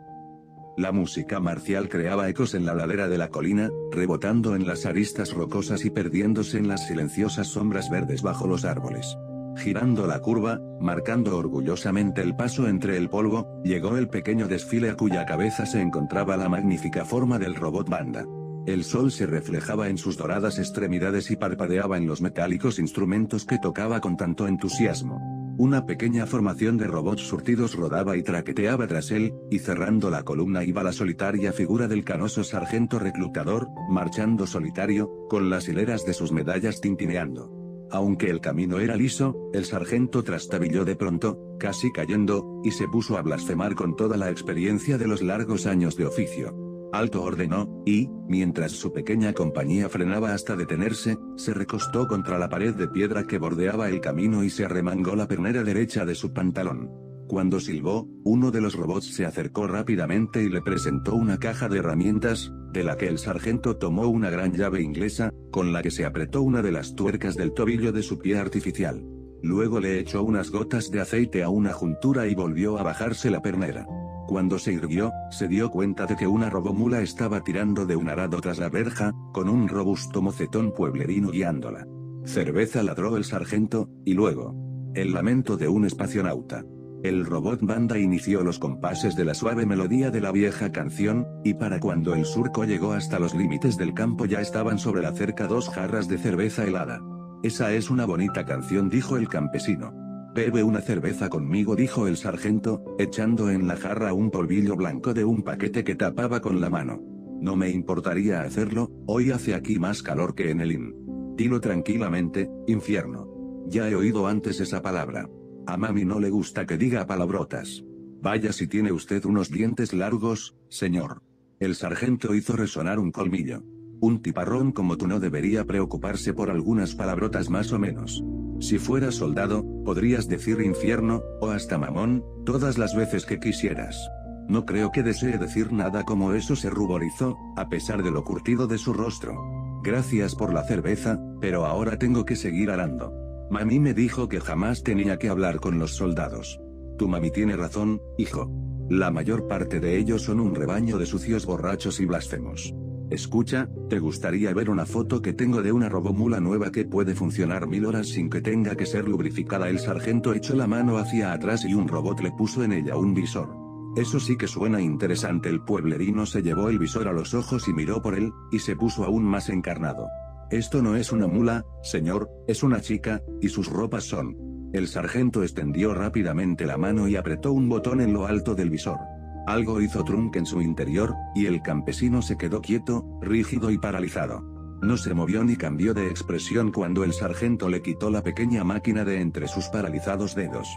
La música marcial creaba ecos en la ladera de la colina, rebotando en las aristas rocosas y perdiéndose en las silenciosas sombras verdes bajo los árboles. Girando la curva, marcando orgullosamente el paso entre el polvo, llegó el pequeño desfile a cuya cabeza se encontraba la magnífica forma del robot banda. El sol se reflejaba en sus doradas extremidades y parpadeaba en los metálicos instrumentos que tocaba con tanto entusiasmo. Una pequeña formación de robots surtidos rodaba y traqueteaba tras él, y cerrando la columna iba la solitaria figura del canoso sargento reclutador, marchando solitario, con las hileras de sus medallas tintineando. Aunque el camino era liso, el sargento trastabilló de pronto, casi cayendo, y se puso a blasfemar con toda la experiencia de los largos años de oficio. Alto ordenó, y, mientras su pequeña compañía frenaba hasta detenerse, se recostó contra la pared de piedra que bordeaba el camino y se arremangó la pernera derecha de su pantalón. Cuando silbó, uno de los robots se acercó rápidamente y le presentó una caja de herramientas, de la que el sargento tomó una gran llave inglesa, con la que se apretó una de las tuercas del tobillo de su pie artificial. Luego le echó unas gotas de aceite a una juntura y volvió a bajarse la pernera. Cuando se irguió, se dio cuenta de que una robomula estaba tirando de un arado tras la verja, con un robusto mocetón pueblerino guiándola. Cerveza ladró el sargento, y luego. El lamento de un espacionauta. El robot banda inició los compases de la suave melodía de la vieja canción, y para cuando el surco llegó hasta los límites del campo ya estaban sobre la cerca dos jarras de cerveza helada. Esa es una bonita canción dijo el campesino. Bebe una cerveza conmigo dijo el sargento, echando en la jarra un polvillo blanco de un paquete que tapaba con la mano. No me importaría hacerlo, hoy hace aquí más calor que en el inn. Dilo tranquilamente, infierno. Ya he oído antes esa palabra. A mami no le gusta que diga palabrotas. Vaya si tiene usted unos dientes largos, señor. El sargento hizo resonar un colmillo. Un tiparrón como tú no debería preocuparse por algunas palabrotas más o menos. Si fueras soldado, podrías decir infierno, o hasta mamón, todas las veces que quisieras. No creo que desee decir nada como eso se ruborizó, a pesar de lo curtido de su rostro. Gracias por la cerveza, pero ahora tengo que seguir arando. Mami me dijo que jamás tenía que hablar con los soldados. Tu mami tiene razón, hijo. La mayor parte de ellos son un rebaño de sucios borrachos y blasfemos. Escucha, ¿te gustaría ver una foto que tengo de una robomula nueva que puede funcionar mil horas sin que tenga que ser lubrificada? El sargento echó la mano hacia atrás y un robot le puso en ella un visor. Eso sí que suena interesante. El pueblerino se llevó el visor a los ojos y miró por él, y se puso aún más encarnado. Esto no es una mula, señor, es una chica, y sus ropas son. El sargento extendió rápidamente la mano y apretó un botón en lo alto del visor. Algo hizo trunk en su interior, y el campesino se quedó quieto, rígido y paralizado. No se movió ni cambió de expresión cuando el sargento le quitó la pequeña máquina de entre sus paralizados dedos.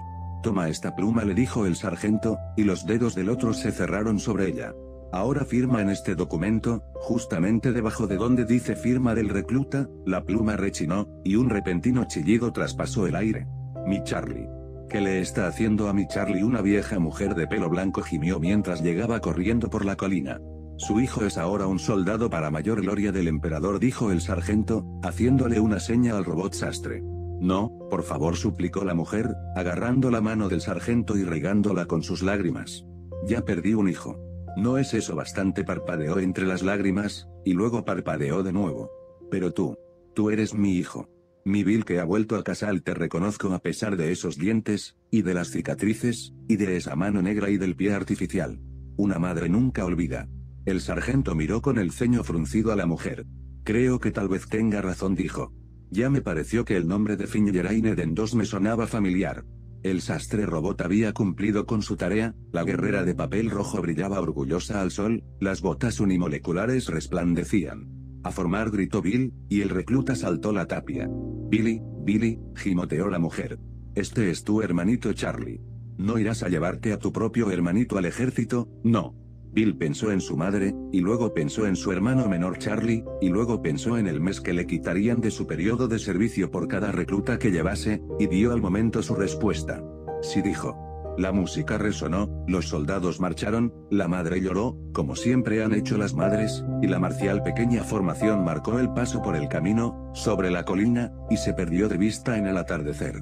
Toma esta pluma le dijo el sargento, y los dedos del otro se cerraron sobre ella. Ahora firma en este documento, justamente debajo de donde dice firma del recluta, la pluma rechinó, y un repentino chillido traspasó el aire. Mi Charlie. ¿Qué le está haciendo a mi Charlie? Una vieja mujer de pelo blanco gimió mientras llegaba corriendo por la colina. Su hijo es ahora un soldado para mayor gloria del emperador, dijo el sargento, haciéndole una seña al robot sastre. No, por favor, suplicó la mujer, agarrando la mano del sargento y regándola con sus lágrimas. Ya perdí un hijo. ¿No es eso bastante? parpadeó entre las lágrimas, y luego parpadeó de nuevo. Pero tú, tú eres mi hijo. Mi Bill que ha vuelto a casa te reconozco a pesar de esos dientes, y de las cicatrices, y de esa mano negra y del pie artificial. Una madre nunca olvida. El sargento miró con el ceño fruncido a la mujer. Creo que tal vez tenga razón dijo. Ya me pareció que el nombre de Finjeraine den dos me sonaba familiar. El sastre robot había cumplido con su tarea, la guerrera de papel rojo brillaba orgullosa al sol, las botas unimoleculares resplandecían. A formar gritó Bill, y el recluta saltó la tapia. Billy, Billy, gimoteó la mujer. Este es tu hermanito Charlie. ¿No irás a llevarte a tu propio hermanito al ejército? No. Bill pensó en su madre, y luego pensó en su hermano menor Charlie, y luego pensó en el mes que le quitarían de su periodo de servicio por cada recluta que llevase, y dio al momento su respuesta. Sí dijo. La música resonó, los soldados marcharon, la madre lloró, como siempre han hecho las madres, y la marcial pequeña formación marcó el paso por el camino, sobre la colina, y se perdió de vista en el atardecer.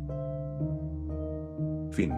Fin.